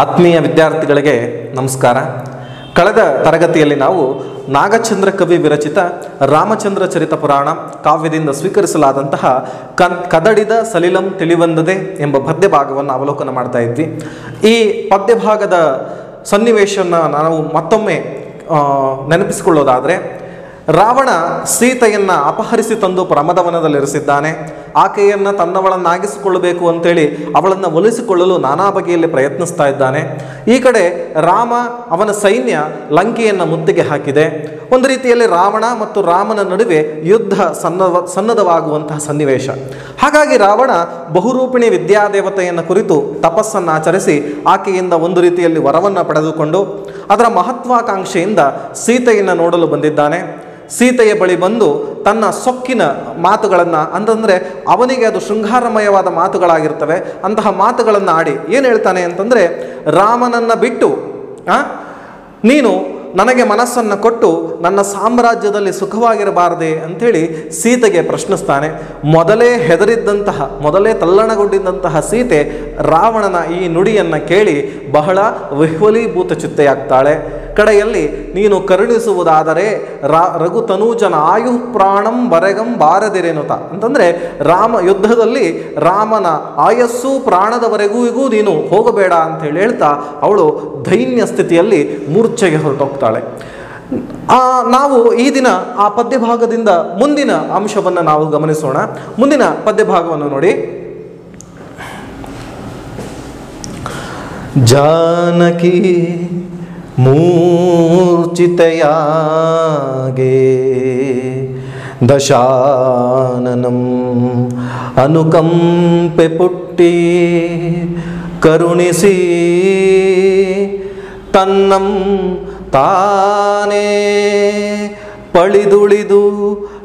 ಆತ್ಮೀಯ ವಿದ್ಯಾರ್ಥಿಗಳಿಗೆ ನಮಸ್ಕಾರ. ಕಳೆದ ತರಗತಿಯಲ್ಲಿ ನಾವು ನಾಗಚಂದ್ರ ಕವಿ ವಿರಚಿತ ರಾಮಚಂದ್ರ ಚರಿತ ಪುರಾಣ ಕಾವ್ಯದಿಂದ ಸ್ವೀಕರಿಸಲಾದಂತಹ ಕನ್ ಕದಡಿದ ಸಲಿಲಂ ತಿಳಿವಂದದೆ ಎಂಬ ಪದ್ಯ ಭಾಗವನ್ನು ಅವಲೋಕನ ಮಾಡ್ತಾ ಇದ್ವಿ. ಈ ಪದ್ಯ ಭಾಗದ ಸನ್ನಿವೇಶವನ್ನು ನಾವು ಮತ್ತೊಮ್ಮೆ ನೆನಪಿಸಿಕೊಳ್ಳೋದಾದರೆ ರಾವಣ ಸೀತೆಯನ್ನು ಅಪಹರಿಸಿ ತಂದು ಪ್ರಮದವನದಲ್ಲಿರಿಸಿದ್ದಾನೆ. ಆಕೆಯನ್ನು ತನ್ನವಳನ್ನಾಗಿಸಿಕೊಳ್ಳಬೇಕು ಅಂತೇಳಿ ಅವಳನ್ನು ಒಲಿಸಿಕೊಳ್ಳಲು ನಾನಾ ಬಗೆಯಲ್ಲಿ ಪ್ರಯತ್ನಿಸ್ತಾ ಇದ್ದಾನೆ. ಈ ಕಡೆ ರಾಮ ಅವನ ಸೈನ್ಯ ಲಂಕೆಯನ್ನು ಮುತ್ತಿಗೆ ಹಾಕಿದೆ. ಒಂದು ರೀತಿಯಲ್ಲಿ ರಾವಣ ಮತ್ತು ರಾಮನ ನಡುವೆ ಯುದ್ಧ ಸನ್ನದ ಸನ್ನದ್ಧವಾಗುವಂತಹ ಸನ್ನಿವೇಶ. ಹಾಗಾಗಿ ರಾವಣ ಬಹುರೂಪಿಣಿ ವಿದ್ಯಾದೇವತೆಯನ್ನು ಕುರಿತು ತಪಸ್ಸನ್ನು ಆಚರಿಸಿ ಆಕೆಯಿಂದ ಒಂದು ರೀತಿಯಲ್ಲಿ ವರವನ್ನು ಪಡೆದುಕೊಂಡು ಅದರ ಮಹತ್ವಾಕಾಂಕ್ಷೆಯಿಂದ ಸೀತೆಯನ್ನು ನೋಡಲು ಬಂದಿದ್ದಾನೆ. ಸೀತೆಯ ಬಳಿ ಬಂದು ತನ್ನ ಸೊಕ್ಕಿನ ಮಾತುಗಳನ್ನು ಅಂತಂದರೆ ಅವನಿಗೆ ಅದು ಶೃಂಗಾರಮಯವಾದ ಮಾತುಗಳಾಗಿರ್ತವೆ, ಅಂತಹ ಮಾತುಗಳನ್ನು ಆಡಿ ಏನು ಹೇಳ್ತಾನೆ ಅಂತಂದರೆ, ರಾಮನನ್ನು ಬಿಟ್ಟು ನೀನು ನನಗೆ ಮನಸ್ಸನ್ನು ಕೊಟ್ಟು ನನ್ನ ಸಾಮ್ರಾಜ್ಯದಲ್ಲಿ ಸುಖವಾಗಿರಬಾರದೆ ಅಂಥೇಳಿ ಸೀತೆಗೆ ಪ್ರಶ್ನಿಸ್ತಾನೆ. ಮೊದಲೇ ಹೆದರಿದ್ದಂತಹ, ಮೊದಲೇ ತಲ್ಲಣಗೊಂಡಿದ್ದಂತಹ ಸೀತೆ ರಾವಣನ ಈ ನುಡಿಯನ್ನು ಕೇಳಿ ಬಹಳ ವಿಹ್ವಲೀಭೂತ ಚಿತ್ತೆಯಾಗ್ತಾಳೆ. ಕಡೆಯಲ್ಲಿ ನೀನು ಕರುಣಿಸುವುದಾದರೆ ರಾ ರಘುತನೂಜನ ಆಯು ಪ್ರಾಣಂ ಬರೆಗಂ ಬಾರದಿರೇನುತ. ಅಂತಂದರೆ ರಾಮ ಯುದ್ಧದಲ್ಲಿ ರಾಮನ ಆಯಸ್ಸು ಪ್ರಾಣದವರೆಗೂ ನೀನು ಹೋಗಬೇಡ ಅಂತ ಹೇಳಿ ಹೇಳ್ತಾ ಅವಳು ದೈನ್ಯ ಸ್ಥಿತಿಯಲ್ಲಿ ಮೂರ್ಛೆಗೆ ಹೊರಟೋಗ್ತಾಳೆ. ಆ, ನಾವು ಈ ದಿನ ಆ ಪದ್ಯಭಾಗದಿಂದ ಮುಂದಿನ ಅಂಶವನ್ನು ನಾವು ಗಮನಿಸೋಣ. ಮುಂದಿನ ಪದ್ಯಭಾಗವನ್ನು ನೋಡಿ. ಜಾನಕಿ ಮೂರ್ಛಿತಯಾಗೆ ದಶಾನನಂ ಅನುಕಂಪೆ ಪುಟ್ಟಿ ಕರುಣಿಸಿ ತನ್ನಂ ತಾನೇ ಪಳಿದುಳಿದು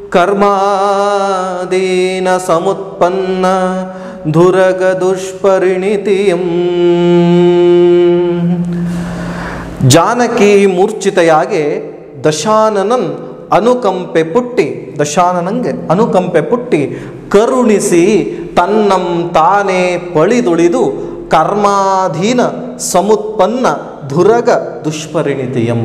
ಕರ್ಮಾದೀನ ಸಮುತ್ಪನ್ನ ದುರಗ ದುಷ್ಪರಿಣಿತಿಯಂ. ಜಾನಕಿ ಮೂರ್ಛಿತೆಯಾಗಿ ದಶಾನನನ್ ಅನುಕಂಪೆ ಪುಟ್ಟಿ, ದಶಾನನಂಗೆ ಅನುಕಂಪೆ ಪುಟ್ಟಿ, ಕರುಣಿಸಿ ತನ್ನಂ ತಾನೇ ಪಳಿದುಳಿದು ಕರ್ಮಾಧೀನ ಸಮುತ್ಪನ್ನ ಧುರಗ ದುಷ್ಪರಿಣಿತಿಯಂ.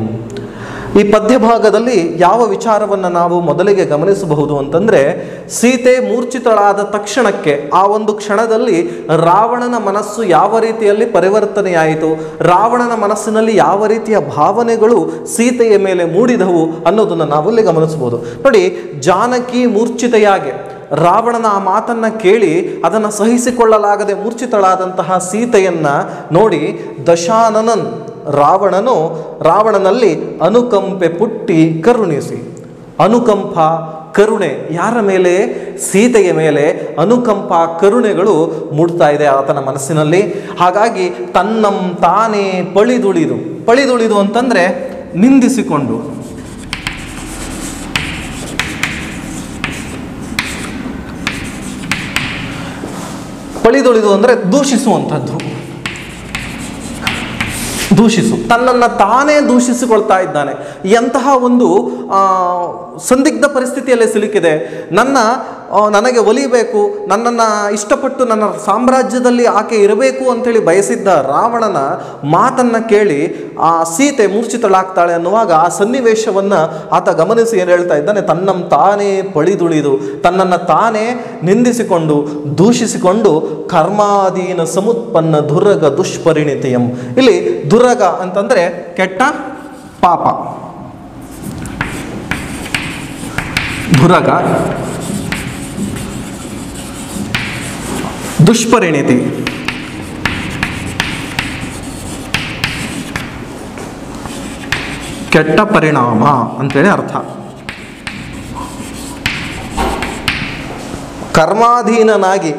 ಈ ಪದ್ಯಭಾಗದಲ್ಲಿ ಯಾವ ವಿಚಾರವನ್ನು ನಾವು ಮೊದಲಿಗೆ ಗಮನಿಸಬಹುದು ಅಂತಂದರೆ, ಸೀತೆ ಮೂರ್ಛಿತಳಾದ ತಕ್ಷಣಕ್ಕೆ ಆ ಒಂದು ಕ್ಷಣದಲ್ಲಿ ರಾವಣನ ಮನಸ್ಸು ಯಾವ ರೀತಿಯಲ್ಲಿ ಪರಿವರ್ತನೆಯಾಯಿತು, ರಾವಣನ ಮನಸ್ಸಿನಲ್ಲಿ ಯಾವ ರೀತಿಯ ಭಾವನೆಗಳು ಸೀತೆಯ ಮೇಲೆ ಮೂಡಿದವು ಅನ್ನೋದನ್ನು ನಾವಲ್ಲಿ ಗಮನಿಸಬಹುದು. ನೋಡಿ, ಜಾನಕಿ ಮೂರ್ಛಿತೆಯಾಗೆ ರಾವಣನ ಆ ಮಾತನ್ನ ಕೇಳಿ ಅದನ್ನು ಸಹಿಸಿಕೊಳ್ಳಲಾಗದೆ ಮೂರ್ಛಿತಳಾದಂತಹ ಸೀತೆಯನ್ನ ನೋಡಿ, ದಶಾನನನ್ ರಾವಣನು ರಾವಣನಲ್ಲಿ ಅನುಕಂಪೆ ಪುಟ್ಟಿ ಕರುಣಿಸಿ. ಅನುಕಂಪ ಕರುಣೆ ಯಾರ ಮೇಲೆ? ಸೀತೆಯ ಮೇಲೆ. ಅನುಕಂಪ ಕರುಣೆಗಳು ಮೂಡ್ತಾ ಇದೆ ಆತನ ಮನಸ್ಸಿನಲ್ಲಿ. ಹಾಗಾಗಿ ತನ್ನಂ ತಾನೇ ಪಳಿದುಳಿದು. ಪಳಿದುಳಿದು ಅಂತಂದರೆ ನಿಂದಿಸಿಕೊಂಡು. ಪಳಿದುಳಿದು ಅಂದರೆ ದೂಷಿಸುವಂಥದ್ದು. ದೂಷಿಸು. ತನ್ನನ್ನು ತಾನೇ ದೂಷಿಸಿಕೊಳ್ತಾ ಇದ್ದಾನೆ. ಎಂತಹ ಒಂದು ಸಂದಿಗ್ಧ ಪರಿಸ್ಥಿತಿಯಲ್ಲಿ ಸಿಲುಕಿದೆ. ನನ್ನ ನನಗೆ ಒಲಿಬೇಕು, ನನ್ನನ್ನು ಇಷ್ಟಪಟ್ಟು ನನ್ನ ಸಾಮ್ರಾಜ್ಯದಲ್ಲಿ ಆಕೆ ಇರಬೇಕು ಅಂಥೇಳಿ ಬಯಸಿದ್ದ ರಾವಣನ ಮಾತನ್ನು ಕೇಳಿ ಆ ಸೀತೆ ಮೂರ್ಛಿತಳಾಗ್ತಾಳೆ ಅನ್ನುವಾಗ ಆ ಸನ್ನಿವೇಶವನ್ನು ಆತ ಗಮನಿಸಿ ಏನು ಹೇಳ್ತಾ ಇದ್ದಾನೆ, ತನ್ನಂ ತಾನೇ ಪಳಿದುಳಿದು, ತನ್ನನ್ನು ತಾನೇ ನಿಂದಿಸಿಕೊಂಡು, ದೂಷಿಸಿಕೊಂಡು ಕರ್ಮಾಧೀನ ಸಮುತ್ಪನ್ನ ದುರಗ ದುಷ್ಪರಿಣಿತಿಯಂ. ಇಲ್ಲಿ ದುರಗ ಅಂತಂದರೆ ಕೆಟ್ಟ ಪಾಪ. ದುರಗ ದುಷ್ಪರಿಣಿತಿ. ಕೆಟ್ಟ ಪರಿಣಾಮ ಅಂತೇಳಿ ಅರ್ಥ. ಕರ್ಮಾಧೀನನಾಗಿ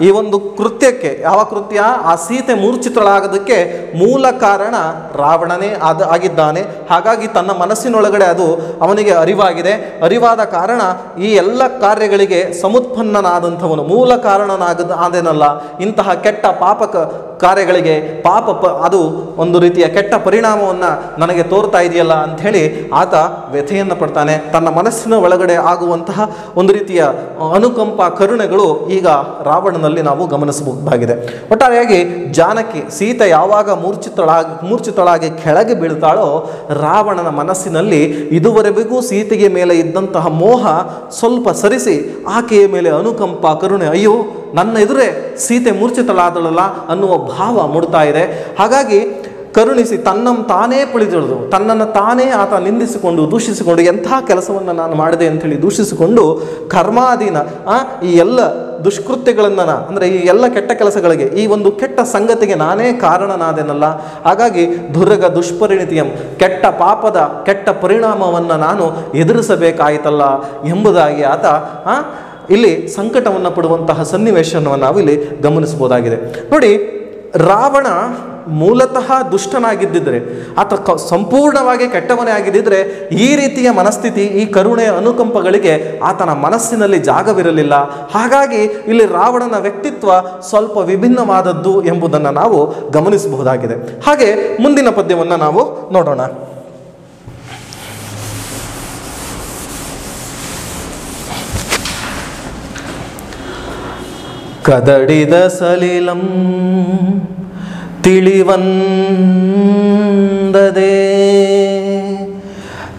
ಈ ಒಂದು ಕೃತ್ಯಕ್ಕೆ, ಯಾವ ಕೃತ್ಯ? ಆ ಸೀತೆ ಮೂರ್ಛಿತಳಾಗೋದಕ್ಕೆ ಮೂಲ ಕಾರಣ ರಾವಣನೇ ಆದ, ಆಗಿದ್ದಾನೆ. ಹಾಗಾಗಿ ತನ್ನ ಮನಸ್ಸಿನೊಳಗಡೆ ಅದು ಅವನಿಗೆ ಅರಿವಾಗಿದೆ. ಅರಿವಾದ ಕಾರಣ ಈ ಎಲ್ಲ ಕಾರ್ಯಗಳಿಗೆ ಸಮುತ್ಪನ್ನನಾದಂಥವನು. ಮೂಲ ಕಾರಣನಾಗದ, ಆದೇನಲ್ಲ. ಇಂತಹ ಕೆಟ್ಟ ಪಾಪಕ ಕಾರ್ಯಗಳಿಗೆ ಪಾಪ ಪ ಅದು ಒಂದು ರೀತಿಯ ಕೆಟ್ಟ ಪರಿಣಾಮವನ್ನು ನನಗೆ ತೋರ್ತಾ ಇದೆಯಲ್ಲ ಅಂಥೇಳಿ ಆತ ವ್ಯಥೆಯನ್ನು ಪಡ್ತಾನೆ. ತನ್ನ ಮನಸ್ಸಿನ ಒಳಗಡೆ ಆಗುವಂತಹ ಒಂದು ರೀತಿಯ ಅನುಕಂಪ, ಕರುಣೆಗಳು ಈಗ ರಾವಣನಲ್ಲಿ ನಾವು ಗಮನಿಸಬಹುದಾಗಿದೆ. ಒಟ್ಟಾರೆಯಾಗಿ ಜಾನಕಿ ಸೀತೆ ಯಾವಾಗ ಮೂರ್ಛಿತಳಾಗಿ ಮೂರ್ಛಿತಳಾಗಿ ಕೆಳಗೆ ಬೀಳ್ತಾಳೋ ರಾವಣನ ಮನಸ್ಸಿನಲ್ಲಿ ಇದುವರೆಗೂ ಸೀತೆಗೆ ಮೇಲೆ ಇದ್ದಂತಹ ಮೋಹ ಸ್ವಲ್ಪ ಸರಿಸಿ ಆಕೆಯ ಮೇಲೆ ಅನುಕಂಪ, ಕರುಣೆ, ಅಯ್ಯೋ ನನ್ನ ಎದುರೇ ಸೀತೆ ಮೂರ್ಛಿತಳಾದಳಲ್ಲ ಅನ್ನುವ ಭಾವ ಮೂಡ್ತಾ ಇದೆ. ಹಾಗಾಗಿ ಕರುಣಿಸಿ ತನ್ನಂ ತಾನೇ ಪುಳಿದಿಳಿದು ತನ್ನನ್ನು ತಾನೇ ಆತ ನಿಂದಿಸಿಕೊಂಡು, ದೂಷಿಸಿಕೊಂಡು ಎಂಥ ಕೆಲಸವನ್ನು ನಾನು ಮಾಡಿದೆ ಅಂಥೇಳಿ ದೂಷಿಸಿಕೊಂಡು ಕರ್ಮಾಧೀನ ಈ ಎಲ್ಲ ದುಷ್ಕೃತ್ಯಗಳನ್ನು ಅಂದರೆ ಈ ಎಲ್ಲ ಕೆಟ್ಟ ಕೆಲಸಗಳಿಗೆ, ಈ ಒಂದು ಕೆಟ್ಟ ಸಂಗತಿಗೆ ನಾನೇ ಕಾರಣನಾದೆನಲ್ಲ. ಹಾಗಾಗಿ ದುರ್ಗ ದುಷ್ಪರಿಣಿತಿಯಂ, ಕೆಟ್ಟ ಪಾಪದ ಕೆಟ್ಟ ಪರಿಣಾಮವನ್ನು ನಾನು ಎದುರಿಸಬೇಕಾಯಿತಲ್ಲ ಎಂಬುದಾಗಿ ಆತ ಇಲ್ಲಿ ಸಂಕಟವನ್ನು ಪಡುವಂತಹ ಸನ್ನಿವೇಶವನ್ನು ನಾವು ಇಲ್ಲಿ ಗಮನಿಸಬಹುದಾಗಿದೆ. ನೋಡಿ ರಾವಣ ಮೂಲತಃ ದುಷ್ಟನಾಗಿದ್ದಿದ್ರೆ, ಆತ ಕ ಸಂಪೂರ್ಣವಾಗಿ ಕೆಟ್ಟವನೇ ಆಗಿದ್ದಿದ್ರೆ, ಈ ರೀತಿಯ ಮನಸ್ಥಿತಿ, ಈ ಕರುಣೆಯ ಅನುಕಂಪಗಳಿಗೆ ಆತನ ಮನಸ್ಸಿನಲ್ಲಿ ಜಾಗವಿರಲಿಲ್ಲ. ಹಾಗಾಗಿ ಇಲ್ಲಿ ರಾವಣನ ವ್ಯಕ್ತಿತ್ವ ಸ್ವಲ್ಪ ವಿಭಿನ್ನವಾದದ್ದು ಎಂಬುದನ್ನು ನಾವು ಗಮನಿಸಬಹುದಾಗಿದೆ. ಹಾಗೆ ಮುಂದಿನ ಪದ್ಯವನ್ನು ನಾವು ನೋಡೋಣ. ಕದಡಿದ ಸಲಿಲಂ ತಿಳಿವಂದದೆ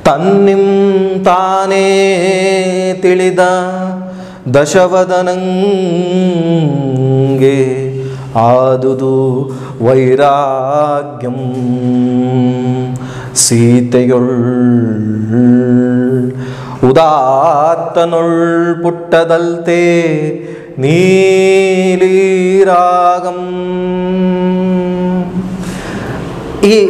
ತನ್ನಿಂ ತಾನೇ ತಿಳಿದ ದಶವದನಂಗೆ ಆದುದು ವೈರಾಗ್ಯಂ. ಸೀತೆಯೊಳ್ ಉದಾತ್ತನೊಳ್ ಪುಟ್ಟದಲ್ತೆ ನೀಲೀರಾಗಂ. ಈ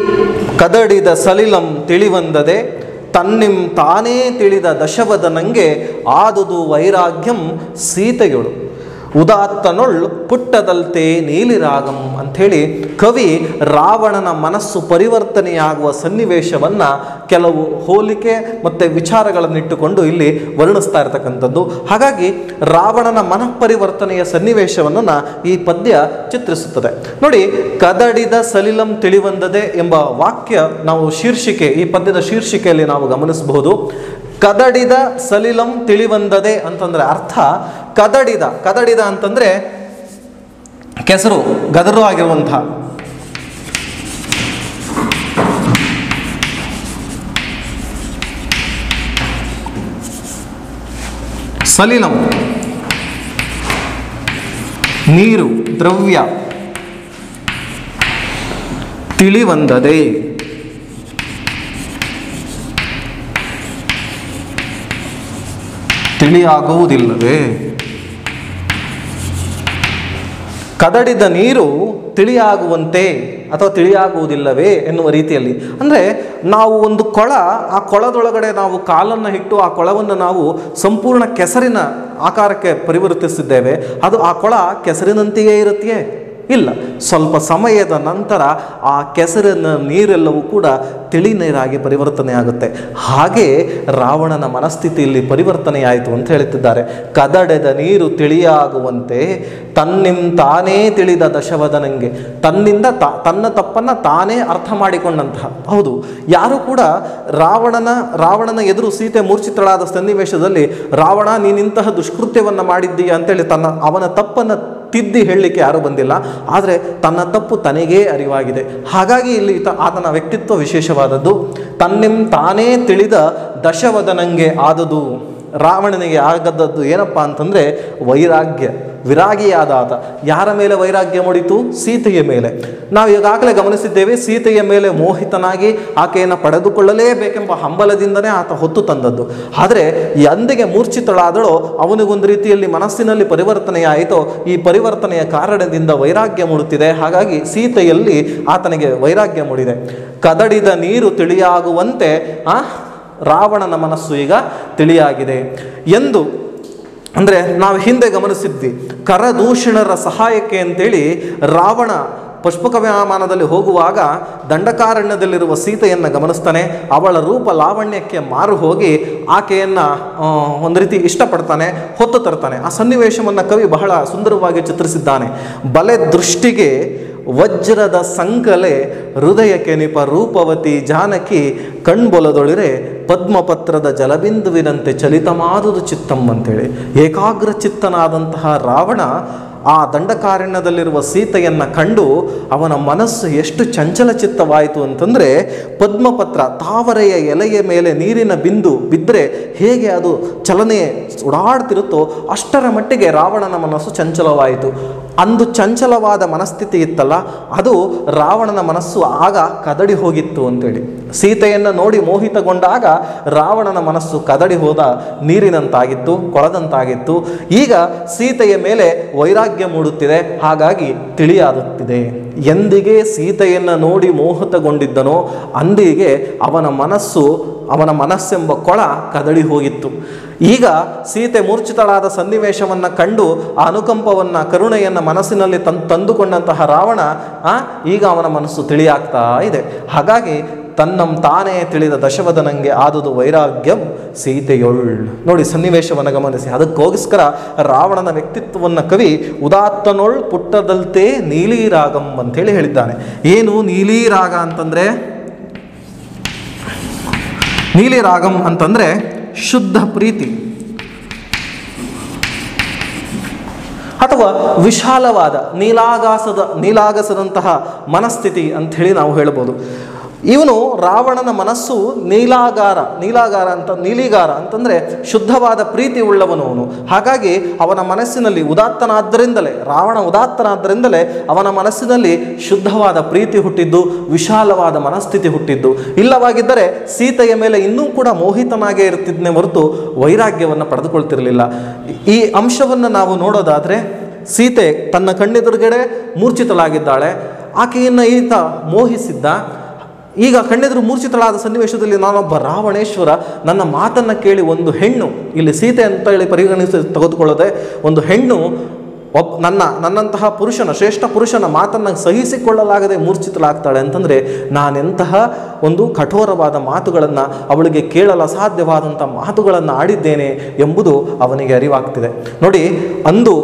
ಕದಡಿದ ಸಲಿಲಂ ತಿಳಿವಂದದೆ ತನ್ನಿಂ ತಾನೇ ತಿಳಿದ ದಶವದನಂಗೆ ಆದುದು ವೈರಾಗ್ಯಂ ಸೀತೆಗಳು ಉದಾತ್ತನೊಳ್ ಪುಟ್ಟದಲ್ತೆ ನೀಲಿರಾಗಂ ಅಂಥೇಳಿ ಕವಿ ರಾವಣನ ಮನಸ್ಸು ಪರಿವರ್ತನೆಯಾಗುವ ಸನ್ನಿವೇಶವನ್ನು ಕೆಲವು ಹೋಲಿಕೆ ಮತ್ತು ವಿಚಾರಗಳನ್ನಿಟ್ಟುಕೊಂಡು ಇಲ್ಲಿ ವರ್ಣಿಸ್ತಾ ಇರತಕ್ಕಂಥದ್ದು. ಹಾಗಾಗಿ ರಾವಣನ ಮನಃಪರಿವರ್ತನೆಯ ಸನ್ನಿವೇಶವನ್ನು ಈ ಪದ್ಯ ಚಿತ್ರಿಸುತ್ತದೆ. ನೋಡಿ, ಕದಡಿದ ಸಲಿಲಂ ತಿಳಿವಂದದೆ ಎಂಬ ವಾಕ್ಯ ನಾವು ಶೀರ್ಷಿಕೆ, ಈ ಪದ್ಯದ ಶೀರ್ಷಿಕೆಯಲ್ಲಿ ನಾವು ಗಮನಿಸಬಹುದು. ಕದಡಿದ ಸಲಿಲಂ ತಿಳಿವಂದದೆ ಅಂತಂದ್ರೆ ಅರ್ಥ ಕದಡಿದ ಕದಡಿದ ಅಂತಂದ್ರೆ ಕೆಸರು ಗದರು ಆಗಿರುವಂಥ. ಸಲಿಲಂ ನೀರು ದ್ರವ್ಯ. ತಿಳಿವಂದದೆ. ತಿಳಿಯಾಗುವುದಿಲ್ಲವೇ ಕದಡಿದ ನೀರು ತಿಳಿಯಾಗುವಂತೆ ಅಥವಾ ತಿಳಿಯಾಗುವುದಿಲ್ಲವೇ ಎನ್ನುವ ರೀತಿಯಲ್ಲಿ. ಅಂದರೆ ನಾವು ಒಂದು ಕೊಳ, ಆ ಕೊಳದೊಳಗಡೆ ನಾವು ಕಾಲನ್ನು ಇಟ್ಟು ಆ ಕೊಳವನ್ನು ನಾವು ಸಂಪೂರ್ಣ ಕೆಸರಿನ ಆಕಾರಕ್ಕೆ ಪರಿವರ್ತಿಸಿದ್ದೇವೆ. ಅದು ಆ ಕೊಳ ಕೆಸರಿನಂತೆಯೇ ಇರುತ್ತೆಯೇ? ಇಲ್ಲ. ಸ್ವಲ್ಪ ಸಮಯದ ನಂತರ ಆ ಕೆಸರಿನ ನೀರೆಲ್ಲವೂ ಕೂಡ ತಿಳಿ ನೀರಾಗಿ ಪರಿವರ್ತನೆ ಆಗುತ್ತೆ. ಹಾಗೆ ರಾವಣನ ಮನಸ್ಥಿತಿಯಲ್ಲಿ ಪರಿವರ್ತನೆಯಾಯಿತು ಅಂತ ಹೇಳುತ್ತಿದ್ದಾರೆ. ಕದಡೆದ ನೀರು ತಿಳಿಯಾಗುವಂತೆ ತನ್ನಿಂದ ತಾನೇ ತಿಳಿದ ದಶವದನಂಗೆ, ತನ್ನಿಂದ ತ, ತನ್ನ ತಪ್ಪನ್ನು ತಾನೇ ಅರ್ಥ ಮಾಡಿಕೊಂಡಂತಹ. ಹೌದು, ಯಾರು ಕೂಡ ರಾವಣನ ರಾವಣನ ಎದುರು ಸೀತೆ ಮೂರ್ಛಿತಳಾದ ಸನ್ನಿವೇಶದಲ್ಲಿ, ರಾವಣ, ನೀನಿಂತಹ ದುಷ್ಕೃತ್ಯವನ್ನು ಮಾಡಿದ್ದೀಯ? ಅಂತೇಳಿ ತನ್ನ, ಅವನ ತಪ್ಪನ್ನು ತಿದ್ದಿ ಹೇಳಲಿಕ್ಕೆ ಯಾರೂ ಬಂದಿಲ್ಲ. ಆದರೆ ತನ್ನ ತಪ್ಪು ತನಗೇ ಅರಿವಾಗಿದೆ. ಹಾಗಾಗಿ ಇಲ್ಲಿ ಆತನ ವ್ಯಕ್ತಿತ್ವ ವಿಶೇಷವಾದದ್ದು ತನ್ನಿಂ ತಾನೇ ತಿಳಿದ ದಶವದನಂಗೆ ಆದುದು ರಾವಣನಿಗೆ ಆಗದ್ದದ್ದು ಏನಪ್ಪ ಅಂತಂದರೆ ವೈರಾಗ್ಯ ವಿರಾಗಿಯಾದ ಆತ ಯಾರ ಮೇಲೆ ವೈರಾಗ್ಯ ಮೂಡಿತು? ಸೀತೆಯ ಮೇಲೆ. ನಾವು ಈಗಾಗಲೇ ಗಮನಿಸಿದ್ದೇವೆ, ಸೀತೆಯ ಮೇಲೆ ಮೋಹಿತನಾಗಿ ಆಕೆಯನ್ನು ಪಡೆದುಕೊಳ್ಳಲೇಬೇಕೆಂಬ ಹಂಬಲದಿಂದನೇ ಆತ ಹೊತ್ತು ತಂದದ್ದು. ಆದರೆ ಎಂದಿಗೆ ಮೂರ್ಛಿತಳಾದಳೋ, ಅವನಿಗೊಂದು ರೀತಿಯಲ್ಲಿ ಮನಸ್ಸಿನಲ್ಲಿ ಪರಿವರ್ತನೆಯಾಯಿತೋ, ಈ ಪರಿವರ್ತನೆಯ ಕಾರಣದಿಂದ ವೈರಾಗ್ಯ ಮೂಡುತ್ತಿದೆ. ಹಾಗಾಗಿ ಸೀತೆಯಲ್ಲಿ ಆತನಿಗೆ ವೈರಾಗ್ಯ ಮೂಡಿದೆ. ಕದಡಿದ ನೀರು ತಿಳಿಯಾಗುವಂತೆ, ಆ ರಾವಣನ ಮನಸ್ಸು ಈಗ ತಿಳಿಯಾಗಿದೆ. ಎಂದು ಅಂದರೆ ನಾವು ಹಿಂದೆ ಗಮನಿಸಿದ್ವಿ, ಕರದೂಷಣರ ಸಹಾಯಕ್ಕೆ ಅಂತೇಳಿ ರಾವಣ ಪುಷ್ಪಕವ್ಯಮಾನದಲ್ಲಿ ಹೋಗುವಾಗ ದಂಡಕಾರಣ್ಯದಲ್ಲಿರುವ ಸೀತೆಯನ್ನು ಗಮನಿಸ್ತಾನೆ. ಅವಳ ರೂಪ ಲಾವಣ್ಯಕ್ಕೆ ಮಾರು ಹೋಗಿ ಆಕೆಯನ್ನು ಒಂದು ರೀತಿ ಇಷ್ಟಪಡ್ತಾನೆ, ಹೊತ್ತು ತರ್ತಾನೆ. ಆ ಸನ್ನಿವೇಶವನ್ನು ಕವಿ ಬಹಳ ಸುಂದರವಾಗಿ ಚಿತ್ರಿಸಿದ್ದಾನೆ. ಬಲೆ ದೃಷ್ಟಿಗೆ ವಜ್ರದ ಸಂಕಲೆ, ಹೃದಯಕ್ಕೆ ನಿಪ ರೂಪವತಿ ಜಾನಕಿ, ಕಣ್ಬೊಲದೊಳಿರೆ ಪದ್ಮಪತ್ರದ ಜಲಬಿಂದುವಿನಂತೆ ಚಲಿತಮಾದುದು ಚಿತ್ತಂ ಅಂತೇಳಿ ಏಕಾಗ್ರ ಚಿತ್ತನಾದಂತಹ ರಾವಣ ಆ ದಂಡಕಾರಣ್ಯದಲ್ಲಿರುವ ಸೀತೆಯನ್ನು ಕಂಡು ಅವನ ಮನಸ್ಸು ಎಷ್ಟು ಚಂಚಲ ಚಿತ್ತವಾಯಿತು ಅಂತಂದರೆ ಪದ್ಮಪತ್ರ ತಾವರೆಯ ಎಲೆಯ ಮೇಲೆ ನೀರಿನ ಬಿಂದು ಬಿದ್ದರೆ ಹೇಗೆ ಅದು ಚಲನೆ ಓಡಾಡ್ತಿರುತ್ತೋ ಅಷ್ಟರ ಮಟ್ಟಿಗೆ ರಾವಣನ ಮನಸ್ಸು ಚಂಚಲವಾಯಿತು. ಅಂದು ಚಂಚಲವಾದ ಮನಸ್ಥಿತಿ ಇತ್ತಲ್ಲ, ಅದು ರಾವಣನ ಮನಸ್ಸು ಆಗ ಕದಡಿ ಹೋಗಿತ್ತು ಅಂತೇಳಿ. ಸೀತೆಯನ್ನು ನೋಡಿ ಮೋಹಿತಗೊಂಡಾಗ ರಾವಣನ ಮನಸ್ಸು ಕದಡಿ ಹೋದ, ನೀರಿನಂತಾಗಿತ್ತು, ಕೊಳದಂತಾಗಿತ್ತು. ಈಗ ಸೀತೆಯ ಮೇಲೆ ವೈರಾಗ್ಯ ಮೂಡುತ್ತಿದೆ, ಹಾಗಾಗಿ ತಿಳಿಯಾಗುತ್ತಿದೆ ಎಂದಿಗೆ ಸೀತೆಯನ್ನು ನೋಡಿ ಮೋಹಿತಗೊಂಡಿದ್ದನೋ, ಅಂದಿಗೆ ಅವನ ಮನಸ್ಸು, ಅವನ ಮನಸ್ಸೆಂಬ ಕೊಳ ಕದಡಿ ಹೋಗಿತ್ತು. ಈಗ ಸೀತೆ ಮೂರ್ಛಿತಳಾದ ಸನ್ನಿವೇಶವನ್ನು ಕಂಡು, ಆ ಅನುಕಂಪವನ್ನು, ಕರುಣೆಯನ್ನು ಮನಸ್ಸಿನಲ್ಲಿ ತಂದುಕೊಂಡಂತಹ ರಾವಣ ಈಗ ಅವನ ಮನಸ್ಸು ತಿಳಿಯಾಗ್ತಾ ಇದೆ. ಹಾಗಾಗಿ ತನ್ನಂ ತಾನೇ ತಿಳಿದ ದಶವದನಂಗೆ ಆದುದು ವೈರಾಗ್ಯಂ ಸೀತೆಯೊಳ್. ನೋಡಿ ಸನ್ನಿವೇಶವನ್ನು ಗಮನಿಸಿ. ಅದಕ್ಕೋಸ್ಕರ ರಾವಣನ ವ್ಯಕ್ತಿತ್ವವನ್ನು ಕವಿ ಉದಾತ್ತನೊಳ್ ಪುಟ್ಟದಲ್ತೆ ನೀಲಿರಾಗಂ ಅಂತೇಳಿ ಹೇಳಿದ್ದಾನೆ. ಏನು ನೀಲಿರಾಗ ಅಂತಂದ್ರೆ? ನೀಲಿ ರಾಗಂ ಅಂತಂದರೆ ಶುದ್ಧ ಪ್ರೀತಿ. ಅಥವಾ ವಿಶಾಲವಾದ ನೀಲಾಗಾಸದ ನೀಲಾಗಸದಂತಹ ಮನಸ್ಥಿತಿ ಅಂಥೇಳಿ ನಾವು ಹೇಳ್ಬೋದು. ಇವನು ರಾವಣನ ಮನಸ್ಸು ನೀಲಾಗಾರ ನೀಲಾಗಾರ ಅಂತ, ನೀಲಿಗಾರ ಅಂತಂದರೆ ಶುದ್ಧವಾದ ಪ್ರೀತಿ ಉಳ್ಳವನು ಹಾಗಾಗಿ ಅವನ ಮನಸ್ಸಿನಲ್ಲಿ ಉದಾತ್ತನಾದ್ದರಿಂದಲೇ, ರಾವಣ ಉದಾತ್ತನಾದ್ದರಿಂದಲೇ ಅವನ ಮನಸ್ಸಿನಲ್ಲಿ ಶುದ್ಧವಾದ ಪ್ರೀತಿ ಹುಟ್ಟಿದ್ದು, ವಿಶಾಲವಾದ ಮನಸ್ಥಿತಿ ಹುಟ್ಟಿದ್ದು. ಇಲ್ಲವಾಗಿದ್ದರೆ ಸೀತೆಯ ಮೇಲೆ ಇನ್ನೂ ಕೂಡ ಮೋಹಿತನಾಗೇ ಇರ್ತಿದ್ನೇ ಹೊರತು ವೈರಾಗ್ಯವನ್ನು ಪಡೆದುಕೊಳ್ತಿರಲಿಲ್ಲ. ಈ ಅಂಶವನ್ನು ನಾವು ನೋಡೋದಾದರೆ ಸೀತೆ ತನ್ನ ಕಣ್ಣೆದುರುಗಡೆ ಮೂರ್ಛಿತಳಾಗಿದ್ದಾಳೆ. ಆಕೆಯನ್ನು ಈತ ಮೋಹಿಸಿದ್ದ. ಈಗ ಕಣ್ಣೆದುರು ಮೂರ್ಛಿತಳಾದ ಸನ್ನಿವೇಶದಲ್ಲಿ ನಾನೊಬ್ಬ ರಾವಣೇಶ್ವರ ನನ್ನ ಮಾತನ್ನು ಕೇಳಿ ಒಂದು ಹೆಣ್ಣು, ಇಲ್ಲಿ ಸೀತೆ ಅಂತ ಹೇಳಿ ಪರಿಗಣಿಸಿ ತೆಗೆದುಕೊಳ್ಳದೆ ಒಂದು ಹೆಣ್ಣು ಒಬ್ಬ ನನ್ನ, ನನ್ನಂತಹ ಪುರುಷನ, ಶ್ರೇಷ್ಠ ಪುರುಷನ ಮಾತನ್ನು ಸಹಿಸಿಕೊಳ್ಳಲಾಗದೆ ಮೂರ್ಛಿತಳಾಗ್ತಾಳೆ ಅಂತಂದರೆ ನಾನೆಂತಹ ಒಂದು ಕಠೋರವಾದ ಮಾತುಗಳನ್ನು ಅವಳಿಗೆ ಕೇಳಲು ಅಸಾಧ್ಯವಾದಂಥ ಮಾತುಗಳನ್ನು ಆಡಿದ್ದೇನೆ ಎಂಬುದು ಅವನಿಗೆ ಅರಿವಾಗ್ತಿದೆ. ನೋಡಿ, ಅಂದು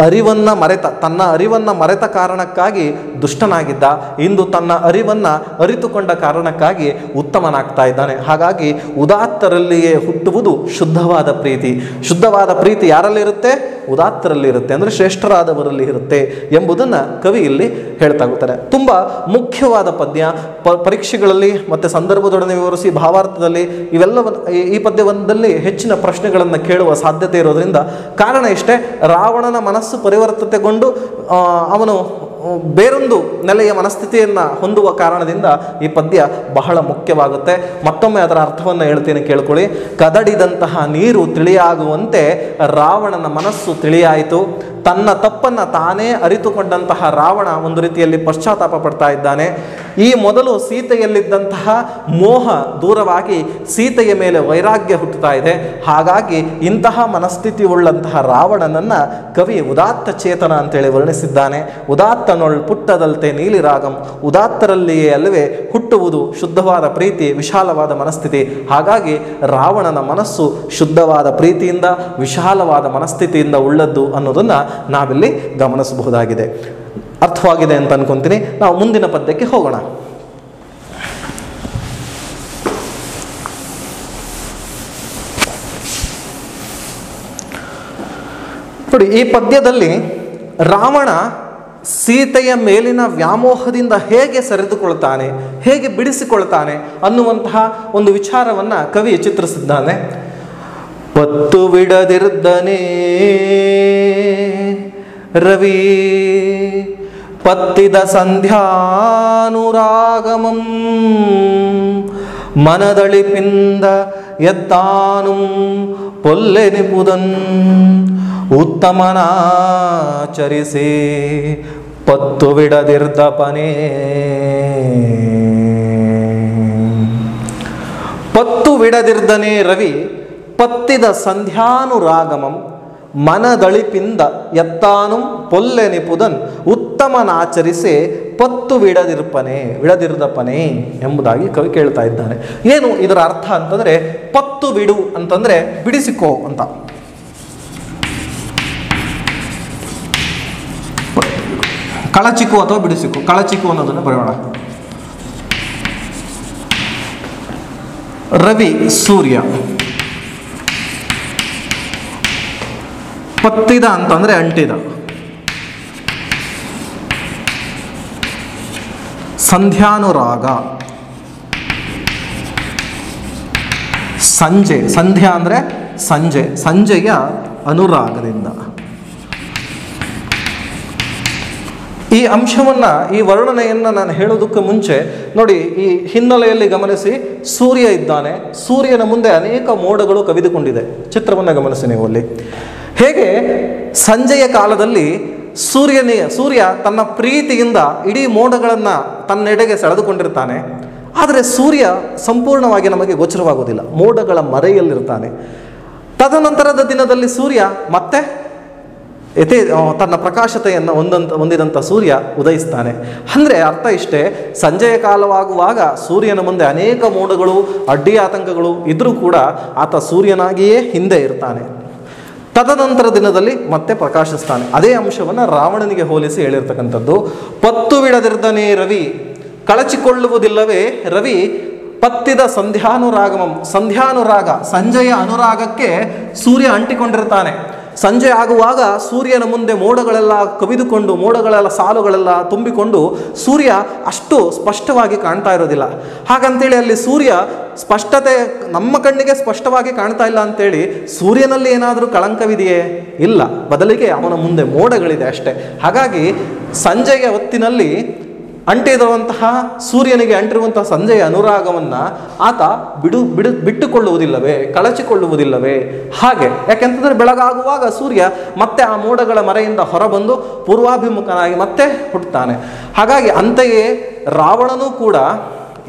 ಅರಿವನ್ನು ಮರೆತ, ತನ್ನ ಅರಿವನ್ನು ಮರೆತ ಕಾರಣಕ್ಕಾಗಿ ದುಷ್ಟನಾಗಿದ್ದ, ಇಂದು ತನ್ನ ಅರಿವನ್ನು ಅರಿತುಕೊಂಡ ಕಾರಣಕ್ಕಾಗಿ ಉತ್ತಮನಾಗ್ತಾ ಇದ್ದಾನೆ. ಹಾಗಾಗಿ ಉದಾತ್ತರಲ್ಲಿಯೇ ಹುಟ್ಟುವುದು ಶುದ್ಧವಾದ ಪ್ರೀತಿ. ಶುದ್ಧವಾದ ಪ್ರೀತಿ ಯಾರಲ್ಲಿರುತ್ತೆ ಉದಾತ್ತರಲ್ಲಿ ಇರುತ್ತೆ, ಅಂದರೆ ಶ್ರೇಷ್ಠರಾದವರಲ್ಲಿ ಇರುತ್ತೆ ಎಂಬುದನ್ನು ಕವಿ ಇಲ್ಲಿ ಹೇಳ್ತಾ ಹೋಗ್ತಾರೆ ತುಂಬ ಮುಖ್ಯವಾದ ಪದ್ಯ. ಪರೀಕ್ಷೆಗಳಲ್ಲಿ ಮತ್ತು ಸಂದರ್ಭದೊಡನೆ ವಿವರಿಸಿ ಭಾವಾರ್ಥದಲ್ಲಿ ಇವೆಲ್ಲವನ್ನು, ಈ- ಈ ಪದ್ಯವೊಂದಲ್ಲಿ ಹೆಚ್ಚಿನ ಪ್ರಶ್ನೆಗಳನ್ನು ಕೇಳುವ ಸಾಧ್ಯತೆ ಇರೋದ್ರಿಂದ ಕಾರಣ ಇಷ್ಟೇ. ರಾವಣನ ಮನಸ್ಸು ಪರಿವರ್ತತೆಗೊಂಡು ಆ, ಅವನು ಬೇರೊಂದು ನೆಲೆಯ ಮನಸ್ಥಿತಿಯನ್ನು ಹೊಂದುವ ಕಾರಣದಿಂದ ಈ ಪದ್ಯ ಬಹಳ ಮುಖ್ಯವಾಗುತ್ತೆ. ಮತ್ತೊಮ್ಮೆ ಅದರ ಅರ್ಥವನ್ನು ಹೇಳ್ತೀನಿ ಕೇಳ್ಕೊಳ್ಳಿ. ಕದಡಿದಂತಹ ನೀರು ತಿಳಿಯಾಗುವಂತೆ ರಾವಣನ ಮನಸ್ಸು ತಿಳಿಯಾಯಿತು. ತನ್ನ ತಪ್ಪನ್ನು ತಾನೇ ಅರಿತುಕೊಂಡಂತಹ ರಾವಣ ಒಂದು ರೀತಿಯಲ್ಲಿ ಪಶ್ಚಾತ್ತಾಪ ಪಡ್ತಾ ಇದ್ದಾನೆ. ಈ ಮೊದಲು ಸೀತೆಯಲ್ಲಿದ್ದಂತಹ ಮೋಹ ದೂರವಾಗಿ ಸೀತೆಯ ಮೇಲೆ ವೈರಾಗ್ಯ ಹುಟ್ಟುತ್ತಾ ಇದೆ. ಹಾಗಾಗಿ ಇಂತಹ ಮನಸ್ಥಿತಿ ಉಳ್ಳಂತಹ ರಾವಣನನ್ನ ಕವಿ ಉದಾತ್ತ ಚೇತನ ಅಂತೇಳಿ ವರ್ಣಿಸಿದ್ದಾನೆ. ಉದಾತ್ತನೊಳ್ ಪುಟ್ಟದಲ್ತೆ ನೀಲಿರಾಗಂ ಉದಾತ್ತರಲ್ಲಿಯೇ ಅಲ್ಲವೇ ಹುಟ್ಟುವುದು ಶುದ್ಧವಾದ ಪ್ರೀತಿ, ವಿಶಾಲವಾದ ಮನಸ್ಥಿತಿ. ಹಾಗಾಗಿ ರಾವಣನ ಮನಸ್ಸು ಶುದ್ಧವಾದ ಪ್ರೀತಿಯಿಂದ, ವಿಶಾಲವಾದ ಮನಸ್ಥಿತಿಯಿಂದ ಉಳ್ಳದ್ದು ಅನ್ನೋದನ್ನು ನಾವಿಲ್ಲಿ ಗಮನಿಸಬಹುದಾಗಿದೆ. ಅರ್ಥವಾಗಿದೆ ಅಂತ ಅನ್ಕೊಂತೀನಿ. ನಾವು ಮುಂದಿನ ಪದ್ಯಕ್ಕೆ ಹೋಗೋಣ. ನೋಡಿ, ಈ ಪದ್ಯದಲ್ಲಿ ರಾವಣ ಸೀತೆಯ ಮೇಲಿನ ವ್ಯಾಮೋಹದಿಂದ ಹೇಗೆ ಸರಿದುಕೊಳ್ತಾನೆ ಹೇಗೆ ಬಿಡಿಸಿಕೊಳ್ತಾನೆ ಅನ್ನುವಂತಹ ಒಂದು ವಿಚಾರವನ್ನು ಕವಿ ಚಿತ್ರಿಸಿದ್ದಾನೆ. ಪತ್ತು ಬಿಡದಿರ್ದನೇ ರವಿ, ಪತ್ತಿದ ಸಂಧ್ಯಾನುರಾಗಮಂ, ಮನದಳಿಪಿಂದ ಎತ್ತಾನು ಪೊಲ್ಲೆನಿಪುದನ್ ಉತ್ತಮನಾಚರಿಸಿ ಪತ್ತು ಬಿಡದಿರ್ದಪನೇ ಪತ್ತು ವಿಡದಿರ್ದನೆ ರವಿ ಪತ್ತಿದ ಸಂಧ್ಯಾನುರಾಗಮಂ ಮನದಳಿಪಿಂದ ಎತ್ತಾನು ಪೊಲ್ಲೆ ನಿಪುದನ್ ಉತ್ತಮನಾಚರಿಸಿ ಪತ್ತು ಬಿಡದಿರ್ಪನೆ ಬಿಡದಿರ್ದಪನೆ ಎಂಬುದಾಗಿ ಕವಿ ಕೇಳ್ತಾ ಇದ್ದಾನೆ. ಏನು ಇದರ ಅರ್ಥ ಅಂತಂದ್ರೆ ಪತ್ತು ಬಿಡು ಅಂತಂದ್ರೆ ಬಿಡಿಸಿಕೋ ಅಂತ. ಕಳಚಿಕು ಅಥವಾ ಬಿಡಿಸಿಕು? ಕಳಚಿಕು ಅನ್ನೋದನ್ನು ಬರೆಯೋಣ. ರವಿ ಸೂರ್ಯ. ಪತ್ತಿದ ಅಂತಂದ್ರೆ ಅಂಟಿದ. ಸಂಧ್ಯಾನುರಾಗ. ಸಂಜೆ. ಸಂಧ್ಯಾ ಅಂದ್ರೆ ಸಂಜೆ. ಸಂಜೆಯ ಅನುರಾಗದಿಂದ. ಈ ಅಂಶವನ್ನು, ಈ ವರ್ಣನೆಯನ್ನು ನಾನು ಹೇಳೋದಕ್ಕೆ ಮುಂಚೆ, ನೋಡಿ, ಈ ಹಿನ್ನೆಲೆಯಲ್ಲಿ ಗಮನಿಸಿ, ಸೂರ್ಯ ಇದ್ದಾನೆ. ಸೂರ್ಯನ ಮುಂದೆ ಅನೇಕ ಮೋಡಗಳು ಕವಿದುಕೊಂಡಿದೆ. ಚಿತ್ರವನ್ನು ಗಮನಿಸಿ ನೀವು ಅಲ್ಲಿ. ಹೇಗೆ? ಸಂಜೆಯ ಕಾಲದಲ್ಲಿ ಸೂರ್ಯನೇ, ಸೂರ್ಯ ತನ್ನ ಪ್ರೀತಿಯಿಂದ ಇಡೀ ಮೋಡಗಳನ್ನು ತನ್ನೆಡೆಗೆ ಸೆಳೆದುಕೊಂಡಿರ್ತಾನೆ. ಆದರೆ ಸೂರ್ಯ ಸಂಪೂರ್ಣವಾಗಿ ನಮಗೆ ಗೋಚರವಾಗುವುದಿಲ್ಲ ಮೋಡಗಳ ಮರೆಯಲ್ಲಿರ್ತಾನೆ. ತದನಂತರದ ದಿನದಲ್ಲಿ ಸೂರ್ಯ ಮತ್ತೆ ಯಥೇ ತನ್ನ ಪ್ರಕಾಶತೆಯನ್ನು ಹೊಂದಂತ ಹೊಂದಿದಂಥ ಸೂರ್ಯ ಉದಯಿಸ್ತಾನೆ. ಅಂದರೆ ಅರ್ಥ ಇಷ್ಟೇ, ಸಂಜೆಯ ಕಾಲವಾಗುವಾಗ ಸೂರ್ಯನ ಮುಂದೆ ಅನೇಕ ಮೋಡಗಳು, ಅಡ್ಡಿ ಆತಂಕಗಳು ಇದ್ದರೂ ಕೂಡ ಆತ ಸೂರ್ಯನಾಗಿಯೇ ಹಿಂದೆ ಇರ್ತಾನೆ. ತದನಂತರ ದಿನದಲ್ಲಿ ಮತ್ತೆ ಪ್ರಕಾಶಿಸ್ತಾನೆ. ಅದೇ ಅಂಶವನ್ನು ರಾವಣನಿಗೆ ಹೋಲಿಸಿ ಹೇಳಿರ್ತಕ್ಕಂಥದ್ದು, ಪತ್ತು ಬಿಡದಿರ್ದನೇ ರವಿ, ಕಳಚಿಕೊಳ್ಳುವುದಿಲ್ಲವೇ ರವಿ, ಪತ್ತಿದ ಸಂಧ್ಯಾನುರಾಗಮಂ, ಸಂಧ್ಯಾನುರಾಗ, ಸಂಜೆಯ ಅನುರಾಗಕ್ಕೆ ಸೂರ್ಯ ಅಂಟಿಕೊಂಡಿರ್ತಾನೆ. ಸಂಜೆ ಆಗುವಾಗ ಸೂರ್ಯನ ಮುಂದೆ ಮೋಡಗಳೆಲ್ಲ ಕವಿದುಕೊಂಡು ಮೋಡಗಳೆಲ್ಲ ಸಾಲುಗಳೆಲ್ಲ ತುಂಬಿಕೊಂಡು ಸೂರ್ಯ ಅಷ್ಟು ಸ್ಪಷ್ಟವಾಗಿ ಕಾಣ್ತಾ ಇರೋದಿಲ್ಲ. ಹಾಗಂತೇಳಿ ಅಲ್ಲಿ ಸೂರ್ಯ ಸ್ಪಷ್ಟತೆ ನಮ್ಮ ಕಣ್ಣಿಗೆ ಸ್ಪಷ್ಟವಾಗಿ ಕಾಣ್ತಾ ಇಲ್ಲ ಅಂತೇಳಿ ಸೂರ್ಯನಲ್ಲಿ ಏನಾದರೂ ಕಳಂಕವಿದೆಯೇ? ಇಲ್ಲ. ಬದಲಿಗೆ ಅವನ ಮುಂದೆ ಮೋಡಗಳಿದೆ ಅಷ್ಟೇ. ಹಾಗಾಗಿ ಸಂಜೆಯ ಹೊತ್ತಿನಲ್ಲಿ ಅಂಟಿರುವಂತಹ ಸೂರ್ಯನಿಗೆ ಅಂಟಿರುವಂತಹ ಸಂಜೆಯ ಅನುರಾಗವನ್ನು ಆತ ಬಿಡು ಬಿಡು, ಬಿಟ್ಟುಕೊಳ್ಳುವುದಿಲ್ಲವೇ, ಕಳಚಿಕೊಳ್ಳುವುದಿಲ್ಲವೇ? ಹಾಗೆ. ಯಾಕೆಂತಂದರೆ ಬೆಳಗಾಗುವಾಗ ಸೂರ್ಯ ಮತ್ತೆ ಆ ಮೋಡಗಳ ಮರೆಯಿಂದ ಹೊರಬಂದು ಪೂರ್ವಾಭಿಮುಖನಾಗಿ ಮತ್ತೆ ಹುಟ್ಟುತ್ತಾನೆ. ಹಾಗಾಗಿ ಅಂತೆಯೇ ರಾವಣನೂ ಕೂಡ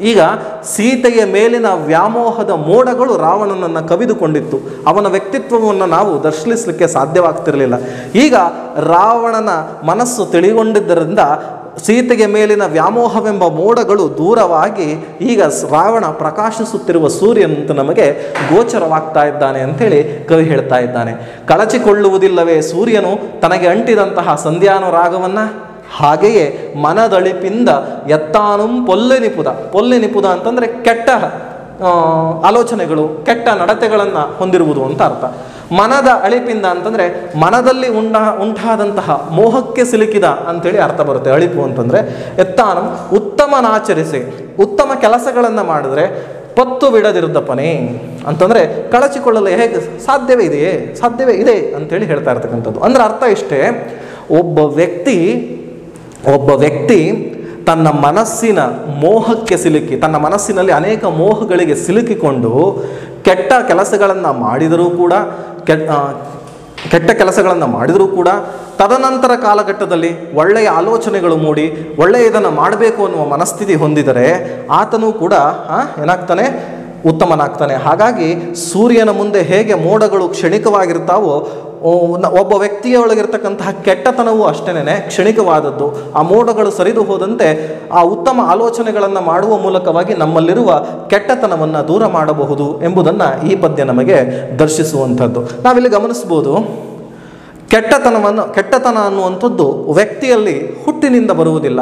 ಈಗ ಸೀತೆಯ ಮೇಲಿನ ವ್ಯಾಮೋಹದ ಮೋಡಗಳು ರಾವಣನನ್ನು ಕವಿದುಕೊಂಡಿತ್ತು. ಅವನ ವ್ಯಕ್ತಿತ್ವವನ್ನು ನಾವು ದರ್ಶಿಸಲಿಕ್ಕೆ ಸಾಧ್ಯವಾಗ್ತಿರಲಿಲ್ಲ. ಈಗ ರಾವಣನ ಮನಸ್ಸು ತಿಳಿಗೊಂಡಿದ್ದರಿಂದ ಸೀತೆಗೆ ಮೇಲಿನ ವ್ಯಾಮೋಹವೆಂಬ ಮೋಡಗಳು ದೂರವಾಗಿ ಈಗ ರಾವಣ ಪ್ರಕಾಶಿಸುತ್ತಿರುವ ಸೂರ್ಯನಂತ ನಮಗೆ ಗೋಚರವಾಗ್ತಾ ಇದ್ದಾನೆ ಅಂತೇಳಿ ಕವಿ ಹೇಳ್ತಾ ಇದ್ದಾನೆ. ಕಳಚಿಕೊಳ್ಳುವುದಿಲ್ಲವೇ ಸೂರ್ಯನು ತನಗೆ ಅಂಟಿದಂತಹ ಸಂಧ್ಯಾನುರಾಗವನ್ನು? ಹಾಗೆಯೇ ಮನದಳಿಪಿಂದ ಎತ್ತಾನುಂ ಪೊಲ್ಲೆನಿಪುದ. ಪೊಲ್ಲೆನಿಪುದ ಅಂತಂದರೆ ಕೆಟ್ಟ ಆಲೋಚನೆಗಳು, ಕೆಟ್ಟ ನಡತೆಗಳನ್ನು ಹೊಂದಿರುವುದು ಅಂತ ಅರ್ಥ. ಮನದ ಅಳಿಪಿಂದ ಅಂತಂದರೆ, ಮನದಲ್ಲಿ ಉಂಡ, ಉಂಟಾದಂತಹ ಮೋಹಕ್ಕೆ ಸಿಲುಕಿದ ಅಂತೇಳಿ ಅರ್ಥ ಬರುತ್ತೆ. ಅಳಿಪು ಅಂತಂದರೆ, ಎತ್ತಾನು, ಉತ್ತಮನಾಚರಿಸಿ, ಉತ್ತಮ ಕೆಲಸಗಳನ್ನು ಮಾಡಿದ್ರೆ ಪತ್ತು ಬಿಡದಿರುತ್ತಪ್ಪನೇ ಅಂತಂದರೆ, ಕಳಚಿಕೊಳ್ಳಲು ಹೇಗೆ ಸಾಧ್ಯವೇ ಇದೆಯೇ? ಸಾಧ್ಯವೇ ಇದೆ ಅಂತೇಳಿ ಹೇಳ್ತಾ ಇರ್ತಕ್ಕಂಥದ್ದು. ಅಂದ್ರೆ ಅರ್ಥ ಇಷ್ಟೇ, ಒಬ್ಬ ವ್ಯಕ್ತಿ ಒಬ್ಬ ವ್ಯಕ್ತಿ ತನ್ನ ಮನಸ್ಸಿನ ಮೋಹಕ್ಕೆ ಸಿಲುಕಿ, ತನ್ನ ಮನಸ್ಸಿನಲ್ಲಿ ಅನೇಕ ಮೋಹಗಳಿಗೆ ಸಿಲುಕಿಕೊಂಡು ಕೆಟ್ಟ ಕೆಲಸಗಳನ್ನು ಮಾಡಿದರೂ ಕೂಡ ಕೆಟ್ಟ ಕೆಲಸಗಳನ್ನು ಮಾಡಿದರೂ ಕೂಡ ತದನಂತರ ಕಾಲಘಟ್ಟದಲ್ಲಿ ಒಳ್ಳೆಯ ಆಲೋಚನೆಗಳು ಮೂಡಿ ಒಳ್ಳೆಯದನ್ನು ಮಾಡಬೇಕು ಅನ್ನುವ ಮನಸ್ಥಿತಿ ಹೊಂದಿದರೆ ಆತನೂ ಕೂಡ ಏನಾಗ್ತಾನೆ? ಉತ್ತಮನಾಗ್ತಾನೆ. ಹಾಗಾಗಿ ಸೂರ್ಯನ ಮುಂದೆ ಹೇಗೆ ಮೋಡಗಳು ಕ್ಷಣಿಕವಾಗಿರ್ತಾವೋ ಓ, ವ್ಯಕ್ತಿಯ ಒಳಗಿರ್ತಕ್ಕಂತಹ ಕೆಟ್ಟತನವೂ ಅಷ್ಟೇನೆ ಕ್ಷಣಿಕವಾದದ್ದು. ಆ ಮೋಡಗಳು ಸರಿದು ಹೋದಂತೆ ಆ ಉತ್ತಮ ಆಲೋಚನೆಗಳನ್ನು ಮಾಡುವ ಮೂಲಕವಾಗಿ ನಮ್ಮಲ್ಲಿರುವ ಕೆಟ್ಟತನವನ್ನು ದೂರ ಮಾಡಬಹುದು ಎಂಬುದನ್ನು ಈ ಪದ್ಯ ನಮಗೆ ದರ್ಶಿಸುವಂಥದ್ದು. ನಾವಿಲ್ಲಿ ಗಮನಿಸ್ಬೋದು ಕೆಟ್ಟತನವನ್ನು ಕೆಟ್ಟತನ ಅನ್ನುವಂಥದ್ದು ವ್ಯಕ್ತಿಯಲ್ಲಿ ಹುಟ್ಟಿನಿಂದ ಬರುವುದಿಲ್ಲ.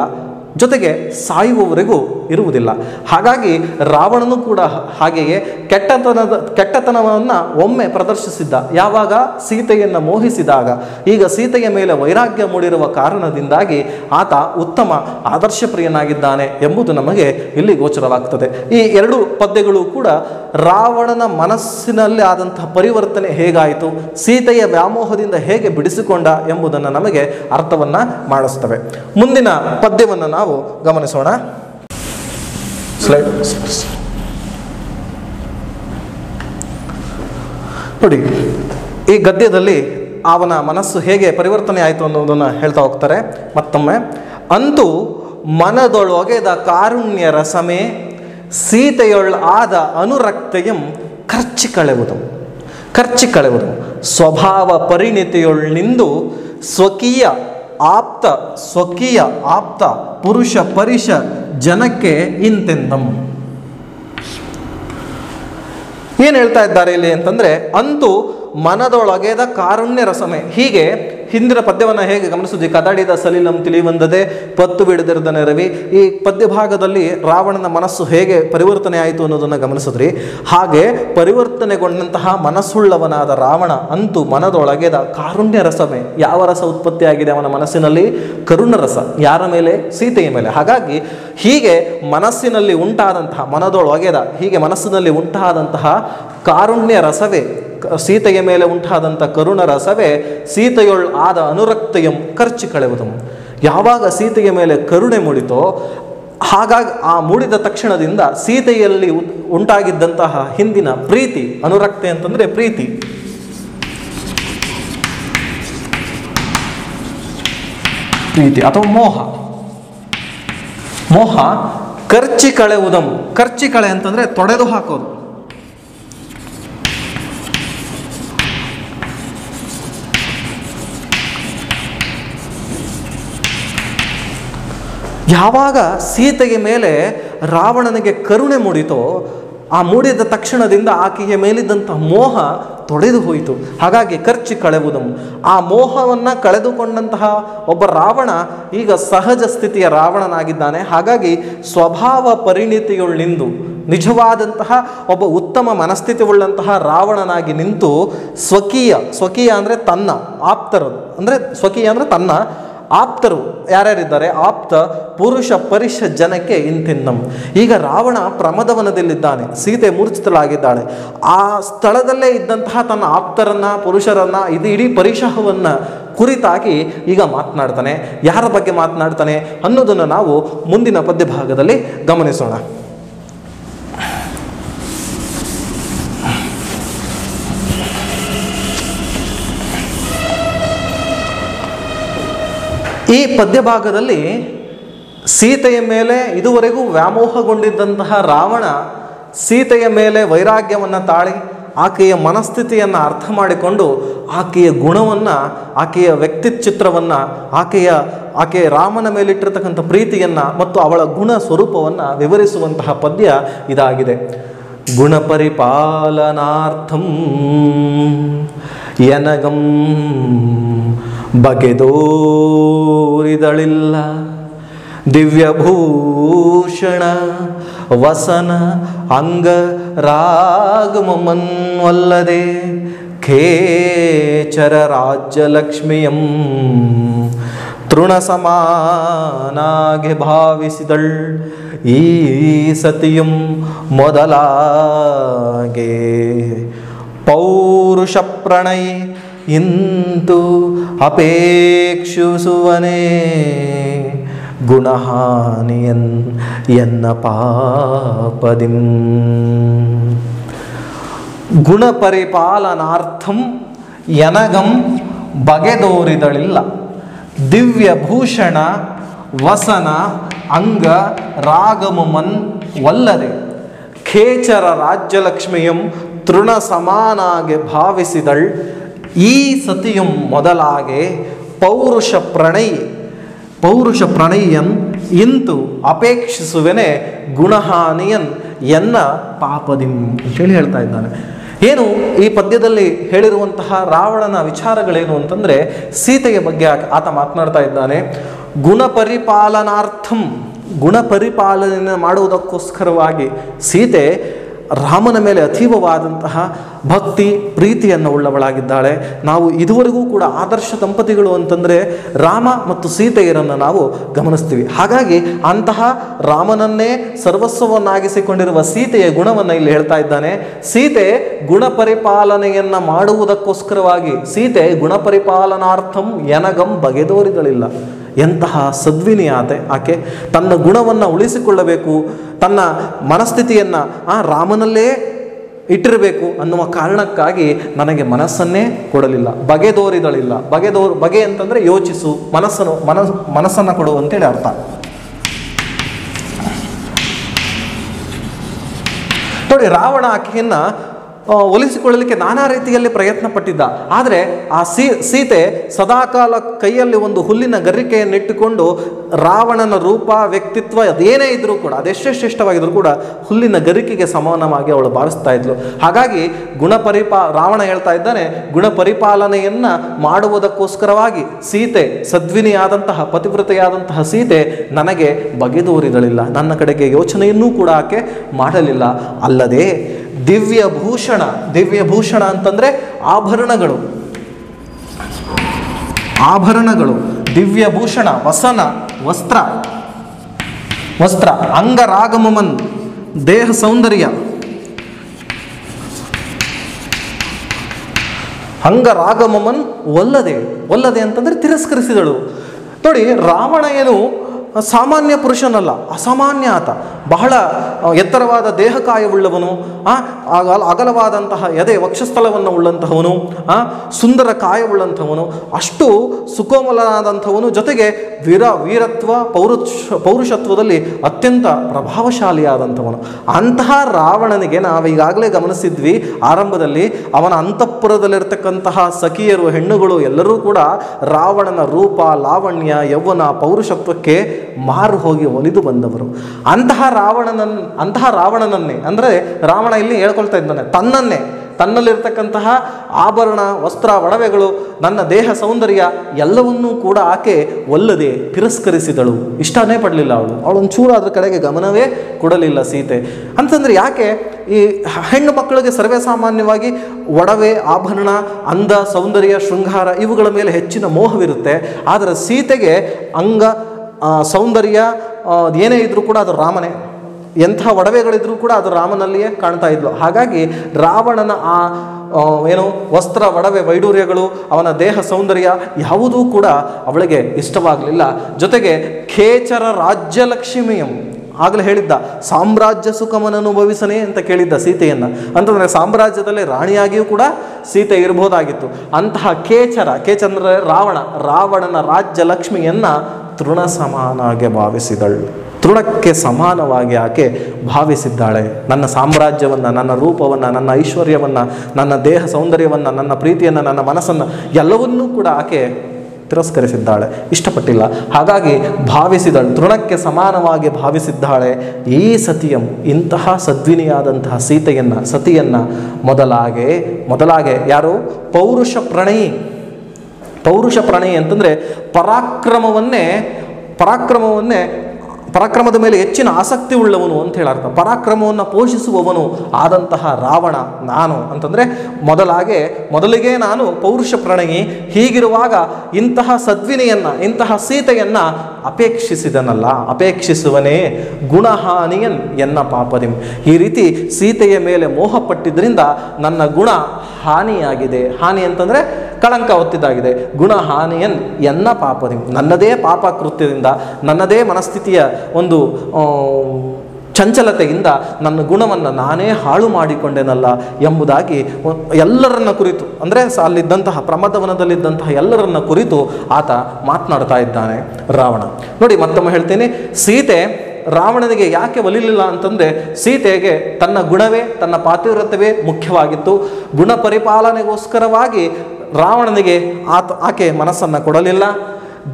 ಜೊತೆಗೆ ಸಾಯುವವರೆಗೂ ಇರುವುದಿಲ್ಲ. ಹಾಗಾಗಿ ರಾವಣನು ಕೂಡ ಹಾಗೆಯೇ ಕೆಟ್ಟತನದ, ಕೆಟ್ಟತನವನ್ನು ಒಮ್ಮೆ ಪ್ರದರ್ಶಿಸಿದ್ದ. ಯಾವಾಗ? ಸೀತೆಯನ್ನು ಮೋಹಿಸಿದಾಗ. ಈಗ ಸೀತೆಯ ಮೇಲೆ ವೈರಾಗ್ಯ ಮೂಡಿರುವ ಕಾರಣದಿಂದಾಗಿ ಆತ ಉತ್ತಮ ಆದರ್ಶಪ್ರಿಯನಾಗಿದ್ದಾನೆ ಎಂಬುದು ನಮಗೆ ಇಲ್ಲಿ ಗೋಚರವಾಗ್ತದೆ. ಈ ಎರಡು ಪದ್ಯಗಳು ಕೂಡ ರಾವಣನ ಮನಸ್ಸಿನಲ್ಲಿ ಆದಂತಹ ಪರಿವರ್ತನೆ ಹೇಗಾಯಿತು? ಸೀತೆಯ ವ್ಯಾಮೋಹದಿಂದ ಹೇಗೆ ಬಿಡಿಸಿಕೊಂಡ ಎಂಬುದನ್ನು ನಮಗೆ ಅರ್ಥವನ್ನು ಮಾಡಿಸ್ತವೆ. ಮುಂದಿನ ಪದ್ಯವನ್ನು ನಾವು ಗಮನಿಸೋಣ. ಸ್ಲೈಡ್ ನೋಡಿ, ಈ ಗದ್ಯದಲ್ಲಿ ಅವನ ಮನಸ್ಸು ಹೇಗೆ ಪರಿವರ್ತನೆ ಆಯಿತು ಅನ್ನೋದನ್ನು ಹೇಳ್ತಾ ಹೋಗ್ತಾರೆ. ಮತ್ತೊಮ್ಮೆ, ಅಂತೂ ಮನದೊಳೊಗೆದ ಕಾರುಣ್ಯ ರಸಮೇ, ಸೀತೆಯೊಳ್ ಆದ ಅನುರಕ್ತೆಯಂ ಖರ್ಚಿ ಕಳೆವುದು ಖರ್ಚಿ ಕಳೆವುದು ಸ್ವಭಾವ ಪರಿಣಿತಿಯೊಳ್ ನಿಂದು ಸ್ವಕೀಯ ಆಪ್ತ ಸ್ವಕೀಯ ಆಪ್ತ ಪುರುಷ ಪರಿಷ ಜನಕ್ಕೆ ಇಂತೆಂದಂ. ಏನು ಹೇಳ್ತಾ ಇದ್ದಾರೆ ಇಲ್ಲಿ ಅಂತಂದ್ರೆ ಅಂತೂ ಮನದೊಳಗೆದ ಕಾರುಣ್ಯ ರಸಮೆ ಹೀಗೆ ಹಿಂದಿನ ಪದ್ಯವನ್ನು ಹೇಗೆ ಗಮನಿಸಿದ್ವಿ ಕದಡಿದ ಸಲಿಲಂ ತಿಳಿವಂದದೆ, ಪತ್ತು ಬಿಡದಿರದನೆ ರವಿ. ಈ ಪದ್ಯ ಭಾಗದಲ್ಲಿ ರಾವಣನ ಮನಸ್ಸು ಹೇಗೆ ಪರಿವರ್ತನೆ ಆಯಿತು ಅನ್ನೋದನ್ನು ಗಮನಿಸಿದ್ರಿ. ಹಾಗೆ ಪರಿವರ್ತನೆಗೊಂಡಂತಹ ಮನಸ್ಸುಳ್ಳವನಾದ ರಾವಣ ಅಂತೂ ಮನದೊಳಗೆದ ಕಾರುಣ್ಯ ರಸಮೆ ಯಾವ ರಸ ಉತ್ಪತ್ತಿಯಾಗಿದೆ ಅವನ ಮನಸ್ಸಿನಲ್ಲಿ? ಕರುಣ ರಸ ಯಾರ ಮೇಲೆ? ಸೀತೆಯ ಮೇಲೆ. ಹಾಗಾಗಿ ಹೀಗೆ ಮನಸ್ಸಿನಲ್ಲಿ ಉಂಟಾದಂತಹ, ಮನದೊಳಗೆದ ಹೀಗೆ ಮನಸ್ಸಿನಲ್ಲಿ ಉಂಟಾದಂತಹ ಕಾರುಣ್ಯ ರಸವೇ ಸೀತೆಯ ಮೇಲೆ ಉಂಟಾದಂಥ ಕರುಣ ರಸವೇ ಸೀತೆಯೊಳ್ ಆದ ಅನುರಕ್ತೆಯಂ ಖರ್ಚು ಕಳೆಯುವುದು ಯಾವಾಗ ಸೀತೆಯ ಮೇಲೆ ಕರುಣೆ ಮೂಡಿತೋ, ಹಾಗಾಗಿ ಆ ಮೂಡಿದ ತಕ್ಷಣದಿಂದ ಸೀತೆಯಲ್ಲಿ ಉಂಟಾಗಿದ್ದಂತಹ ಹಿಂದಿನ ಪ್ರೀತಿ, ಅನುರಕ್ತೆ ಅಂತಂದರೆ ಪ್ರೀತಿ. ಪ್ರೀತಿ ಅಥವಾ ಮೋಹ. ಮೋಹ ಖರ್ಚಿ ಕಳೆಯುವುದಂ ಖರ್ಚಿ ಕಳೆ ಅಂತಂದ್ರೆ ತೊಡೆದು ಹಾಕೋದು. ಯಾವಾಗ ಸೀತೆಗೆ ಮೇಲೆ ರಾವಣನಿಗೆ ಕರುಣೆ ಮೂಡಿತೋ, ಆ ಮೂಡಿದ ತಕ್ಷಣದಿಂದ ಆಕೆಯ ಮೇಲಿದ್ದಂಥ ಮೋಹ ತೊಡೆದು ಹೋಯಿತು. ಹಾಗಾಗಿ ಖರ್ಚು ಕಳೆಯುವುದಂ ಆ ಮೋಹವನ್ನು ಕಳೆದುಕೊಂಡಂತಹ ಒಬ್ಬ ರಾವಣ ಈಗ ಸಹಜ ಸ್ಥಿತಿಯ ರಾವಣನಾಗಿದ್ದಾನೆ. ಹಾಗಾಗಿ ಸ್ವಭಾವ ಪರಿಣಿತಿಯುಳ್ಳಿಂದು ನಿಜವಾದಂತಹ ಒಬ್ಬ ಉತ್ತಮ ಮನಸ್ಥಿತಿ ಉಳ್ಳಂತಹ ರಾವಣನಾಗಿ ನಿಂತು ಸ್ವಕೀಯ ಸ್ವಕೀಯ ಅಂದರೆ ತನ್ನ, ಆಪ್ತರದು. ಅಂದರೆ ಸ್ವಕೀಯ ಅಂದರೆ ತನ್ನ ಆಪ್ತರು ಯಾರ್ಯಾರಿದ್ದಾರೆ? ಆಪ್ತ ಪುರುಷ ಪರಿಷ ಜನಕ್ಕೆ ಇಂತಿನ್ನಂ. ಈಗ ರಾವಣ ಪ್ರಮದವನದಲ್ಲಿದ್ದಾನೆ, ಸೀತೆ ಮೂರ್ಛಿತಳಾಗಿದ್ದಾಳೆ. ಆ ಸ್ಥಳದಲ್ಲೇ ಇದ್ದಂತಹ ತನ್ನ ಆಪ್ತರನ್ನ, ಪುರುಷರನ್ನ, ಇದು ಇಡೀ ಪರಿಷಹವನ್ನ ಕುರಿತಾಗಿ ಈಗ ಮಾತನಾಡ್ತಾನೆ. ಯಾರ ಬಗ್ಗೆ ಮಾತನಾಡ್ತಾನೆ ಅನ್ನೋದನ್ನು ನಾವು ಮುಂದಿನ ಪದ್ಯ ಭಾಗದಲ್ಲಿ ಗಮನಿಸೋಣ. ಈ ಪದ್ಯಭಾಗದಲ್ಲಿ ಸೀತೆಯ ಮೇಲೆ ಇದುವರೆಗೂ ವ್ಯಾಮೋಹಗೊಂಡಿದ್ದಂತಹ ರಾವಣ ಸೀತೆಯ ಮೇಲೆ ವೈರಾಗ್ಯವನ್ನು ತಾಳಿ ಆಕೆಯ ಮನಸ್ಥಿತಿಯನ್ನು ಅರ್ಥ ಮಾಡಿಕೊಂಡು ಆಕೆಯ ಗುಣವನ್ನು, ಆಕೆಯ ವ್ಯಕ್ತಿ ಚಿತ್ರವನ್ನು ಆಕೆಯ, ಆಕೆ ರಾಮನ ಮೇಲಿಟ್ಟಿರ್ತಕ್ಕಂಥ ಪ್ರೀತಿಯನ್ನು ಮತ್ತು ಅವಳ ಗುಣ ಸ್ವರೂಪವನ್ನು ವಿವರಿಸುವಂತಹ ಪದ್ಯ ಇದಾಗಿದೆ. ಗುಣಪರಿಪಾಲನಾರ್ಥಂ ಯನಗಂ ಬಗೆದೋರಿದಳಿಲ್ಲ. ದಿವ್ಯಭೂಷಣ ವಸನ ಅಂಗ ರಾಗಮನ್ವಲ್ಲದೆ ಖೇಚರ ರಾಜ್ಯಲಕ್ಷ್ಮಿಯಂ ತೃಣಸಮಾನಾಗೆ ಭಾವಿಸಿದಳ್ ಈ ಸತಿಯಂ ಮೊದಲಾಗೆ. ಪೌರುಷ ಪ್ರಣಯ ಇಂತು ಅಪೇಕ್ಷಿಸುವನೇ ಗುಣಹಾನಿಯನ್ ಎನ್ನ ಪಾಪದಿಂ. ಗುಣಪರಿಪಾಲನಾರ್ಥಂ ಎನಗಂ ಬಗೆದೋರಿದಳಿಲ್ಲ. ದಿವ್ಯಭೂಷಣ ವಸನ, ಅಂಗ, ರಾಗಮುಮನ್ ವಲ್ಲದೆ ಖೇಚರ ರಾಜ್ಯಲಕ್ಷ್ಮಿಯಂ ತೃಣ ಸಮಾನಾಗೆ ಭಾವಿಸಿದಳ್ ಈ ಸತಿಯಂ ಮೊದಲಾಗೆ ಪೌರುಷ ಪ್ರಣಯಿ, ಪೌರುಷ ಪ್ರಣಯನ್ ಇಂತು ಅಪೇಕ್ಷಿಸುವೆನೆ ಗುಣಹಾನಿಯನ್ ಎನ್ನ ಪಾಪದಿಂ ಅಂತೇಳಿ ಹೇಳ್ತಾ ಇದ್ದಾನೆ. ಏನು, ಈ ಪದ್ಯದಲ್ಲಿ ಹೇಳಿರುವಂತಹ ರಾವಣನ ವಿಚಾರಗಳೇನು ಅಂತಂದರೆ ಸೀತೆಯ ಬಗ್ಗೆ ಆತ- ಮಾತನಾಡ್ತಾ ಇದ್ದಾನೆ. ಗುಣ ಪರಿಪಾಲನ ಮಾಡುವುದಕ್ಕೋಸ್ಕರವಾಗಿ ಸೀತೆ ರಾಮನ ಮೇಲೆ ಅತೀವವಾದಂತಹ ಭಕ್ತಿ, ಪ್ರೀತಿಯನ್ನು ಉಳ್ಳವಳಾಗಿದ್ದಾಳೆ. ನಾವು ಇದುವರೆಗೂ ಕೂಡ ಆದರ್ಶ ದಂಪತಿಗಳು ಅಂತಂದರೆ ರಾಮ ಮತ್ತು ಸೀತೆಯರನ್ನು ನಾವು ಗಮನಿಸ್ತೀವಿ. ಹಾಗಾಗಿ ಅಂತಹ ರಾಮನನ್ನೇ ಸರ್ವಸ್ವವನ್ನಾಗಿಸಿಕೊಂಡಿರುವ ಸೀತೆಯ ಗುಣವನ್ನು ಇಲ್ಲಿ ಹೇಳ್ತಾ ಇದ್ದಾನೆ. ಸೀತೆ ಗುಣಪರಿಪಾಲನೆಯನ್ನು ಮಾಡುವುದಕ್ಕೋಸ್ಕರವಾಗಿ, ಸೀತೆ ಗುಣಪರಿಪಾಲನಾರ್ಥಂ ಎನಗಂ ಬಗೆದೋರಿದಳಿಲ್ಲ ಎಂತಹ ಸದ್ವಿನಿ ಆತೆ ಆಕೆ ತನ್ನ ಗುಣವನ್ನು ಉಳಿಸಿಕೊಳ್ಳಬೇಕು, ತನ್ನ ಮನಸ್ಥಿತಿಯನ್ನು, ಆ ರಾಮನಲ್ಲೇ ಇಟ್ಟಿರಬೇಕು ಅನ್ನುವ ಕಾರಣಕ್ಕಾಗಿ ನನಗೆ ಮನಸ್ಸನ್ನೇ ಕೊಡಲಿಲ್ಲ. ಬಗೆದೋರಿದಳಿಲ್ಲ. ಬಗೆದೋರು, ಬಗೆ ಅಂತಂದರೆ ಯೋಚಿಸು, ಮನಸ್ಸನ್ನು, ಮನಸ್, ಮನಸ್ಸನ್ನು ಕೊಡು ಅಂತೇಳಿ ಅರ್ಥ. ನೋಡಿ, ರಾವಣ ಆಕೆಯನ್ನು ಒಲಿಸಿಕೊಳ್ಳಲಿಕ್ಕೆ ನಾನಾ ರೀತಿಯಲ್ಲಿ ಪ್ರಯತ್ನ ಪಟ್ಟಿದ್ದ ಆದರೆ ಆ ಸೀ, ಸೀತೆ ಸದಾಕಾಲ ಕೈಯಲ್ಲಿ ಒಂದು ಹುಲ್ಲಿನ ಗರಿಕೆಯನ್ನಿಟ್ಟುಕೊಂಡು ರಾವಣನ ರೂಪ, ವ್ಯಕ್ತಿತ್ವ ಅದೇನೇ ಇದ್ದರೂ ಕೂಡ ಅದೆಷ್ಟೇ ಶ್ರೇಷ್ಠವಾಗಿದ್ದರೂ ಕೂಡ ಹುಲ್ಲಿನ ಗರಿಕೆಗೆ ಸಮಾನವಾಗಿ ಅವಳು ಭಾವಿಸ್ತಾ ಇದ್ಲು. ಹಾಗಾಗಿ ಗುಣಪರಿಪಾ, ರಾವಣ ಹೇಳ್ತಾ ಇದ್ದಾನೆ, ಗುಣಪರಿಪಾಲನೆಯನ್ನು ಮಾಡುವುದಕ್ಕೋಸ್ಕರವಾಗಿ ಸೀತೆ ಸದ್ವಿನಿಯಾದಂತಹ, ಪತಿವ್ರತೆಯಾದಂತಹ ಸೀತೆ ನನಗೆ ಬಗೆದೋರಿದಳಿಲ್ಲ ನನ್ನ ಕಡೆಗೆ ಯೋಚನೆಯನ್ನೂ ಕೂಡ ಆಕೆ ಮಾಡಲಿಲ್ಲ. ಅಲ್ಲದೆ ದಿವ್ಯ ಭೂಷಣ ದಿವ್ಯ ಭೂಷಣ ಅಂತಂದ್ರೆ ಆಭರಣಗಳು. ಆಭರಣಗಳು, ದಿವ್ಯ ಭೂಷಣ, ವಸನ, ವಸ್ತ್ರ. ವಸ್ತ್ರ, ಅಂಗರಾಗಮಮನ್, ದೇಹ ಸೌಂದರ್ಯ. ಅಂಗರಾಗಮಮನ್ ಒಲ್ಲದೆ ಒಲ್ಲದೆ ಅಂತಂದ್ರೆ ತಿರಸ್ಕರಿಸಿದಳು. ನೋಡಿ ರಾವಣ ಏನು ಸಾಮಾನ್ಯ ಪುರುಷನಲ್ಲ ಅಸಾಮಾನ್ಯ ಆತ. ಬಹಳ ಎತ್ತರವಾದ ದೇಹಕಾಯವುಳ್ಳವನು ಆ, ಅಗಲ ಅಗಲವಾದಂತಹ ಎದೆ ವಕ್ಷಸ್ಥಳವನ್ನು ಉಳ್ಳಂತಹವನು ಆ, ಸುಂದರ ಕಾಯವುಳ್ಳಂಥವನು ಅಷ್ಟು ಸುಕೋಮಲನಾದಂಥವನು ಜೊತೆಗೆ ವೀರ ವೀರತ್ವ ಪೌರುಷ ಪೌರುಷತ್ವದಲ್ಲಿ ಅತ್ಯಂತ ಪ್ರಭಾವಶಾಲಿಯಾದಂಥವನು. ಅಂತಹ ರಾವಣನಿಗೆ ನಾವು ಈಗಾಗಲೇ ಗಮನಿಸಿದ್ವಿ ಆರಂಭದಲ್ಲಿ ಅವನ ಅಂತಃಪುರದಲ್ಲಿರ್ತಕ್ಕಂತಹ ಸಖಿಯರು ಹೆಣ್ಣುಗಳು ಎಲ್ಲರೂ ಕೂಡ ರಾವಣನ ರೂಪ ಲಾವಣ್ಯ ಯೌವನ ಪೌರುಷತ್ವಕ್ಕೆ ಮಾರು ಹೋಗಿ ಒಲಿದು ಬಂದವರು. ಅಂತಹ ರಾವಣನನ್, ಅಂತಹ ರಾವಣನನ್ನೇ, ಅಂದರೆ ರಾವಣ ಇಲ್ಲಿ ಹೇಳ್ಕೊಳ್ತಾ ಇದ್ದಾನೆ, ತನ್ನನ್ನೇ, ತನ್ನಲ್ಲಿರ್ತಕ್ಕಂತಹ ಆಭರಣ, ವಸ್ತ್ರ, ಒಡವೆಗಳು, ನನ್ನ ದೇಹ ಸೌಂದರ್ಯ ಎಲ್ಲವನ್ನೂ ಕೂಡ ಆಕೆ ಒಲ್ಲದೆ ತಿರಸ್ಕರಿಸಿದಳು. ಇಷ್ಟನೇ ಪಡಲಿಲ್ಲ ಅವಳು. ಅವಳು ಒಂಚೂರು ಅದ್ರ ಕಡೆಗೆ ಗಮನವೇ ಕೊಡಲಿಲ್ಲ ಸೀತೆ. ಅಂತಂದರೆ ಯಾಕೆ ಈ ಹೆಣ್ಣು ಮಕ್ಕಳಿಗೆ ಸರ್ವೇ ಸಾಮಾನ್ಯವಾಗಿ ಒಡವೆ, ಆಭರಣ, ಅಂದ, ಸೌಂದರ್ಯ, ಶೃಂಗಾರ ಇವುಗಳ ಮೇಲೆ ಹೆಚ್ಚಿನ ಮೋಹವಿರುತ್ತೆ. ಆದರೆ ಸೀತೆಗೆ ಅಂಗ ಸೌಂದರ್ಯ ಏನೇ ಇದ್ರೂ ಕೂಡ ಅದು ರಾಮನೇ. ಎಂಥ ಒಡವೆಗಳಿದ್ರೂ ಕೂಡ ಅದು ರಾಮನಲ್ಲಿಯೇ ಕಾಣ್ತಾ ಇದ್ಲು. ಹಾಗಾಗಿ ರಾವಣನ ಆ ಏನು ವಸ್ತ್ರ, ಒಡವೆ, ವೈಡೂರ್ಯಗಳು, ಅವನ ದೇಹ ಸೌಂದರ್ಯ ಯಾವುದೂ ಕೂಡ ಅವಳಿಗೆ ಇಷ್ಟವಾಗಲಿಲ್ಲ. ಜೊತೆಗೆ ಖೇಚರ ರಾಜ್ಯಲಕ್ಷ್ಮಿಯಂ ಆಗಲೇ ಹೇಳಿದ್ದ, ಸಾಮ್ರಾಜ್ಯ ಸುಖಮನ ಅನುಭವಿಸನೇ ಅಂತ ಕೇಳಿದ್ದ ಸೀತೆಯನ್ನು. ಅಂತಂದರೆ ಸಾಮ್ರಾಜ್ಯದಲ್ಲಿ ರಾಣಿಯಾಗಿಯೂ ಕೂಡ ಸೀತೆ ಇರಬಹುದಾಗಿತ್ತು ಅಂತಹ ಕೇಚರ ಕೇಚಂದ್ರೆ ರಾವಣ, ರಾವಣನ ರಾಜ್ಯ ಲಕ್ಷ್ಮಿಯನ್ನ ತೃಣ ಸಮಾನಾಗೆ ಭಾವಿಸಿದಳು. ತೃಣಕ್ಕೆ ಸಮಾನವಾಗಿ ಆಕೆ ಭಾವಿಸಿದ್ದಾಳೆ. ನನ್ನ ಸಾಮ್ರಾಜ್ಯವನ್ನು, ನನ್ನ ರೂಪವನ್ನು, ನನ್ನ ಐಶ್ವರ್ಯವನ್ನು, ನನ್ನ ದೇಹ ಸೌಂದರ್ಯವನ್ನು, ನನ್ನ ಪ್ರೀತಿಯನ್ನು, ನನ್ನ ಮನಸ್ಸನ್ನು ಎಲ್ಲವನ್ನೂ ಕೂಡ ಆಕೆ ತಿರಸ್ಕರಿಸಿದ್ದಾಳೆ. ಇಷ್ಟಪಟ್ಟಿಲ್ಲ. ಹಾಗಾಗಿ ಭಾವಿಸಿದಳು, ತೃಣಕ್ಕೆ ಸಮಾನವಾಗಿ ಭಾವಿಸಿದ್ದಾಳೆ. ಈ ಸತಿಯಂ ಇಂತಹ ಸದ್ವಿನಿಯಾದಂತಹ ಸೀತೆಯನ್ನು, ಸತಿಯನ್ನು ಮೊದಲಾಗೆ ಮೊದಲಾಗೆ ಯಾರು? ಪೌರುಷ ಪ್ರಣಯಿ. ಪೌರುಷ ಪ್ರಣಯ ಅಂತಂದರೆ ಪರಾಕ್ರಮವನ್ನೇ ಪರಾಕ್ರಮವನ್ನೇ, ಪರಾಕ್ರಮದ ಮೇಲೆ ಹೆಚ್ಚಿನ ಆಸಕ್ತಿ ಉಳ್ಳವನು ಅಂತ ಹೇಳರ್ಥ. ಪರಾಕ್ರಮವನ್ನು ಪೋಷಿಸುವವನು ಆದಂತಹ ರಾವಣ, ನಾನು ಅಂತಂದರೆ ಮೊದಲಾಗೆ, ಮೊದಲಿಗೆ ನಾನು ಪೌರುಷ ಪ್ರಣಯಿ, ಹೀಗಿರುವಾಗ ಇಂತಹ ಸದ್ವಿನಿಯನ್ನು, ಇಂತಹ ಸೀತೆಯನ್ನು ಅಪೇಕ್ಷಿಸಿದನಲ್ಲ. ಅಪೇಕ್ಷಿಸುವನೇ ಗುಣಹಾನಿಯನ್ ಎನ್ನ ಪಾಪದಿಂ. ಈ ರೀತಿ ಸೀತೆಯ ಮೇಲೆ ಮೋಹಪಟ್ಟಿದ್ದರಿಂದ ನನ್ನ ಗುಣ ಹಾನಿಯಾಗಿದೆ. ಹಾನಿ ಅಂತಂದರೆ ಕಳಂಕ ಹೊತ್ತಿದ್ದಾಗಿದೆ. ಗುಣ ಹಾನಿಯನ್ ಎನ್ನ ಪಾಪದಿಂ? ನನ್ನದೇ ಪಾಪ ಕೃತ್ಯದಿಂದ ನನ್ನದೇ ಮನಸ್ಥಿತಿಯ ಒಂದು ಚಂಚಲತೆಯಿಂದ ನನ್ನ ಗುಣವನ್ನು ನಾನೇ ಹಾಳು ಮಾಡಿಕೊಂಡೆನಲ್ಲ ಎಂಬುದಾಗಿ ಎಲ್ಲರನ್ನ ಕುರಿತು, ಅಂದರೆ ಅಲ್ಲಿದ್ದಂತಹ ಪ್ರಮದವನದಲ್ಲಿದ್ದಂತಹ ಎಲ್ಲರನ್ನ ಕುರಿತು ಆತ ಮಾತನಾಡ್ತಾ ಇದ್ದಾನೆ ರಾವಣ. ನೋಡಿ, ಮತ್ತೊಮ್ಮೆ ಹೇಳ್ತೀನಿ, ಸೀತೆ ರಾವಣನಿಗೆ ಯಾಕೆ ಒಲಿಲಿಲ್ಲ ಅಂತಂದರೆ, ಸೀತೆಗೆ ತನ್ನ ಗುಣವೇ, ತನ್ನ ಪಾತಿವ್ರತವೇ ಮುಖ್ಯವಾಗಿತ್ತು. ಗುಣ ಪರಿಪಾಲನೆಗೋಸ್ಕರವಾಗಿ ರಾವಣನಿಗೆ ಆತ, ಆಕೆ ಮನಸ್ಸನ್ನು ಕೊಡಲಿಲ್ಲ.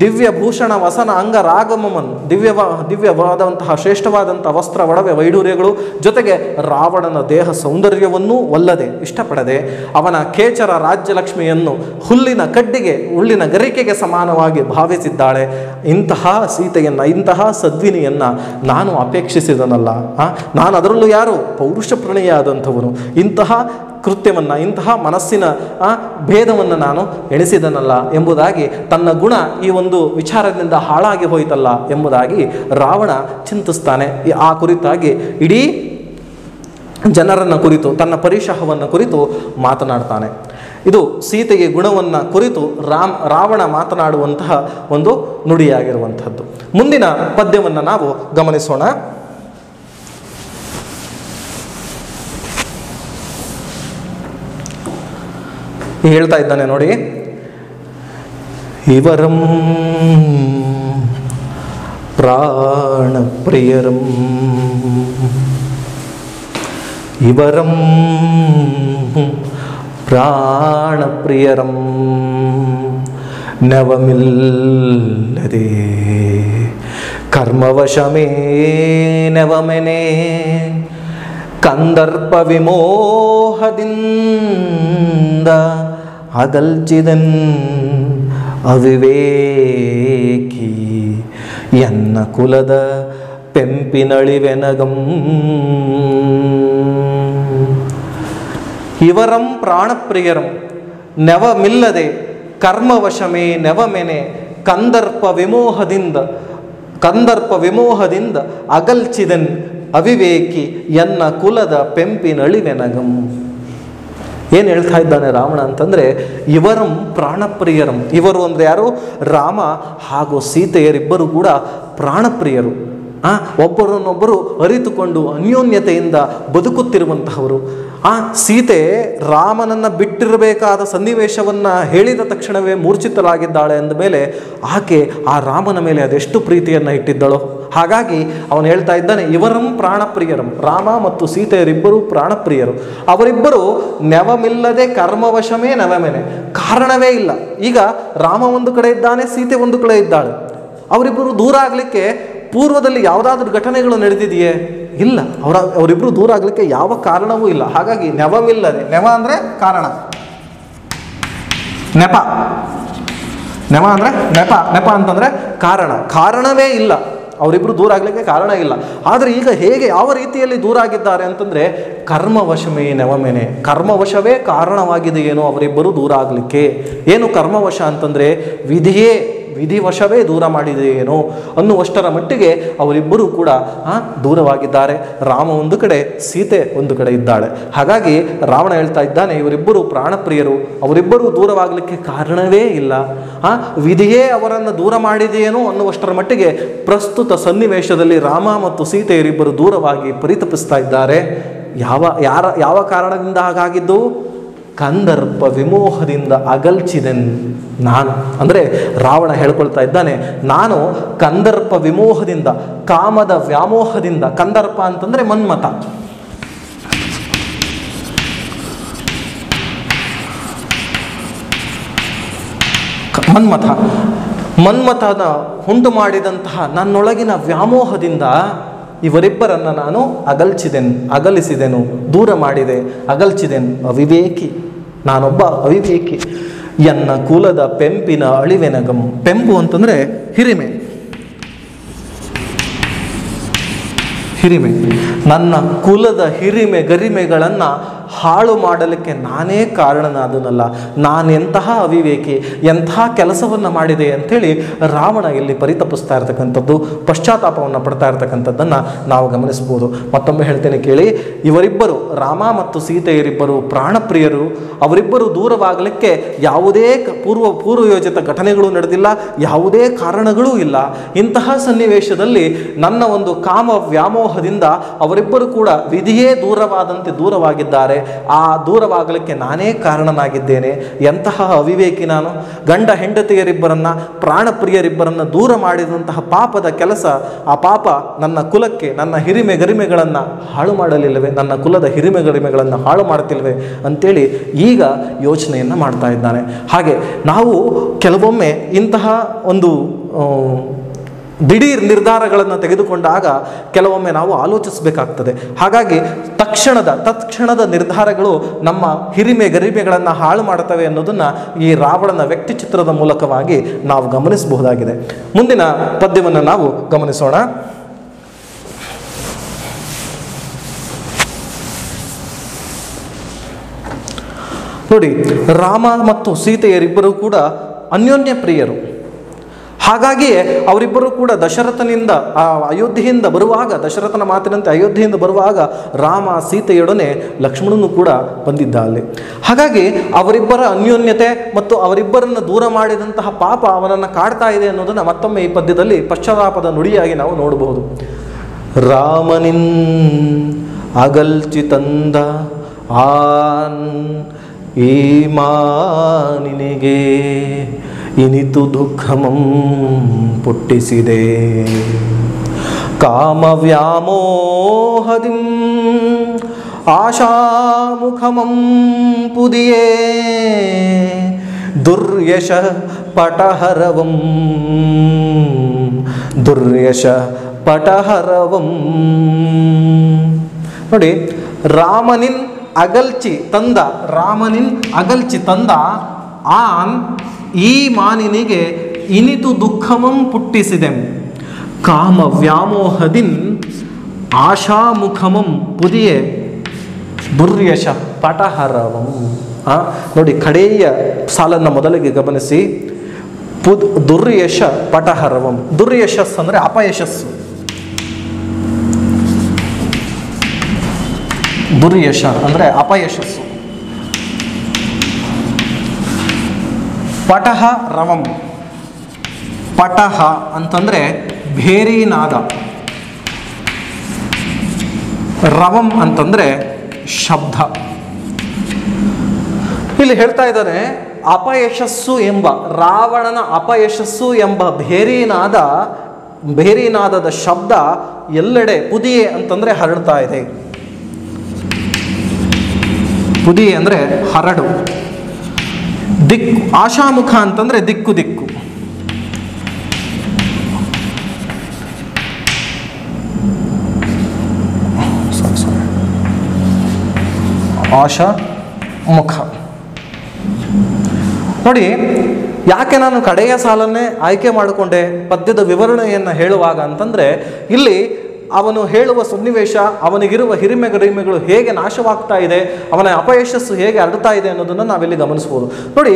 ದಿವ್ಯ ಭೂಷಣ, ವಸನ, ಅಂಗ, ರಾಗಮಮನ್, ದಿವ್ಯವ, ದಿವ್ಯವಾದಂತಹ ಶ್ರೇಷ್ಠವಾದಂತಹ ವಸ್ತ್ರ, ಒಡವೆ ವೈಡೂರ್ಯಗಳು ಜೊತೆಗೆ ರಾವಣನ ದೇಹ ಸೌಂದರ್ಯವನ್ನೂ ಒಲ್ಲದೆ ಇಷ್ಟಪಡದೆ ಅವನ ಕೇಚರ ರಾಜ್ಯಲಕ್ಷ್ಮಿಯನ್ನು ಹುಲ್ಲಿನ ಕಡ್ಡಿಗೆ, ಹುಲ್ಲಿನ ಗರಿಕೆಗೆ ಸಮಾನವಾಗಿ ಭಾವಿಸಿದ್ದಾಳೆ. ಇಂತಹ ಸೀತೆಯನ್ನು, ಇಂತಹ ಸದ್ವಿನಿಯನ್ನು ನಾನು ಅಪೇಕ್ಷಿಸಿದನಲ್ಲ. ನಾನು ಅದರಲ್ಲೂ ಯಾರು? ಪೌರುಷ ಪ್ರಣಯಾದಂಥವನು ಇಂತಹ ಕೃತ್ಯವನ್ನು ಇಂತಹ ಮನಸ್ಸಿನ ಭೇದವನ್ನು ನಾನು ಎಣಿಸಿದನಲ್ಲ ಎಂಬುದಾಗಿ ತನ್ನ ಗುಣ ಈ ಒಂದು ವಿಚಾರದಿಂದ ಹಾಳಾಗಿ ಹೋಯಿತಲ್ಲ ಎಂಬುದಾಗಿ ರಾವಣ ಚಿಂತಿಸ್ತಾನೆ. ಆ ಕುರಿತಾಗಿ ಇಡೀ ಜನರನ್ನು ಕುರಿತು, ತನ್ನ ಪರಿಶಹವನ್ನು ಕುರಿತು ಮಾತನಾಡ್ತಾನೆ. ಇದು ಸೀತೆಗೆ ಗುಣವನ್ನು ಕುರಿತು ರಾಮ್, ರಾವಣ ಮಾತನಾಡುವಂತಹ ಒಂದು ನುಡಿಯಾಗಿರುವಂಥದ್ದು. ಮುಂದಿನ ಪದ್ಯವನ್ನು ನಾವು ಗಮನಿಸೋಣ. ಹೇಳ್ತಾ ಇದ್ದಾನೆ ನೋಡಿ. ಇವರಂ ಪ್ರಾಣ ಪ್ರಿಯರಂ ಇವರಂ ಪ್ರಾಣಪ್ರಿಯರಂ ನವಮಿಲ್ಲದೆ ಕರ್ಮವಶಮೇ ನವಮೆನೆ ಕಂದರ್ಪ ವಿಮೋಹದಿಂದ ಅಗಲ್ಚಿದನ್ ಅವಿವೇಕಿ ಎನ್ನ ಕುಲದ ಪೆಂಪಿನಳಿವೆನಗಂ ಇವರಂ ಪ್ರಾಣಪ್ರಿಯರಂ ನೆವಮಿಲ್ಲದೆ ಕರ್ಮವಶಮೇ ನೆವಮೆನೆ ಕಂದರ್ಪ ವಿಮೋಹದಿಂದ ಕಂದರ್ಪ ವಿಮೋಹದಿಂದ ಅಗಲ್ಚಿದನ್ ಅವಿವೇಕಿ ಎನ್ನ ಕುಲದ ಪೆಂಪಿನಳಿವೆನಗಂ ಏನು ಹೇಳ್ತಾ ಇದ್ದಾನೆ ರಾವಣ ಅಂತಂದರೆ, ಇವರಂ ಪ್ರಾಣಪ್ರಿಯರಂ. ಇವರು ಅಂದರೆ ಯಾರು? ರಾಮ ಹಾಗೂ ಸೀತೆಯರಿಬ್ಬರು ಕೂಡ ಪ್ರಾಣಪ್ರಿಯರು. ಆ, ಒಬ್ಬರನ್ನೊಬ್ಬರು ಅರಿತುಕೊಂಡು ಅನ್ಯೋನ್ಯತೆಯಿಂದ ಬದುಕುತ್ತಿರುವಂತಹವರು. ಆ ಸೀತೆ ರಾಮನನ್ನು ಬಿಟ್ಟಿರಬೇಕಾದ ಸನ್ನಿವೇಶವನ್ನು ಹೇಳಿದ ತಕ್ಷಣವೇ ಮೂರ್ಛಿತರಾಗಿದ್ದಾಳೆ ಅಂದ ಮೇಲೆ ಆಕೆ ಆ ರಾಮನ ಮೇಲೆ ಅದೆಷ್ಟು ಪ್ರೀತಿಯನ್ನು ಇಟ್ಟಿದ್ದಳೋ. ಹಾಗಾಗಿ ಅವನು ಹೇಳ್ತಾ ಇದ್ದಾನೆ, ಇವರಂ ಪ್ರಾಣಪ್ರಿಯರಂ. ರಾಮ ಮತ್ತು ಸೀತೆಯರಿಬ್ಬರು ಪ್ರಾಣಪ್ರಿಯರು. ಅವರಿಬ್ಬರು ನೆವಮಿಲ್ಲದೆ ಕರ್ಮವಶಮೇ ನೆವಮೆನೆ. ಕಾರಣವೇ ಇಲ್ಲ. ಈಗ ರಾಮ ಒಂದು ಕಡೆ ಇದ್ದಾನೆ, ಸೀತೆ ಒಂದು ಕಡೆ ಇದ್ದಾಳೆ. ಅವರಿಬ್ಬರು ದೂರ ಆಗಲಿಕ್ಕೆ ಪೂರ್ವದಲ್ಲಿ ಯಾವುದಾದ್ರೂ ಘಟನೆಗಳು ನಡೆದಿದೆಯೇ ಇಲ್ಲ. ಅವರ ಅವರಿಬ್ಬರು ದೂರ ಆಗಲಿಕ್ಕೆ ಯಾವ ಕಾರಣವೂ ಇಲ್ಲ. ಹಾಗಾಗಿ ನೆವವಿಲ್ಲದೆ, ನೆವ ಅಂದರೆ ಕಾರಣ. ನೆಪ. ನೆವ ಅಂದರೆ ನೆಪ. ನೆಪ ಅಂತಂದರೆ ಕಾರಣ. ಕಾರಣವೇ ಇಲ್ಲ. ಅವರಿಬ್ಬರು ದೂರ ಆಗಲಿಕ್ಕೆ ಕಾರಣ ಇಲ್ಲ. ಆದರೆ ಈಗ ಹೇಗೆ ಯಾವ ರೀತಿಯಲ್ಲಿ ದೂರ ಆಗಿದ್ದಾರೆ ಅಂತಂದರೆ ಕರ್ಮವಶಮೇ ನೆವಮೆನೆ. ಕರ್ಮವಶವೇ ಕಾರಣವಾಗಿದೆ ಏನೋ ಅವರಿಬ್ಬರು ದೂರ ಆಗಲಿಕ್ಕೆ. ಏನು ಕರ್ಮವಶ ಅಂತಂದರೆ ವಿಧಿಯೇ. ವಿಧಿವಶವೇ ದೂರ ಮಾಡಿದೆಯೇನೋ ಅನ್ನುವಷ್ಟರ ಮಟ್ಟಿಗೆ ಅವರಿಬ್ಬರೂ ಕೂಡ ದೂರವಾಗಿದ್ದಾರೆ. ರಾಮ ಒಂದು ಕಡೆ, ಸೀತೆ ಒಂದು ಕಡೆ ಇದ್ದಾಳೆ. ಹಾಗಾಗಿ ರಾವಣ ಹೇಳ್ತಾ ಇದ್ದಾನೆ, ಇವರಿಬ್ಬರು ಪ್ರಾಣಪ್ರಿಯರು, ಅವರಿಬ್ಬರು ದೂರವಾಗಲಿಕ್ಕೆ ಕಾರಣವೇ ಇಲ್ಲ. ಆ, ವಿಧಿಯೇ ಅವರನ್ನು ದೂರ ಮಾಡಿದೆಯೇನೋ ಅನ್ನುವಷ್ಟರ ಮಟ್ಟಿಗೆ ಪ್ರಸ್ತುತ ಸನ್ನಿವೇಶದಲ್ಲಿ ರಾಮ ಮತ್ತು ಸೀತೆಯರಿಬ್ಬರು ದೂರವಾಗಿ ಪರಿತಪಿಸ್ತಾ ಇದ್ದಾರೆ. ಯಾವ, ಯಾರ, ಯಾವ ಕಾರಣದಿಂದ ಹಾಗಾಗಿದ್ದು? ಕಂದರ್ಪ ವಿಮೋಹದಿಂದ ಅಗಲ್ಚಿದೆನ್ ನಾನು. ಅಂದರೆ ರಾವಣ ಹೇಳ್ಕೊಳ್ತಾ ಇದ್ದಾನೆ, ನಾನು ಕಂದರ್ಪ ವಿಮೋಹದಿಂದ, ಕಾಮದ ವ್ಯಾಮೋಹದಿಂದ ಕಂದರ್ಪ ಅಂತಂದರೆ ಮನ್ಮತ ಮನ್ಮಥ. ಮನ್ಮಥನ ಉಂಟು ಮಾಡಿದಂತಹ ನನ್ನೊಳಗಿನ ವ್ಯಾಮೋಹದಿಂದ ಇವರಿಬ್ಬರನ್ನು ನಾನು ಅಗಲ್ಚಿದೆನು, ಅಗಲಿಸಿದೆನು, ದೂರ ಮಾಡಿದೆ, ಅಗಲ್ಚಿದೆನು, ಅವಿವೇಕಿ. ನಾನೊಬ್ಬ ಅವಿವೇಕಿ. ಎನ್ನ ಕುಲದ ಪೆಂಪಿನ ಅಳಿವೆನಗಂ ಪೆಂಪು ಅಂತಂದರೆ ಹಿರಿಮೆ. ಹಿರಿಮೆ. ನನ್ನ ಕುಲದ ಹಿರಿಮೆ ಗರಿಮೆಗಳನ್ನು ಹಾಳು ಮಾಡಲಿಕ್ಕೆ ನಾನೇ ಕಾರಣನಾದನಲ್ಲ. ನಾನೆಂತಹ ಅವಿವೇಕಿ ಎಂತಹ ಕೆಲಸವನ್ನು ಮಾಡಿದೆ ಅಂಥೇಳಿ ರಾವಣ ಇಲ್ಲಿ ಪರಿತಪಿಸ್ತಾ ಇರತಕ್ಕಂಥದ್ದು, ಪಶ್ಚಾತ್ತಾಪವನ್ನು ಪಡ್ತಾ ಇರತಕ್ಕಂಥದ್ದನ್ನು ನಾವು ಗಮನಿಸ್ಬೋದು ಮತ್ತೊಮ್ಮೆ ಹೇಳ್ತೇನೆ ಕೇಳಿ, ಇವರಿಬ್ಬರು, ರಾಮ ಮತ್ತು ಸೀತೆಯರಿಬ್ಬರು ಪ್ರಾಣಪ್ರಿಯರು, ಅವರಿಬ್ಬರು ದೂರವಾಗಲಿಕ್ಕೆ ಯಾವುದೇ ಪೂರ್ವ, ಪೂರ್ವಯೋಜಿತ ಘಟನೆಗಳು ನಡೆದಿಲ್ಲ, ಯಾವುದೇ ಕಾರಣಗಳೂ ಇಲ್ಲ. ಇಂತಹ ಸನ್ನಿವೇಶದಲ್ಲಿ ನನ್ನ ಒಂದು ಕಾಮ ವ್ಯಾಮೋಹದಿಂದ ಅವರಿಬ್ಬರು ಕೂಡ ವಿಧಿಯೇ ದೂರವಾದಂತೆ ದೂರವಾಗಿದ್ದಾರೆ. ಆ ದೂರವಾಗಲಿಕ್ಕೆ ನಾನೇ ಕಾರಣನಾಗಿದ್ದೇನೆ. ಎಂತಹ ಅವಿವೇಕಿ ನಾನು? ಗಂಡ ಹೆಂಡತಿಯರಿಬ್ಬರನ್ನ, ಪ್ರಾಣಪ್ರಿಯರಿಬ್ಬರನ್ನ ದೂರ ಮಾಡಿದಂತಹ ಪಾಪದ ಕೆಲಸ, ಆ ಪಾಪ ನನ್ನ ಕುಲಕ್ಕೆ, ನನ್ನ ಹಿರಿಮೆ ಗರಿಮೆಗಳನ್ನು ಹಾಳು ಮಾಡಲಿಲ್ಲವೆ? ನನ್ನ ಕುಲದ ಹಿರಿಮೆ ಗರಿಮೆಗಳನ್ನು ಹಾಳು ಮಾಡ್ತಿಲ್ವೆ? ಅಂತೇಳಿ ಈಗ ಯೋಚನೆಯನ್ನು ಮಾಡ್ತಾ ಇದ್ದಾನೆ. ಹಾಗೆ ನಾವು ಕೆಲವೊಮ್ಮೆ ಇಂತಹ ಒಂದು ದಿಢೀರ್ ನಿರ್ಧಾರಗಳನ್ನು ತೆಗೆದುಕೊಂಡಾಗ ಕೆಲವೊಮ್ಮೆ ನಾವು ಆಲೋಚಿಸಬೇಕಾಗ್ತದೆ. ಹಾಗಾಗಿ ತಕ್ಷಣದ, ತತ್ಕ್ಷಣದ ನಿರ್ಧಾರಗಳು ನಮ್ಮ ಹಿರಿಮೆ ಗರಿಮೆಗಳನ್ನು ಹಾಳು ಮಾಡ್ತವೆ ಅನ್ನೋದನ್ನು ಈ ರಾವಣನ ವ್ಯಕ್ತಿ ಚಿತ್ರದ ಮೂಲಕವಾಗಿ ನಾವು ಗಮನಿಸಬಹುದಾಗಿದೆ. ಮುಂದಿನ ಪದ್ಯವನ್ನು ನಾವು ಗಮನಿಸೋಣ. ನೋಡಿ, ರಾಮ ಮತ್ತು ಸೀತೆಯರಿಬ್ಬರೂ ಕೂಡ ಅನ್ಯೋನ್ಯ ಪ್ರಿಯರು ಹಾಗಾಗಿಯೇ ಅವರಿಬ್ಬರು ಕೂಡ ದಶರಥನಿಂದ, ಆ ಅಯೋಧ್ಯೆಯಿಂದ ಬರುವಾಗ, ದಶರಥನ ಮಾತಿನಂತೆ ಅಯೋಧ್ಯೆಯಿಂದ ಬರುವಾಗ ರಾಮ ಸೀತೆಯೊಡನೆ ಲಕ್ಷ್ಮಣನು ಕೂಡ ಬಂದಿದ್ದ ಅಲ್ಲಿ ಹಾಗಾಗಿ ಅವರಿಬ್ಬರ ಅನ್ಯೋನ್ಯತೆ ಮತ್ತು ಅವರಿಬ್ಬರನ್ನು ದೂರ ಮಾಡಿದಂತಹ ಪಾಪ ಅವನನ್ನು ಕಾಡ್ತಾ ಇದೆ ಅನ್ನೋದನ್ನು ಮತ್ತೊಮ್ಮೆ ಈ ಪದ್ಯದಲ್ಲಿ ಪಶ್ಚಾತ್ತಾಪದ ನುಡಿಯಾಗಿ ನಾವು ನೋಡಬಹುದು. ರಾಮನಿನ್ ಅಗಲ್ಚಿತಂದ ಆನ್ ಈ ಮಾನಿನಿಗೆ ಇನಿತು ದುಃಖಮಂ ಪುಟ್ಟಿಸಿದೆ ಕಾಮ ವ್ಯಾಮೋಹದಿಂ ಆಶಾಮುಖಮಂ ಪುದಿಯೇ ದುರ್ಯಶ ಪಟಹರವಂ ದುರ್ಯಶ ಪಟಹರವಂ ನೋಡಿ, ರಾಮನಿನ್ ಅಗಲ್ಚಿ ತಂದ, ರಾಮನಿನ್ ಅಗಲ್ಚಿ ತಂದ ಆನ್ ಈ ಮಾನಿನಿಗೆ ಇನಿತು ದುಃಖಮಂ ಪುಟ್ಟಿಸಿದೆ. ಕಾಮ ವ್ಯಾಮೋಹದಿನ್ ಆಶಾಮುಖಮಂ ಪುದಿಯೆ ಬುರ್ಯಶ ಪಟಹರವಂ. ಆ, ನೋಡಿ ಕಡೆಯ ಸಾಲನ್ನು ಮೊದಲಿಗೆ ಗಮನಿಸಿ. ಪುದ್ ದುರ್ಯಶ ಪಟಹರವಂ. ದುರ್ಯಶಸ್ ಅಂದರೆ ಅಪಯಶಸ್ಸು. ದುರ್ಯಶ ಅಂದರೆ ಅಪಯಶಸ್ಸು. ಪಟಹ ರವಂ. ಪಟಹ ಅಂತಂದರೆ ಭೇರಿನಾದ ರವಂ ಅಂತಂದರೆ ಶಬ್ದ. ಇಲ್ಲಿ ಹೇಳ್ತಾ ಇದ್ದಾರೆ ಅಪಯಶಸ್ಸು ಎಂಬ, ರಾವಣನ ಅಪಯಶಸ್ಸು ಎಂಬ ಭೇರಿನಾದ ಭೇರಿನಾದದ ಶಬ್ದ ಎಲ್ಲೆಡೆ ಪುದಿಯೆ ಅಂತಂದರೆ ಹರಡ್ತಾ ಇದೆ. ಪುದಿಯೆ ಅಂದರೆ ಹರಡು. ದಿಕ್ಕು ಆಶಾಮುಖ ಅಂತಂದರೆ ದಿಕ್ಕು ದಿಕ್ಕು. ಆಶಾ ಮುಖ. ನೋಡಿ, ಯಾಕೆ ನಾನು ಕಡೆಯ ಸಾಲನ್ನೇ ಆಯ್ಕೆ ಮಾಡಿಕೊಂಡೆ ಪದ್ಯದ ವಿವರಣೆಯನ್ನು ಹೇಳುವಾಗ ಅಂತಂದರೆ ಇಲ್ಲಿ ಅವನು ಹೇಳುವ ಸನ್ನಿವೇಶ, ಅವನಿಗಿರುವ ಹಿರಿಮೆ ಗರಿಮೆಗಳು ಹೇಗೆ ನಾಶವಾಗ್ತಾ ಇದೆ, ಅವನ ಅಪಯಶಸ್ಸು ಹೇಗೆ ಹರಡ್ತಾ ಇದೆ ಅನ್ನೋದನ್ನು ನಾವಿಲ್ಲಿ ಗಮನಿಸ್ಬೋದು. ನೋಡಿ,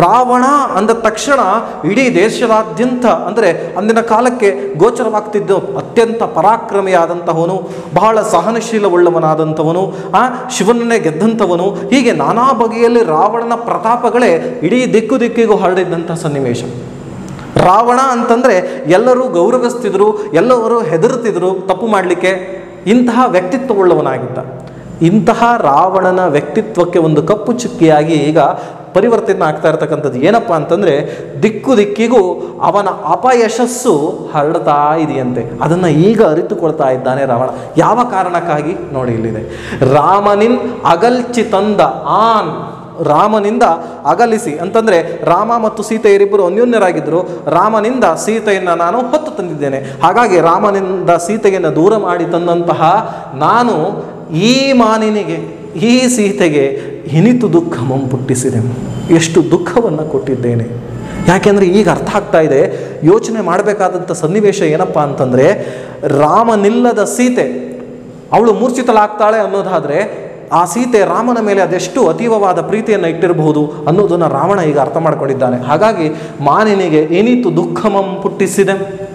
ರಾವಣ ಅಂದ ತಕ್ಷಣ ಇಡೀ ದೇಶದಾದ್ಯಂತ ಅಂದರೆ ಅಂದಿನ ಕಾಲಕ್ಕೆ ಗೋಚರವಾಗ್ತಿದ್ದು ಅತ್ಯಂತ ಪರಾಕ್ರಮಿಯಾದಂತಹವನು, ಬಹಳ ಸಹನಶೀಲವುಳ್ಳವನಾದಂಥವನು ಆ, ಶಿವನನ್ನೇ ಗೆದ್ದಂಥವನು ಹೀಗೆ ನಾನಾ ಬಗೆಯಲ್ಲಿ ರಾವಣನ ಪ್ರತಾಪಗಳೇ ಇಡೀ ದಿಕ್ಕು ದಿಕ್ಕಿಗೂ ಹರಡಿದ್ದಂಥ ಸನ್ನಿವೇಶ. ರಾವಣ ಅಂತಂದರೆ ಎಲ್ಲರೂ ಗೌರವಿಸ್ತಿದ್ರು ಎಲ್ಲವರು ಹೆದರ್ತಿದ್ರು ತಪ್ಪು ಮಾಡಲಿಕ್ಕೆ ಇಂತಹ ವ್ಯಕ್ತಿತ್ವವುಳ್ಳವನಾಗಿದ್ದ. ಇಂತಹ ರಾವಣನ ವ್ಯಕ್ತಿತ್ವಕ್ಕೆ ಒಂದು ಕಪ್ಪು ಚುಕ್ಕಿಯಾಗಿ ಈಗ ಪರಿವರ್ತನೆ ಆಗ್ತಾ ಇರತಕ್ಕಂಥದ್ದು ಏನಪ್ಪ ಅಂತಂದರೆ ದಿಕ್ಕು ದಿಕ್ಕಿಗೂ ಅವನ ಅಪಯಶಸ್ಸು ಹರಡ್ತಾ ಇದೆಯಂತೆ. ಅದನ್ನು ಈಗ ಅರಿತುಕೊಳ್ತಾ ಇದ್ದಾನೆ ರಾವಣ. ಯಾವ ಕಾರಣಕ್ಕಾಗಿ? ನೋಡಿ ಇಲ್ಲಿದೆ. ರಾಮನಿನ್ ಅಗಲ್ಚಿ ತಂದ ಆನ್ ರಾಮನಿಂದ ಅಗಲಿಸಿ. ಅಂತಂದರೆ ರಾಮ ಮತ್ತು ಸೀತೆಯರಿಬ್ಬರು ಅನ್ಯೋನ್ಯರಾಗಿದ್ದರು. ರಾಮನಿಂದ ಸೀತೆಯನ್ನು ನಾನು ಹೊತ್ತು ತಂದಿದ್ದೇನೆ. ಹಾಗಾಗಿ ರಾಮನಿಂದ ಸೀತೆಯನ್ನು ದೂರ ಮಾಡಿ ತಂದಂತಹ ನಾನು ಈ ಮಾನಿನಿಗೆ, ಈ ಸೀತೆಗೆ ಹಿನಿತು ದುಃಖ ಪುಟ್ಟಿಸಿದೆ. ಎಷ್ಟು ದುಃಖವನ್ನು ಕೊಟ್ಟಿದ್ದೇನೆ. ಯಾಕೆಂದರೆ ಈಗ ಅರ್ಥ ಆಗ್ತಾ ಇದೆ. ಯೋಚನೆ ಮಾಡಬೇಕಾದಂಥ ಸನ್ನಿವೇಶ ಏನಪ್ಪ ಅಂತಂದರೆ ರಾಮನಿಲ್ಲದ ಸೀತೆ, ಅವಳು ಮೂರ್ಛಿತಳಾಗ್ತಾಳೆ ಅನ್ನೋದಾದರೆ ಆ ಸೀತೆ ರಾಮನ ಮೇಲೆ ಅದೆಷ್ಟು ಅತೀವವಾದ ಪ್ರೀತಿಯನ್ನು ಇಟ್ಟಿರಬಹುದು ಅನ್ನೋದನ್ನು ರಾವಣ ಈಗ ಅರ್ಥ ಮಾಡಿಕೊಂಡಿದ್ದಾನೆ. ಹಾಗಾಗಿ ಮಾನಿನಿಗೆ ಏನಿತು ದುಃಖಮಂ ಪುಟ್ಟಿಸಿದೆ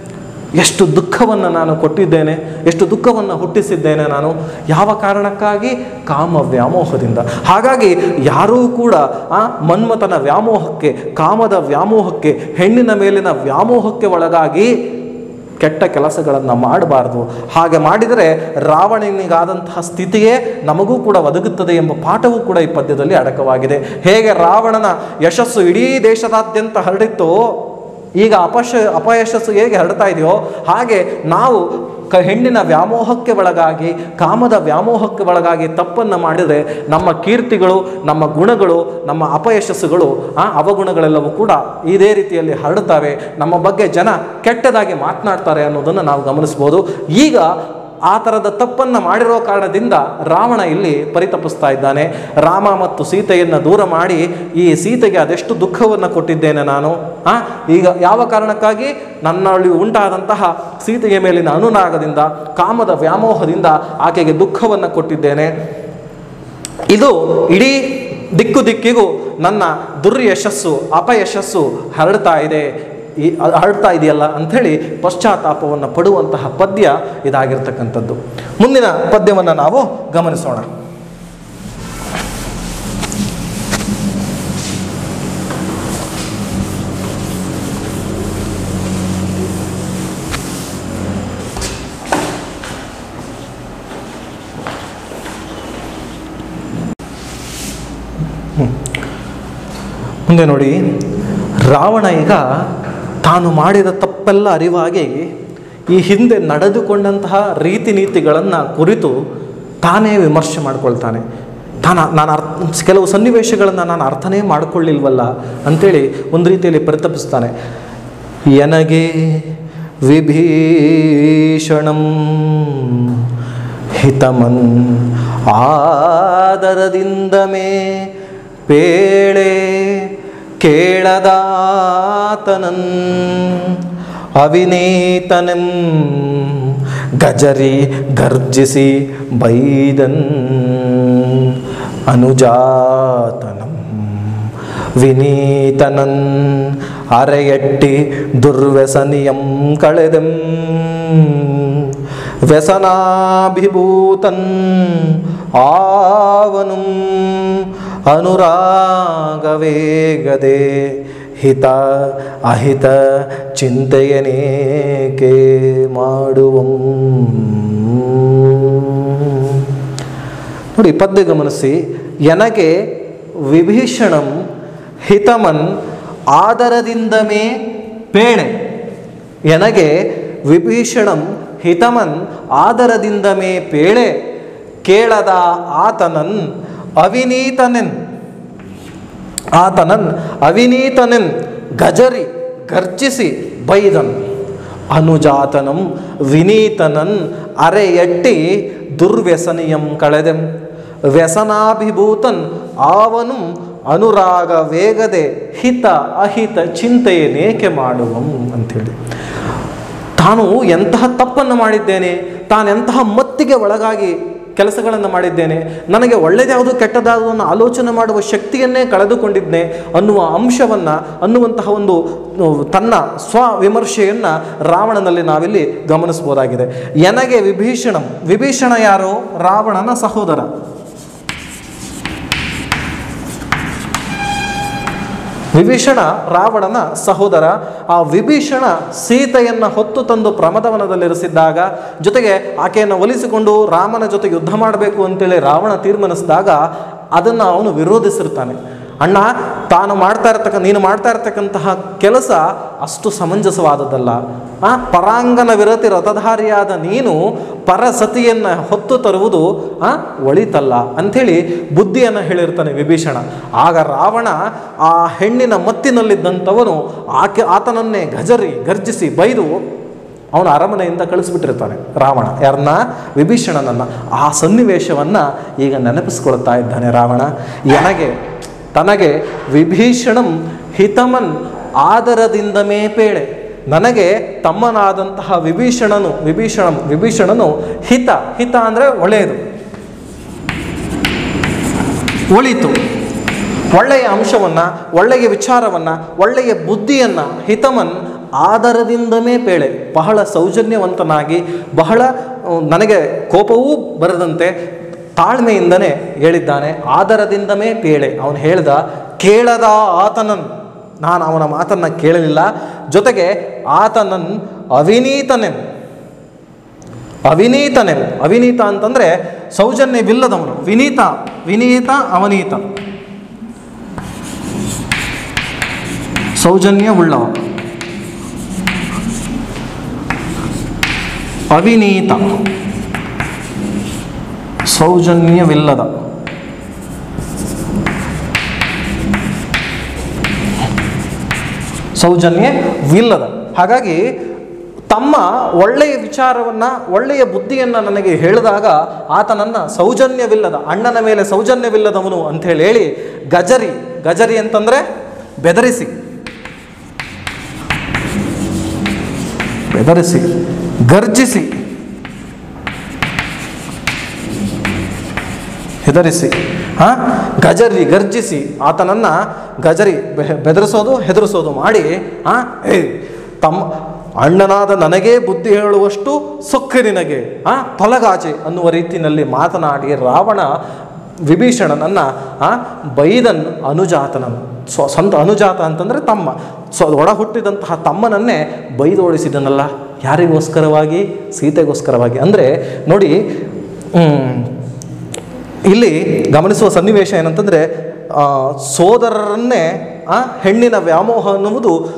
ಎಷ್ಟು ದುಃಖವನ್ನು ನಾನು ಕೊಟ್ಟಿದ್ದೇನೆ, ಎಷ್ಟು ದುಃಖವನ್ನು ಹುಟ್ಟಿಸಿದ್ದೇನೆ ನಾನು, ಯಾವ ಕಾರಣಕ್ಕಾಗಿ? ಕಾಮ ವ್ಯಾಮೋಹದಿಂದ. ಹಾಗಾಗಿ ಯಾರೂ ಕೂಡ, ಆ, ಮನ್ಮಥನ ವ್ಯಾಮೋಹಕ್ಕೆ, ಕಾಮದ ವ್ಯಾಮೋಹಕ್ಕೆ, ಹೆಣ್ಣಿನ ಮೇಲಿನ ವ್ಯಾಮೋಹಕ್ಕೆ ಒಳಗಾಗಿ ಕೆಟ್ಟ ಕೆಲಸಗಳನ್ನು ಮಾಡಬಾರ್ದು. ಹಾಗೆ ಮಾಡಿದರೆ ರಾವಣನಿಗಾದಂತಹ ಸ್ಥಿತಿಯೇ ನಮಗೂ ಕೂಡ ಒದಗುತ್ತದೆ ಎಂಬ ಪಾಠವೂ ಕೂಡ ಈ ಪದ್ಯದಲ್ಲಿ ಅಡಕವಾಗಿದೆ. ಹೇಗೆ ರಾವಣನ ಯಶಸ್ಸು ಇಡೀ ದೇಶದಾದ್ಯಂತ ಹರಡಿತ್ತು, ಈಗ ಅಪಶ, ಅಪಯಶಸ್ಸು ಹೇಗೆ ಹರಡ್ತಾ ಇದೆಯೋ, ಹಾಗೆ ನಾವು ಕ ಹೆಣ್ಣಿನ ವ್ಯಾಮೋಹಕ್ಕೆ ಒಳಗಾಗಿ, ಕಾಮದ ವ್ಯಾಮೋಹಕ್ಕೆ ಒಳಗಾಗಿ ತಪ್ಪನ್ನು ಮಾಡಿದರೆ ನಮ್ಮ ಕೀರ್ತಿಗಳು, ನಮ್ಮ ಗುಣಗಳು, ನಮ್ಮ ಅಪಯಶಸ್ಸುಗಳು, ಆ ಅವಗುಣಗಳೆಲ್ಲವೂ ಕೂಡ ಇದೇ ರೀತಿಯಲ್ಲಿ ಹರಡುತ್ತವೆ ನಮ್ಮ ಬಗ್ಗೆ ಜನ ಕೆಟ್ಟದಾಗಿ ಮಾತನಾಡ್ತಾರೆ ಅನ್ನೋದನ್ನು ನಾವು ಗಮನಿಸ್ಬೋದು. ಈಗ ಆ ಥರದ ತಪ್ಪನ್ನು ಮಾಡಿರೋ ಕಾರಣದಿಂದ ರಾವಣ ಇಲ್ಲಿ ಪರಿತಪಿಸ್ತಾ ಇದ್ದಾನೆ. ರಾಮ ಮತ್ತು ಸೀತೆಯನ್ನು ದೂರ ಮಾಡಿ ಈ ಸೀತೆಗೆ ಅದೆಷ್ಟು ದುಃಖವನ್ನು ಕೊಟ್ಟಿದ್ದೇನೆ ನಾನು. ಆ, ಈಗ ಯಾವ ಕಾರಣಕ್ಕಾಗಿ? ನನ್ನಲ್ಲಿ ಉಂಟಾದಂತಹ ಸೀತೆಯ ಮೇಲಿನ ಅನುನಾಗದಿಂದ, ಕಾಮದ ವ್ಯಾಮೋಹದಿಂದ ಆಕೆಗೆ ದುಃಖವನ್ನು ಕೊಟ್ಟಿದ್ದೇನೆ. ಇದು ಇಡೀ ದಿಕ್ಕು ದಿಕ್ಕಿಗೂ ನನ್ನ ದುರ್ಯಶಸ್ಸು, ಅಪಯಶಸ್ಸು ಹರಡ್ತಾ ಇದೆ. ಈ ಹರಡ್ತಾ ಇದೆಯಲ್ಲ ಅಂಥೇಳಿ ಪಶ್ಚಾತ್ತಾಪವನ್ನು ಪಡುವಂತಹ ಪದ್ಯ ಇದಾಗಿರ್ತಕ್ಕಂಥದ್ದು. ಮುಂದಿನ ಪದ್ಯವನ್ನು ನಾವು ಗಮನಿಸೋಣ. ಮುಂದೆ ನೋಡಿ ರಾವಣ ಈಗ ತಾನು ಮಾಡಿದ ತಪ್ಪೆಲ್ಲ ಅರಿವಾಗಿ ಈ ಹಿಂದೆ ನಡೆದುಕೊಂಡಂತಹ ರೀತಿ ನೀತಿಗಳನ್ನು ಕುರಿತು ತಾನೇ ವಿಮರ್ಶೆ ಮಾಡಿಕೊಳ್ತಾನೆ. ತಾನು, ನಾನು ಅರ್ಥ ಕೆಲವು ಸನ್ನಿವೇಶಗಳನ್ನು ನಾನು ಅರ್ಥನೇ ಮಾಡಿಕೊಳ್ಳಿಲ್ವಲ್ಲ ಅಂಥೇಳಿ ಒಂದು ರೀತಿಯಲ್ಲಿ ಪರಿತಪಿಸ್ತಾನೆ ಎನಗೆ ವಿಭೀಷಣಂ ಹಿತಮನ್ ಆದರದಿಂದ ಮೇ ಪೇಳೆ ಕೇಳದಾತನನ್ ಅವಿನೇತನೆಂ ಗಜರಿ ಗರ್ಜಿಸಿ ಬೈದನ್ ಅನುಜಾತನಂ ವಿನೀತನನ್ ಅರೆಯಟ್ಟಿ ದುರ್ವ್ಯಸನಿಯಂ ಕಳೆದೆಂ ವ್ಯಸನಾಭಿಭೂತನ್ ಆವನುಂ ಅನುರಾಗವೇಗದೆ ಹಿತ ಅಹಿತ ಚಿಂತೆಯನೇಕೆ ಮಾಡುವಂ? ನೋಡಿ, ಪದ್ಯ ಗಮನಿಸಿ. ಎನಗೆ ವಿಭೀಷಣಂ ಹಿತಮನ್ ಆದರದಿಂದ ಮೇ ಪೇಣೆ. ಎನಗೆ ವಿಭೀಷಣಂ ಹಿತಮನ್ ಆದರದಿಂದ ಮೇ ಪೇಳೆ ಕೇಳದ ಆತನನ್ ಅವಿನೀತನೆನ್. ಆತನನ್ ಅವಿನೀತನೆನ್ ಗಜರಿ, ಗರ್ಜಿಸಿ ಬೈದನ್. ಅನುಜಾತನಂ ವಿನೀತನನ್ ಅರೆಯಟ್ಟಿ ದುರ್ವ್ಯಸನಿಯಂ ಕಳೆದೆಂ. ವ್ಯಸನಾಭಿಭೂತನ್ ಆವನು ಅನುರಾಗ ವೇಗದೆ ಹಿತ ಅಹಿತ ಚಿಂತೆಯನ್ನೇಕೆ ಮಾಡುವಂ ಅಂಥೇಳಿ. ತಾನು ಎಂತಹ ತಪ್ಪನ್ನು ಮಾಡಿದ್ದೇನೆ, ತಾನೆಂತಹ ಮತ್ತಿಗೆ ಒಳಗಾಗಿ ಕೆಲಸಗಳನ್ನು ಮಾಡಿದ್ದೇನೆ. ನನಗೆ ಒಳ್ಳೆಯದ್ಯಾವುದು ಕೆಟ್ಟದಾವುದು ಅನ್ನೋ ಆಲೋಚನೆ ಮಾಡುವ ಶಕ್ತಿಯನ್ನೇ ಕಳೆದುಕೊಂಡಿದ್ದೆ ಅನ್ನುವ ಅಂಶವನ್ನು, ಅನ್ನುವಂತಹ ಒಂದು ತನ್ನ ಸ್ವ ವಿಮರ್ಶೆಯನ್ನು ರಾವಣನಲ್ಲಿ ನಾವಿಲ್ಲಿ ಗಮನಿಸ್ಬೋದಾಗಿದೆ ಎನಗೆ ವಿಭೀಷಣಂ. ವಿಭೀಷಣ ಯಾರು? ರಾವಣನ ಸಹೋದರ. ವಿಭೀಷಣ ರಾವಣನ ಸಹೋದರ, ಆ ವಿಭೀಷಣ ಸೀತೆಯನ್ನು ಹೊತ್ತು ತಂದು ಪ್ರಮದವನದಲ್ಲಿರಿಸಿದ್ದಾಗ, ಜೊತೆಗೆ ಆಕೆಯನ್ನು ಒಲಿಸಿಕೊಂಡು ರಾಮನ ಜೊತೆ ಯುದ್ಧ ಮಾಡಬೇಕು ಅಂತೇಳಿ ರಾವಣ ತೀರ್ಮಾನಿಸಿದಾಗ, ಅದನ್ನು ಅವನು ವಿರೋಧಿಸಿರ್ತಾನೆ. ಅಣ್ಣ ತಾನು ಮಾಡ್ತಾ ಇರ್ತಕ್ಕ, ನೀನು ಮಾಡ್ತಾ ಇರ್ತಕ್ಕಂತಹ ಕೆಲಸ ಅಷ್ಟು ಸಮಂಜಸವಾದದ್ದಲ್ಲ. ಆ, ಪರಾಂಗನ ವಿರತಿ ರಥಧಾರಿಯಾದ ನೀನು ಪರಸತಿಯನ್ನು ಹೊತ್ತು ತರುವುದು, ಆ, ಒಳಿತಲ್ಲ ಅಂಥೇಳಿ ಬುದ್ಧಿಯನ್ನು ಹೇಳಿರ್ತಾನೆ ವಿಭೀಷಣ. ಆಗ ರಾವಣ ಆ ಹೆಣ್ಣಿನ ಮತ್ತಿನಲ್ಲಿದ್ದಂಥವನು ಆಕೆ, ಆತನನ್ನೇ ಗಜರಿ, ಗರ್ಜಿಸಿ, ಬೈದು ಅವನು ಅರಮನೆಯಿಂದ ಕಳಿಸ್ಬಿಟ್ಟಿರ್ತಾನೆ ರಾವಣ. ಯಾರನ್ನ? ವಿಭೀಷಣನನ್ನು. ಆ ಸನ್ನಿವೇಶವನ್ನು ಈಗ ನೆನಪಿಸ್ಕೊಳ್ತಾ ಇದ್ದಾನೆ ರಾವಣ. ಎನಗೆ ತನಗೆ ವಿಭೀಷಣಂ ಹಿತಮನ್ ಆದರದಿಂದ ಮೇಪೇಳೆ. ನನಗೆ ತಮ್ಮನಾದಂತಹ ವಿಭೀಷಣನು, ವಿಭೀಷಣಂ, ವಿಭೀಷಣನು ಹಿತ ಹಿತ ಅಂದರೆ ಒಳ್ಳೆಯದು. ಒಳಿತು. ಒಳ್ಳೆಯ ಅಂಶವನ್ನು, ಒಳ್ಳೆಯ ವಿಚಾರವನ್ನು, ಒಳ್ಳೆಯ ಬುದ್ಧಿಯನ್ನು ಹಿತಮನ್ ಆದರದಿಂದಮೇ ಪೇಳೆ ಬಹಳ ಸೌಜನ್ಯವಂತನಾಗಿ, ಬಹಳ ನನಗೆ ಕೋಪವೂ ಬರದಂತೆ ತಾಳ್ಮೆಯಿಂದನೇ ಹೇಳಿದ್ದಾನೆ ಆದರದಿಂದಮೇ ಪೇಳೆ. ಅವನು ಹೇಳ್ದ, ಕೇಳದ ಆತನನ್. ನಾನು ಅವನ ಮಾತನ್ನು ಕೇಳಲಿಲ್ಲ. ಜೊತೆಗೆ, ಆತನನ್ ಅವಿನೀತನೆನ್. ಅವಿನೀತನೆನ್. ಅವಿನೀತ ಅಂತಂದರೆ ಸೌಜನ್ಯವಿಲ್ಲದವನು. ವಿನೀತ ವಿನೀತ, ಅವನೀತ. ಸೌಜನ್ಯವುಳ್ಳವ. ಅವಿನೀತ. ಸೌಜನ್ಯವಿಲ್ಲದ. ಸೌಜನ್ಯವಿಲ್ಲದ. ಹಾಗಾಗಿ ತಮ್ಮ ಒಳ್ಳೆಯ ವಿಚಾರವನ್ನು, ಒಳ್ಳೆಯ ಬುದ್ಧಿಯನ್ನು ನನಗೆ ಹೇಳಿದಾಗ ಆತನನ್ನು ಸೌಜನ್ಯವಿಲ್ಲದ, ಅಣ್ಣನ ಮೇಲೆ ಸೌಜನ್ಯವಿಲ್ಲದವನು ಅಂಥೇಳಿ ಹೇಳಿ ಗಜರಿ ಗಜರಿ ಅಂತಂದರೆ ಬೆದರಿಸಿ. ಬೆದರಿಸಿ, ಗರ್ಜಿಸಿ. ಹೆದರಿಸಿ ಹಾಂ? ಗಜರಿ ಗರ್ಜಿಸಿ ಆತನನ್ನು ಗಜರಿ ಬೆದರಿಸೋದು, ಹೆದರಿಸೋದು ಮಾಡಿ, ಹಾಂ? ತಮ್ಮ ಅಣ್ಣನಾದ ನನಗೇ ಬುದ್ಧಿ ಹೇಳುವಷ್ಟು ಸೊಕ್ಕೆ ನಿನಗೆ ಆ ತೊಲಗಾಚೆ ಅನ್ನುವ ರೀತಿಯಲ್ಲಿ ಮಾತನಾಡಿ ರಾವಣ ವಿಭೀಷಣನನ್ನು ಆ ಬೈದನ್ ಅನುಜಾತನನ್ನು ಸ್ವ ಸ್ವಂತ ಅನುಜಾತ ಅಂತಂದರೆ ತಮ್ಮ, ಸ್ವ ಒಡ ಹುಟ್ಟಿದಂತಹ ತಮ್ಮನನ್ನೇ ಬೈದೋಡಿಸಿದನಲ್ಲ ಯಾರಿಗೋಸ್ಕರವಾಗಿ? ಸೀತೆಗೋಸ್ಕರವಾಗಿ. ಅಂದರೆ ನೋಡಿ ಇಲ್ಲಿ ಗಮನಿಸುವ ಸನ್ನಿವೇಶ ಏನಂತಂದರೆ ಸೋದರರನ್ನೇ, ಆ, ಹೆಣ್ಣಿನ ವ್ಯಾಮೋಹ ಅನ್ನುವುದು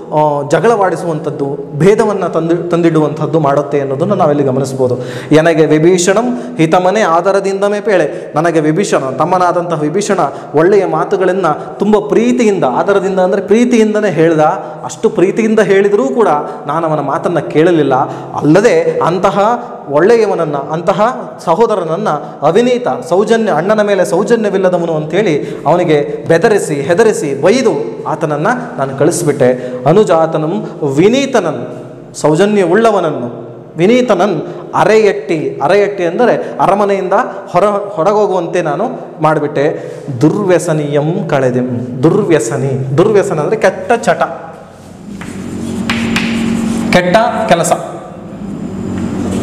ಜಗಳವಾಡಿಸುವಂಥದ್ದು, ಭೇದವನ್ನು ತಂದು, ತಂದಿಡುವಂಥದ್ದು ಮಾಡುತ್ತೆ ಅನ್ನೋದನ್ನು ನಾವಿಲ್ಲಿ ಗಮನಿಸ್ಬೋದು. ನನಗೆ ವಿಭೀಷಣಂ ಹಿತಮನೆ ಆಧಾರದಿಂದ ಪೇಳೆ ನನಗೆ ವಿಭೀಷಣ ತಮ್ಮನಾದಂತಹ ವಿಭೀಷಣ ಒಳ್ಳೆಯ ಮಾತುಗಳನ್ನು ತುಂಬ ಪ್ರೀತಿಯಿಂದ ಆಧಾರದಿಂದ ಅಂದರೆ ಪ್ರೀತಿಯಿಂದನೇ ಹೇಳ್ದ. ಅಷ್ಟು ಪ್ರೀತಿಯಿಂದ ಹೇಳಿದರೂ ಕೂಡ ನಾನು ಅವನ ಮಾತನ್ನು ಕೇಳಲಿಲ್ಲ. ಅಲ್ಲದೆ ಅಂತಹ ಒಳ್ಳೆಯವನನ್ನು, ಅಂತಹ ಸಹೋದರನನ್ನು ಅವಿನೀತ, ಸೌಜನ್ಯ, ಅಣ್ಣನ ಮೇಲೆ ಸೌಜನ್ಯವಿಲ್ಲದವನು ಅಂತೇಳಿ ಅವನಿಗೆ ಬೆದರಿಸಿ, ಹೆದರಿಸಿ, ಬೈದು, ಆತನನ್ನು ನಾನು ಕಳಿಸ್ಬಿಟ್ಟೆ. ಅನುಜಾತನಂ ವಿನೀತನನ್, ಸೌಜನ್ಯವುಳ್ಳವನನ್ನು. ವಿನೀತನನ್ ಅರೆಯಟ್ಟಿ ಅರೆಯಟ್ಟಿ ಅಂದರೆ ಅರಮನೆಯಿಂದ ಹೊರ, ಹೊರಗೋಗುವಂತೆ ನಾನು ಮಾಡಿಬಿಟ್ಟೆ. ದುರ್ವ್ಯಸನಿಯಂ ಕಳೆದೆಂ, ದುರ್ವ್ಯಸನಿ, ದುರ್ವ್ಯಸನ ಅಂದರೆ ಕೆಟ್ಟ ಚಟ. ಕೆಟ್ಟ ಕೆಲಸ.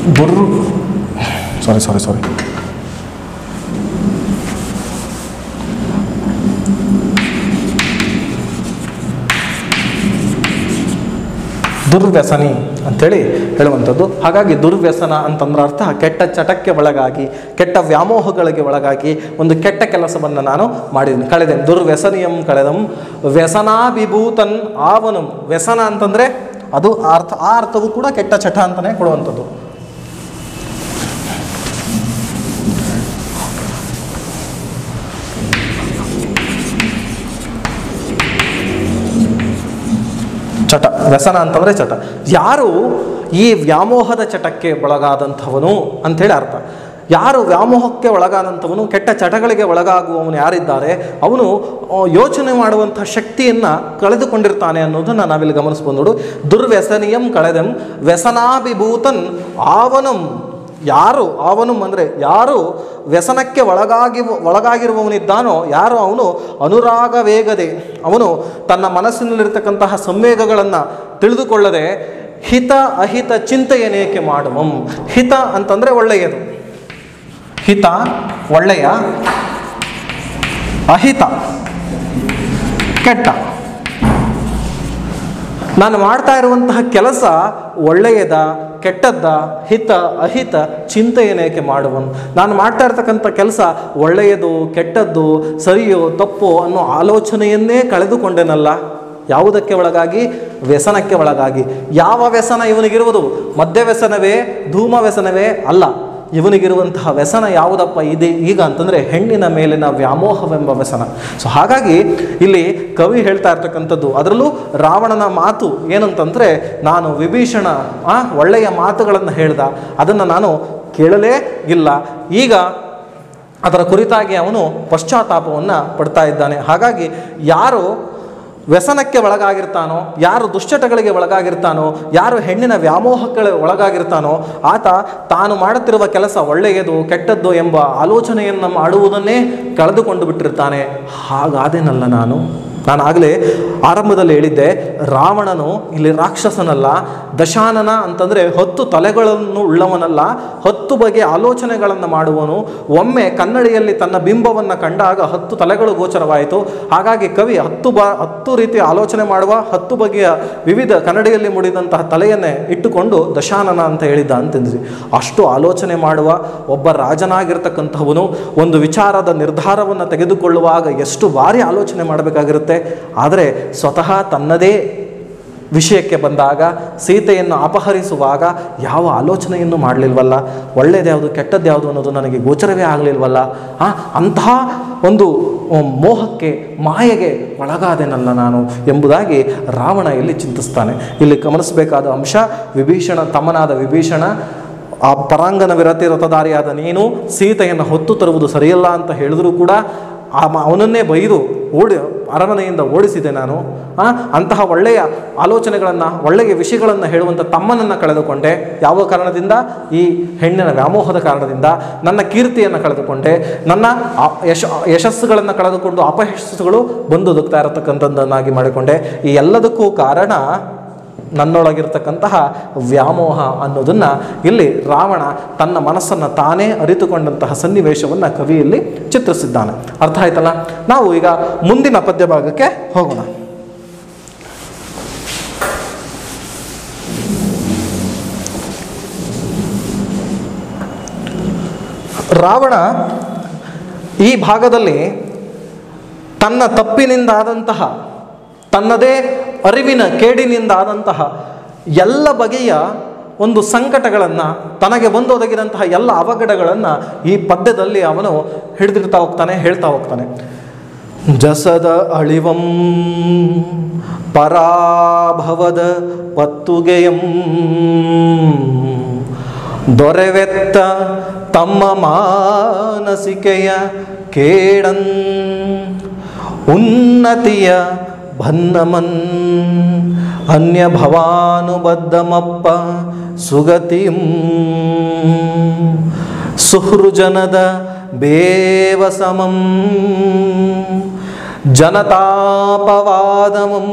ದುರ್ ಸಾರಿ ಸಾರಿ ಸಾರಿ ದುರ್ವ್ಯಸನಿ ಅಂಥೇಳಿ ಹೇಳುವಂಥದ್ದು. ಹಾಗಾಗಿ ದುರ್ವ್ಯಸನ ಅಂತಂದ್ರ ಅರ್ಥ ಕೆಟ್ಟ ಚಟಕ್ಕೆ ಒಳಗಾಗಿ, ಕೆಟ್ಟ ವ್ಯಾಮೋಹಗಳಿಗೆ ಒಳಗಾಗಿ ಒಂದು ಕೆಟ್ಟ ಕೆಲಸವನ್ನು ನಾನು ಮಾಡಿದ್ದೀನಿ. ಕಳೆದೆ ದುರ್ವ್ಯಸನಿಯಂ ಕಳೆದಂ ವ್ಯಸನಾಭಿಭೂತನ್ ಆವನಂ. ವ್ಯಸನ ಅಂತಂದರೆ ಅದು ಅರ್ಥ, ಆ ಅರ್ಥವು ಕೂಡ ಕೆಟ್ಟ ಚಟ ಅಂತಲೇ ಕೊಡುವಂಥದ್ದು. ಚಟ, ವ್ಯಸನ ಅಂತಂದರೆ ಚಟ. ಯಾರು ಈ ವ್ಯಾಮೋಹದ ಚಟಕ್ಕೆ ಒಳಗಾದಂಥವನು ಅಂಥೇಳಿ ಅರ್ಥ. ಯಾರು ವ್ಯಾಮೋಹಕ್ಕೆ ಒಳಗಾದಂಥವನು, ಕೆಟ್ಟ ಚಟಗಳಿಗೆ ಒಳಗಾಗುವವನು ಯಾರಿದ್ದಾರೆ, ಅವನು ಯೋಚನೆ ಮಾಡುವಂಥ ಶಕ್ತಿಯನ್ನು ಕಳೆದುಕೊಂಡಿರ್ತಾನೆ ಅನ್ನೋದನ್ನು ನಾವಿಲ್ಲಿ ಗಮನಿಸ್ಬೋದು ನೋಡು. ದುರ್ವ್ಯಸನಿಯಂ ಕಳೆದಂ ವ್ಯಸನಾಭಿಭೂತನ್ ಆವನಂ. ಯಾರು ಅವನು ಅಂದರೆ ಯಾರು ವ್ಯಸನಕ್ಕೆ ಒಳಗಾಗಿ ಒಳಗಾಗಿರುವವನಿದ್ದಾನೋ ಯಾರು ಅವನು ಅನುರಾಗ ವೇಗದೆ ಅವನು ತನ್ನ ಮನಸ್ಸಿನಲ್ಲಿರ್ತಕ್ಕಂತಹ ಸಂವೇಗಗಳನ್ನು ತಿಳಿದುಕೊಳ್ಳದೆ ಹಿತ ಅಹಿತ ಚಿಂತೆಯನೇಕೆ ಮಾಡುವಂ? ಹಿತ ಅಂತಂದರೆ ಒಳ್ಳೆಯದು. ಹಿತ ಒಳ್ಳೆಯ, ಅಹಿತ ಕೆಟ್ಟ. ನಾನು ಮಾಡ್ತಾ ಇರುವಂತಹ ಕೆಲಸ ಒಳ್ಳೆಯದ? ಕೆಟ್ಟದ್ದ ಹಿತ, ಅಹಿತ ಚಿಂತೆಯನೇಕೆ ಮಾಡುವನು? ನಾನು ಮಾಡ್ತಾ ಇರ್ತಕ್ಕಂಥ ಕೆಲಸ ಒಳ್ಳೆಯದು, ಕೆಟ್ಟದ್ದು, ಸರಿಯೋ, ತಪ್ಪೋ ಅನ್ನೋ ಆಲೋಚನೆಯನ್ನೇ ಕಳೆದುಕೊಂಡೆನಲ್ಲ? ಯಾವುದಕ್ಕೆ ಒಳಗಾಗಿ? ವ್ಯಸನಕ್ಕೆ ಒಳಗಾಗಿ. ಯಾವ ವ್ಯಸನ ಇವನಿಗಿರುವುದು? ಮದ್ಯ ವ್ಯಸನವೇ ಧೂಮ ವ್ಯಸನವೇ ಅಲ್ಲ. ಇವನಿಗಿರುವಂತಹ ವ್ಯಸನ ಯಾವುದಪ್ಪ ಇದೆ ಈಗ ಅಂತಂದರೆ ಹೆಣ್ಣಿನ ಮೇಲಿನ ವ್ಯಾಮೋಹವೆಂಬ ವ್ಯಸನ. ಸೊ ಹಾಗಾಗಿ ಇಲ್ಲಿ ಕವಿ ಹೇಳ್ತಾ ಇರ್ತಕ್ಕಂಥದ್ದು, ಅದರಲ್ಲೂ ರಾವಣನ ಮಾತು ಏನಂತಂದರೆ, ನಾನು ವಿಭೀಷಣ ಒಳ್ಳೆಯ ಮಾತುಗಳನ್ನು ಹೇಳ್ದ, ಅದನ್ನು ನಾನು ಕೇಳಲೇ ಇಲ್ಲ. ಈಗ ಅದರ ಕುರಿತಾಗಿ ಅವನು ಪಶ್ಚಾತ್ತಾಪವನ್ನು ಪಡ್ತಾ ಇದ್ದಾನೆ. ಹಾಗಾಗಿ ಯಾರು ವ್ಯಸನಕ್ಕೆ ಒಳಗಾಗಿರ್ತಾನೋ, ಯಾರು ದುಶ್ಚಟಗಳಿಗೆ ಒಳಗಾಗಿರ್ತಾನೋ, ಯಾರು ಹೆಣ್ಣಿನ ವ್ಯಾಮೋಹಕ್ಕೆ ಒಳಗಾಗಿರ್ತಾನೋ, ಆತ ತಾನು ಮಾಡುತ್ತಿರುವ ಕೆಲಸ ಒಳ್ಳೆಯದು, ಕೆಟ್ಟದ್ದು ಎಂಬ ಆಲೋಚನೆಯನ್ನು ಮಾಡುವುದನ್ನೇ ಕಳೆದುಕೊಂಡು ಬಿಟ್ಟಿರ್ತಾನೆ. ಹಾಗಾದೇನಲ್ಲ ನಾನು? ನಾನು ಆಗಲೇ ಆರಂಭದಲ್ಲಿ ಹೇಳಿದ್ದೆ, ರಾವಣನು ಇಲ್ಲಿ ರಾಕ್ಷಸನಲ್ಲ, ದಶಾನನ ಅಂತಂದರೆ ಹತ್ತು ತಲೆಗಳನ್ನು ಉಳ್ಳವನಲ್ಲ, ಹತ್ತು ಬಗೆಯ ಆಲೋಚನೆಗಳನ್ನು ಮಾಡುವನು. ಒಮ್ಮೆ ಕನ್ನಡಿಯಲ್ಲಿ ತನ್ನ ಬಿಂಬವನ್ನು ಕಂಡಾಗ ಹತ್ತು ತಲೆಗಳು ಗೋಚರವಾಯಿತು. ಹಾಗಾಗಿ ಕವಿ ಹತ್ತು ಬ, ಹತ್ತು ರೀತಿ ಆಲೋಚನೆ ಮಾಡುವ, ಹತ್ತು ಬಗೆಯ ವಿವಿಧ ಕನ್ನಡಿಯಲ್ಲಿ ಮುಡಿದಂತಹ ತಲೆಯನ್ನೇ ಇಟ್ಟುಕೊಂಡು ದಶಾನನ ಅಂತ ಹೇಳಿದ್ದ ಅಂತಂದ್ರಿ. ಅಷ್ಟು ಆಲೋಚನೆ ಮಾಡುವ ಒಬ್ಬ ರಾಜನಾಗಿರ್ತಕ್ಕಂಥವನು ಒಂದು ವಿಚಾರದ ನಿರ್ಧಾರವನ್ನು ತೆಗೆದುಕೊಳ್ಳುವಾಗ ಎಷ್ಟು ಬಾರಿ ಆಲೋಚನೆ ಮಾಡಬೇಕಾಗಿರುತ್ತೆ? ಆದರೆ ಸ್ವತಃ ತನ್ನದೇ ವಿಷಯಕ್ಕೆ ಬಂದಾಗ, ಸೀತೆಯನ್ನು ಅಪಹರಿಸುವಾಗ ಯಾವ ಆಲೋಚನೆಯನ್ನು ಮಾಡಲಿಲ್ವಲ್ಲ? ಒಳ್ಳೆಯದ್ಯಾವುದು ಕೆಟ್ಟದ್ಯಾವುದು ಅನ್ನೋದು ನನಗೆ ಗೋಚರವೇ ಆಗಲಿಲ್ವಲ್ಲ? ಆ, ಅಂತಹ ಒಂದು ಮೋಹಕ್ಕೆ, ಮಾಯೆಗೆ ಒಳಗಾದೆನಲ್ಲ ನಾನು ಎಂಬುದಾಗಿ ರಾವಣ ಇಲ್ಲಿ ಚಿಂತಿಸ್ತಾನೆ. ಇಲ್ಲಿ ಗಮನಿಸಬೇಕಾದ ಅಂಶ, ವಿಭೀಷಣ, ತಮ್ಮನಾದ ವಿಭೀಷಣ, ಆ ಪರಾಂಗನ ವಿರತಿ ರಥಧಾರಿಯಾದ ನೀನು ಸೀತೆಯನ್ನು ಹೊತ್ತು ತರುವುದು ಸರಿಯಲ್ಲ ಅಂತ ಹೇಳಿದರೂ ಕೂಡ, ಆ ಅವನನ್ನೇ ಬೈದು ಓಡಿ ಅರಮನೆಯಿಂದ ಓಡಿಸಿದೆ ನಾನು. ಅಂತಹ ಒಳ್ಳೆಯ ಆಲೋಚನೆಗಳನ್ನು, ಒಳ್ಳೆಯ ವಿಷಯಗಳನ್ನು ಹೇಳುವಂಥ ತಮ್ಮನನ್ನು ಕಳೆದುಕೊಂಡೆ. ಯಾವ ಕಾರಣದಿಂದ? ಈ ಹೆಣ್ಣಿನ ವ್ಯಾಮೋಹದ ಕಾರಣದಿಂದ. ನನ್ನ ಕೀರ್ತಿಯನ್ನು ಕಳೆದುಕೊಂಡೆ. ನನ್ನ ಯಶ, ಯಶಸ್ಸುಗಳನ್ನು ಕಳೆದುಕೊಂಡು ಅಪಯಶಸ್ಸುಗಳು ಬಂದು ಇರತಕ್ಕಂಥದ್ದನ್ನಾಗಿ ಮಾಡಿಕೊಂಡೆ. ಈ ಎಲ್ಲದಕ್ಕೂ ಕಾರಣ ನನ್ನೊಳಗಿರ್ತಕ್ಕಂತಹ ವ್ಯಾಮೋಹ ಅನ್ನೋದನ್ನು ಇಲ್ಲಿ ರಾವಣ ತನ್ನ ಮನಸ್ಸನ್ನು ತಾನೇ ಅರಿತುಕೊಂಡಂತಹ ಸನ್ನಿವೇಶವನ್ನು ಕವಿಯಲ್ಲಿ ಚಿತ್ರಿಸಿದ್ದಾನೆ. ಅರ್ಥ ಆಯ್ತಲ್ಲ? ನಾವು ಈಗ ಮುಂದಿನ ಪದ್ಯ ಭಾಗಕ್ಕೆ ಹೋಗೋಣ. ರಾವಣ ಈ ಭಾಗದಲ್ಲಿ ತನ್ನ ತಪ್ಪಿನಿಂದಾದಂತಹ ತನ್ನದೇ ಅರಿವಿನ ಕೇಡಿನಿಂದ ಆದಂತಹ ಎಲ್ಲ ಬಗೆಯ ಒಂದು ಸಂಕಟಗಳನ್ನು, ತನಗೆ ಬಂದೊದಗಿದಂತಹ ಎಲ್ಲ ಅವಘಡಗಳನ್ನು ಈ ಪದ್ಯದಲ್ಲಿ ಅವನು ಹಿಡಿದಿರ್ತಾ ಹೋಗ್ತಾನೆ, ಹೇಳ್ತಾ ಹೋಗ್ತಾನೆ. ಜಸದ ಅಳಿವಂ ಪರಾಭವದ ಪತ್ತುಗೆಯಂ ದೊರೆವೆತ್ತ ತಮ್ಮ ಮಾನಸಿಕೆಯ ಕೇಡನ್ ಉನ್ನತಿಯ भन्नमन् ಅನ್ಯಭವಾನುಬದ್ಧಮಪ್ಪ ಸುಗತಿಂ ಸುಹೃಜನದ ಬೇವಸಮಂ ಜನತಾಪವಾದಮಂ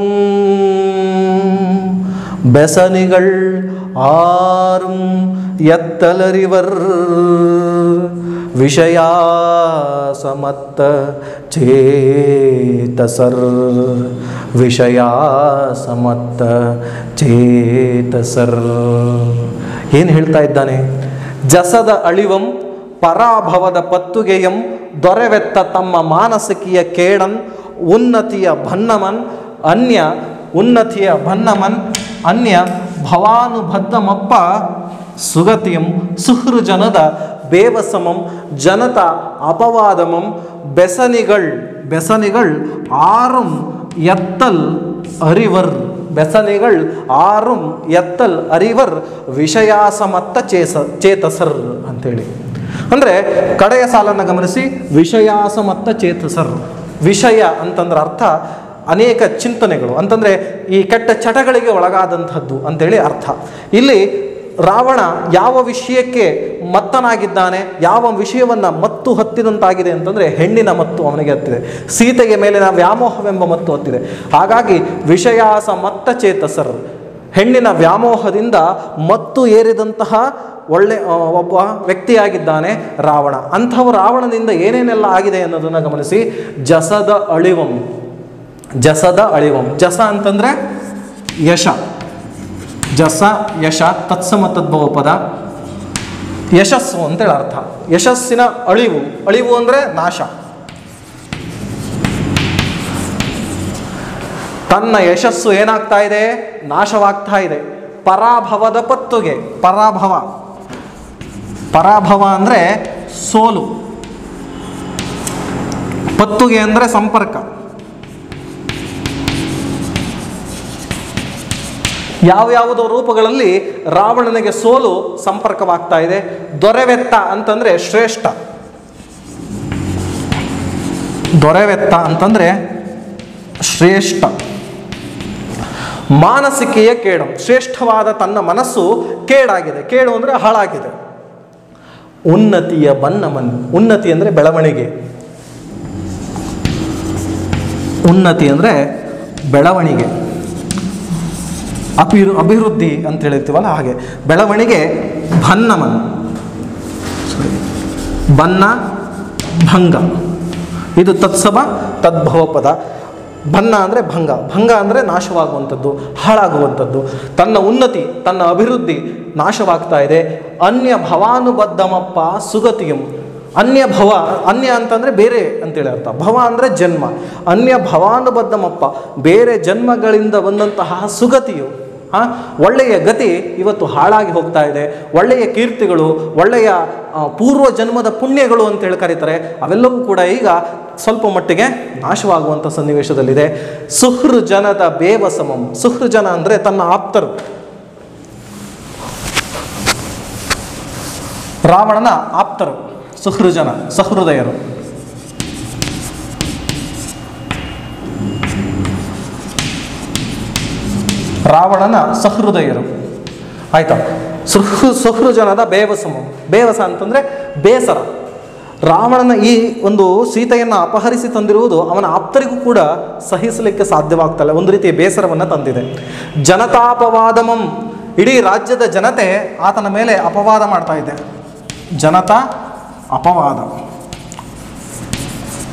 ಬೆಸನಿಗಳ್ ஆறும் எத்தலறிவர் விஷயாசமத்த ಚೇತಸರ್ ವಿಷಯಾಸಮತ್ತ ಚೇತಸರ್ ಏನು ಹೇಳ್ತಾ ಇದ್ದಾನೆ ಜಸದ ಅಳಿವಂ ಪರಾಭವದ ಪತ್ತುಗೆಯಂ ದೊರೆವೆತ್ತ ತಮ್ಮ ಮಾನಸಿಕಿಯ ಕೇಳನ್ ಉನ್ನತಿಯ ಭನ್ನಮನ್ ಅನ್ಯ ಉನ್ನತಿಯ ಭನ್ನಮನ್ ಅನ್ಯ ಭವಾನುಬದ್ಧಮಪ್ಪ ಸುಗತಿಯಂ ಸುಹೃಜನದ ಬೇವಸಮಂ ಜನತ ಅಪವಾದಮಂ ಬೆಸನಿಗಳ್ ಬೆಸನಿಗಳ್ ಆರುಂ ಎತ್ತಲ್ ಅರಿವರ್ ಬೆಸನಿಗಳ್ ಆರುಂ ಎತ್ತಲ್ ಅರಿವರ್ ವಿಷಯಾಸಮತ್ತ ಚೇಸ ಚೇತಸರ್ ಅಂತೇಳಿ. ಅಂದರೆ ಕಡೆಯ ಸಾಲನ್ನು ಗಮನಿಸಿ ವಿಷಯಾಸಮತ್ತ ಚೇತಸರ್. ವಿಷಯ ಅಂತಂದ್ರೆ ಅರ್ಥ ಅನೇಕ ಚಿಂತನೆಗಳು. ಅಂತಂದರೆ ಈ ಕೆಟ್ಟ ಚಟಗಳಿಗೆ ಒಳಗಾದಂಥದ್ದು ಅಂತೇಳಿ ಅರ್ಥ. ಇಲ್ಲಿ ರಾವಣ ಯಾವ ವಿಷಯಕ್ಕೆ ಮತ್ತನಾಗಿದ್ದಾನೆ, ಯಾವ ವಿಷಯವನ್ನು ಮತ್ತು ಹತ್ತಿದಂತಾಗಿದೆ ಅಂತಂದರೆ ಹೆಣ್ಣಿನ ಮತ್ತು ಅವನಿಗೆ ಹತ್ತಿದೆ. ಸೀತೆಗೆ ಮೇಲಿನ ವ್ಯಾಮೋಹವೆಂಬ ಮತ್ತು ಹತ್ತಿದೆ. ಹಾಗಾಗಿ ವಿಷಯಾಸ ಮತ್ತ ಚೇತಸರ್. ಹೆಣ್ಣಿನ ವ್ಯಾಮೋಹದಿಂದ ಮತ್ತು ಏರಿದಂತಹ ಒಳ್ಳೆ ಒಬ್ಬ ವ್ಯಕ್ತಿಯಾಗಿದ್ದಾನೆ ರಾವಣ. ಅಂಥವು ರಾವಣನಿಂದ ಏನೇನೆಲ್ಲ ಆಗಿದೆ ಅನ್ನೋದನ್ನು ಗಮನಿಸಿ ಜಸದ ಅಳಿವಂ. ಜಸದ ಅಳಿವಂ. ಜಸ ಅಂತಂದರೆ ಯಶ. ಜಸ, ಯಶ, ತತ್ಸಮ ತದ್ಭವ ಪದ. ಯಶಸ್ಸು ಅಂತೇಳಿ ಅರ್ಥ. ಯಶಸ್ಸಿನ ಅಳಿವು. ಅಳಿವು ಅಂದರೆ ನಾಶ. ತನ್ನ ಯಶಸ್ಸು ಏನಾಗ್ತಾ ಇದೆ? ನಾಶವಾಗ್ತಾ ಇದೆ. ಪರಾಭವದ ಪತ್ತುಗೆ. ಪರಾಭವ. ಪರಾಭವ ಅಂದರೆ ಸೋಲು. ಪತ್ತುಗೆ ಅಂದರೆ ಸಂಪರ್ಕ. ಯಾವ್ಯಾವುದೋ ರೂಪಗಳಲ್ಲಿ ರಾವಣನಿಗೆ ಸೋಲು ಸಂಪರ್ಕವಾಗ್ತಾ ಇದೆ. ದೊರೆವೆತ್ತ ಅಂತಂದ್ರೆ ಶ್ರೇಷ್ಠ. ದೊರೆವೆತ್ತ ಅಂತಂದ್ರೆ ಶ್ರೇಷ್ಠ. ಮಾನಸಿಕೆಯ ಕೇಡು. ಶ್ರೇಷ್ಠವಾದ ತನ್ನ ಮನಸ್ಸು ಕೇಡಾಗಿದೆ. ಕೇಡು ಅಂದರೆ ಹಾಳಾಗಿದೆ. ಉನ್ನತಿಯ ಬನ್ನಮನ್. ಉನ್ನತಿ ಅಂದರೆ ಬೆಳವಣಿಗೆ. ಉನ್ನತಿ ಅಂದರೆ ಬೆಳವಣಿಗೆ. ಅಭಿವೃ ಅಭಿವೃದ್ಧಿ ಅಂತ ಹೇಳ್ತೀವಲ್ಲ ಹಾಗೆ. ಬೆಳವಣಿಗೆ ಭನ್ನಮನ. ಬನ್ನ ಭಂಗ. ಇದು ತತ್ಸಮ ತದ್ಭವ ಪದ ಬನ್ನ ಅಂದರೆ ಭಂಗ. ಭಂಗ ಅಂದರೆ ನಾಶವಾಗುವಂಥದ್ದು, ಹಾಳಾಗುವಂಥದ್ದು. ತನ್ನ ಉನ್ನತಿ, ತನ್ನ ಅಭಿವೃದ್ಧಿ ನಾಶವಾಗ್ತಾ ಇದೆ. ಅನ್ಯ ಭವಾನುಬದ್ಧಮಪ್ಪ ಸುಗತಿಯಂ. ಅನ್ಯ ಭವ, ಅನ್ಯ ಅಂತಂದರೆ ಬೇರೆ ಅಂತೇಳಿ ಅರ್ಥ. ಭವ ಅಂದರೆ ಜನ್ಮ. ಅನ್ಯ ಭವಾನುಬದ್ಧಮಪ್ಪ, ಬೇರೆ ಜನ್ಮಗಳಿಂದ ಬಂದಂತಹ ಸುಗತಿಯು, ಹಾಂ, ಒಳ್ಳೆಯ ಗತಿ ಇವತ್ತು ಹಾಳಾಗಿ ಹೋಗ್ತಾ ಇದೆ. ಒಳ್ಳೆಯ ಕೀರ್ತಿಗಳು, ಒಳ್ಳೆಯ ಪೂರ್ವ ಜನ್ಮದ ಪುಣ್ಯಗಳು ಅಂತೇಳಿ ಕರೀತಾರೆ. ಅವೆಲ್ಲವೂ ಕೂಡ ಈಗ ಸ್ವಲ್ಪ ಮಟ್ಟಿಗೆ ನಾಶವಾಗುವಂಥ ಸನ್ನಿವೇಶದಲ್ಲಿದೆ. ಸುಹೃ ಜನದ ಬೇವಸಮಂ ಸುಹೃ ಜನ ಅಂದರೆ ತನ್ನ ಆಪ್ತರು. ರಾವಣನ ಆಪ್ತರು. ಸುಹೃಜನ, ಸಹೃದಯರು. ರಾವಣನ ಸಹೃದಯರು. ಆಯ್ತಾ? ಸುಹೃ, ಸುಹೃಜನದ ಬೇವಸಮ, ಬೇವಸ ಅಂತಂದರೆ ಬೇಸರ. ರಾವಣನ ಈ ಒಂದು ಸೀತೆಯನ್ನು ಅಪಹರಿಸಿ ತಂದಿರುವುದು ಅವನ ಆಪ್ತರಿಗೂ ಕೂಡ ಸಹಿಸಲಿಕ್ಕೆ ಸಾಧ್ಯವಾಗ್ತಲ್ಲ. ಒಂದು ರೀತಿಯ ಬೇಸರವನ್ನು ತಂದಿದೆ. ಜನತಾಪವಾದಮಂ. ಇಡೀ ರಾಜ್ಯದ ಜನತೆ ಆತನ ಮೇಲೆ ಅಪವಾದ ಮಾಡ್ತಾ ಇದೆ. ಜನತಾ ಅಪವಾದ.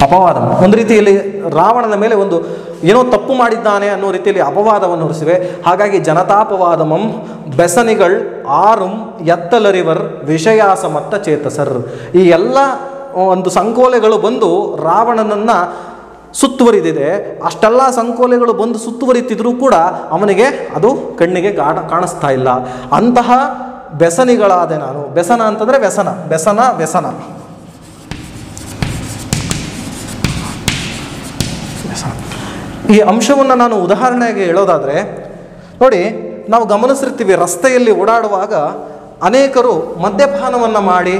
ಅಪವಾದ. ಒಂದು ರೀತಿಯಲ್ಲಿ ರಾವಣನ ಮೇಲೆ ಒಂದು ಏನೋ ತಪ್ಪು ಮಾಡಿದ್ದಾನೆ ಅನ್ನೋ ರೀತಿಯಲ್ಲಿ ಅಪವಾದವನ್ನು ಹೊರಿಸಿವೆ. ಹಾಗಾಗಿ ಜನತಾಪವಾದಮಂ ಬೆಸನಿಗಳ್ ಆರುಂ ಎತ್ತಲರಿವರ್ ವಿಷಯಾಸಮತ್ತ ಚೇತಸರ್. ಈ ಎಲ್ಲ ಒಂದು ಸಂಕೋಲೆಗಳು ಬಂದು ರಾವಣನನ್ನು ಸುತ್ತುವರಿದಿದೆ. ಅಷ್ಟೆಲ್ಲ ಸಂಕೋಲೆಗಳು ಬಂದು ಸುತ್ತುವರಿತಿದ್ರೂ ಕೂಡ ಅವನಿಗೆ ಅದು ಕಣ್ಣಿಗೆ ಕಾಣ ಕಾಣಿಸ್ತಾ ಇಲ್ಲ. ಅಂತಹ ವ್ಯಸನಿಗಳಾದೆ ನಾನು. ಬೆಸನ ಅಂತಂದರೆ ವ್ಯಸನ. ಬೆಸನ ವ್ಯಸನ. ಈ ಅಂಶವನ್ನು ನಾನು ಉದಾಹರಣೆಗೆ ಹೇಳೋದಾದರೆ, ನೋಡಿ, ನಾವು ಗಮನಿಸಿರ್ತೀವಿ ರಸ್ತೆಯಲ್ಲಿ ಓಡಾಡುವಾಗ ಅನೇಕರು ಮದ್ಯಪಾನವನ್ನು ಮಾಡಿ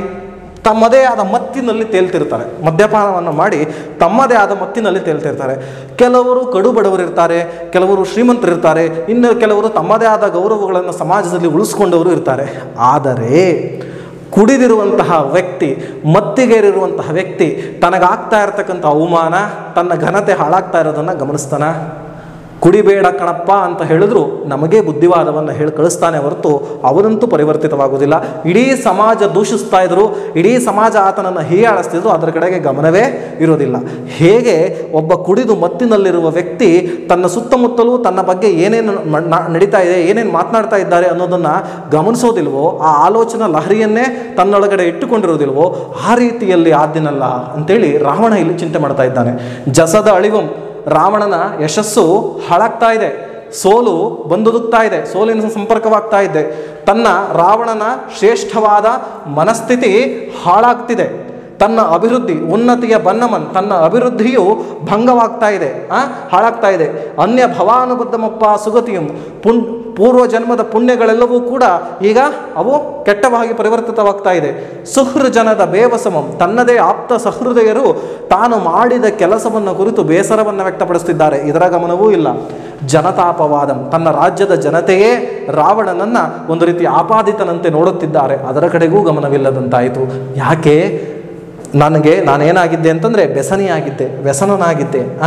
ತಮ್ಮದೇ ಆದ ಮತ್ತಿನಲ್ಲಿ ತೇಲ್ತಿರ್ತಾರೆ. ಮದ್ಯಪಾನವನ್ನು ಮಾಡಿ ತಮ್ಮದೇ ಆದ ಮತ್ತಿನಲ್ಲಿ ತೇಲ್ತಿರ್ತಾರೆ. ಕೆಲವರು ಕಡು ಬಡವರಿರ್ತಾರೆ ಕೆಲವರು ಶ್ರೀಮಂತರಿರ್ತಾರೆ, ಇನ್ನು ಕೆಲವರು ತಮ್ಮದೇ ಆದ ಗೌರವಗಳನ್ನು ಸಮಾಜದಲ್ಲಿ ಉಳಿಸ್ಕೊಂಡವರು ಇರ್ತಾರೆ. ಆದರೆ ಕುಡಿದಿರುವಂತಹ ವ್ಯಕ್ತಿ, ಮತ್ತಿಗೇರಿರುವಂತಹ ವ್ಯಕ್ತಿ ತನಗಾಗ್ತಾ ಇರತಕ್ಕಂಥ ಅವಮಾನ, ತನ್ನ ಘನತೆ ಹಾಳಾಗ್ತಾ ಇರೋದನ್ನು ಗಮನಿಸ್ತಾನ? ಕುಡಿಬೇಡ ಕಣಪ್ಪ ಅಂತ ಹೇಳಿದ್ರು, ನಮಗೆ ಬುದ್ಧಿವಾದವನ್ನು ಹೇಳಿ ಕಳಿಸ್ತಾನೆ ಹೊರತು ಅವನಂತೂ ಪರಿವರ್ತಿತವಾಗುವುದಿಲ್ಲ. ಇಡೀ ಸಮಾಜ ದೂಷಿಸ್ತಾ ಇದ್ರು, ಇಡೀ ಸಮಾಜ ಆತನನ್ನು ಹೀಯಾಳಿಸ್ತಿದ್ರು, ಅದರ ಕಡೆಗೆ ಗಮನವೇ ಇರೋದಿಲ್ಲ. ಹೇಗೆ ಒಬ್ಬ ಕುಡಿದು ಮತ್ತಿನಲ್ಲಿರುವ ವ್ಯಕ್ತಿ ತನ್ನ ಸುತ್ತಮುತ್ತಲೂ ತನ್ನ ಬಗ್ಗೆ ಏನೇನು ನಡೀತಾ ಇದೆ, ಏನೇನು ಮಾತನಾಡ್ತಾ ಇದ್ದಾರೆ ಅನ್ನೋದನ್ನು ಗಮನಿಸೋದಿಲ್ವೋ, ಆ ಆಲೋಚನಾ ಲಹರಿಯನ್ನೇ ತನ್ನೊಳಗಡೆ ಇಟ್ಟುಕೊಂಡಿರೋದಿಲ್ವೋ, ಆ ರೀತಿಯಲ್ಲಿ ಆದ್ದಿನಲ್ಲ ಅಂತೇಳಿ ರಾವಣ ಇಲ್ಲಿ ಚಿಂತೆ ಮಾಡ್ತಾ ಇದ್ದಾನೆ. ಜಸದ ಅಳಿವಂ ರಾವಣನ ಯಶಸ್ಸು ಹಾಳಾಗ್ತಾ ಇದೆ. ಸೋಲು ಬಂದುದುಕ್ತಾ ಇದೆ. ಸೋಲಿನ ಸಂಪರ್ಕವಾಗ್ತಾ ಇದೆ. ತನ್ನ ರಾವಣನ ಶ್ರೇಷ್ಠವಾದ ಮನಸ್ಥಿತಿ ಹಾಳಾಗ್ತಿದೆ. ತನ್ನ ಅಭಿವೃದ್ಧಿ, ಉನ್ನತಿಯ ಬನ್ನಮನ್, ತನ್ನ ಅಭಿವೃದ್ಧಿಯು ಭಂಗವಾಗ್ತಾ ಇದೆ ಹಾಳಾಗ್ತಾ ಇದೆ. ಅನ್ಯ ಭವಾನುಬದ್ಧಮಪ್ಪ ಸುಗತಿಯಂ ಪುಣ್ ಪೂರ್ವ ಜನ್ಮದ ಪುಣ್ಯಗಳೆಲ್ಲವೂ ಕೂಡ ಈಗ ಅವು ಕೆಟ್ಟವಾಗಿ ಪರಿವರ್ತಿತವಾಗ್ತಾ ಇದೆ. ಸುಹೃಜನದ ಬೇವಸಮಂ, ತನ್ನದೇ ಆಪ್ತ ಸಹೃದಯರು ತಾನು ಮಾಡಿದ ಕೆಲಸವನ್ನು ಕುರಿತು ಬೇಸರವನ್ನು ವ್ಯಕ್ತಪಡಿಸುತ್ತಿದ್ದಾರೆ ಇದರ ಗಮನವೂ ಇಲ್ಲ. ಜನತಾಪವಾದಂ, ತನ್ನ ರಾಜ್ಯದ ಜನತೆಯೇ ರಾವಣನನ್ನ ಒಂದು ರೀತಿ ಆಪಾದಿತನಂತೆ ನೋಡುತ್ತಿದ್ದಾರೆ. ಅದರ ಕಡೆಗೂ ಗಮನವಿಲ್ಲದಂತಾಯಿತು. ಯಾಕೆ? ನನಗೆ ನಾನೇನಾಗಿದ್ದೆ ಅಂತಂದರೆ ವ್ಯಸನಿಯಾಗಿದ್ದೆ ವ್ಯಸನನಾಗಿದ್ದೆ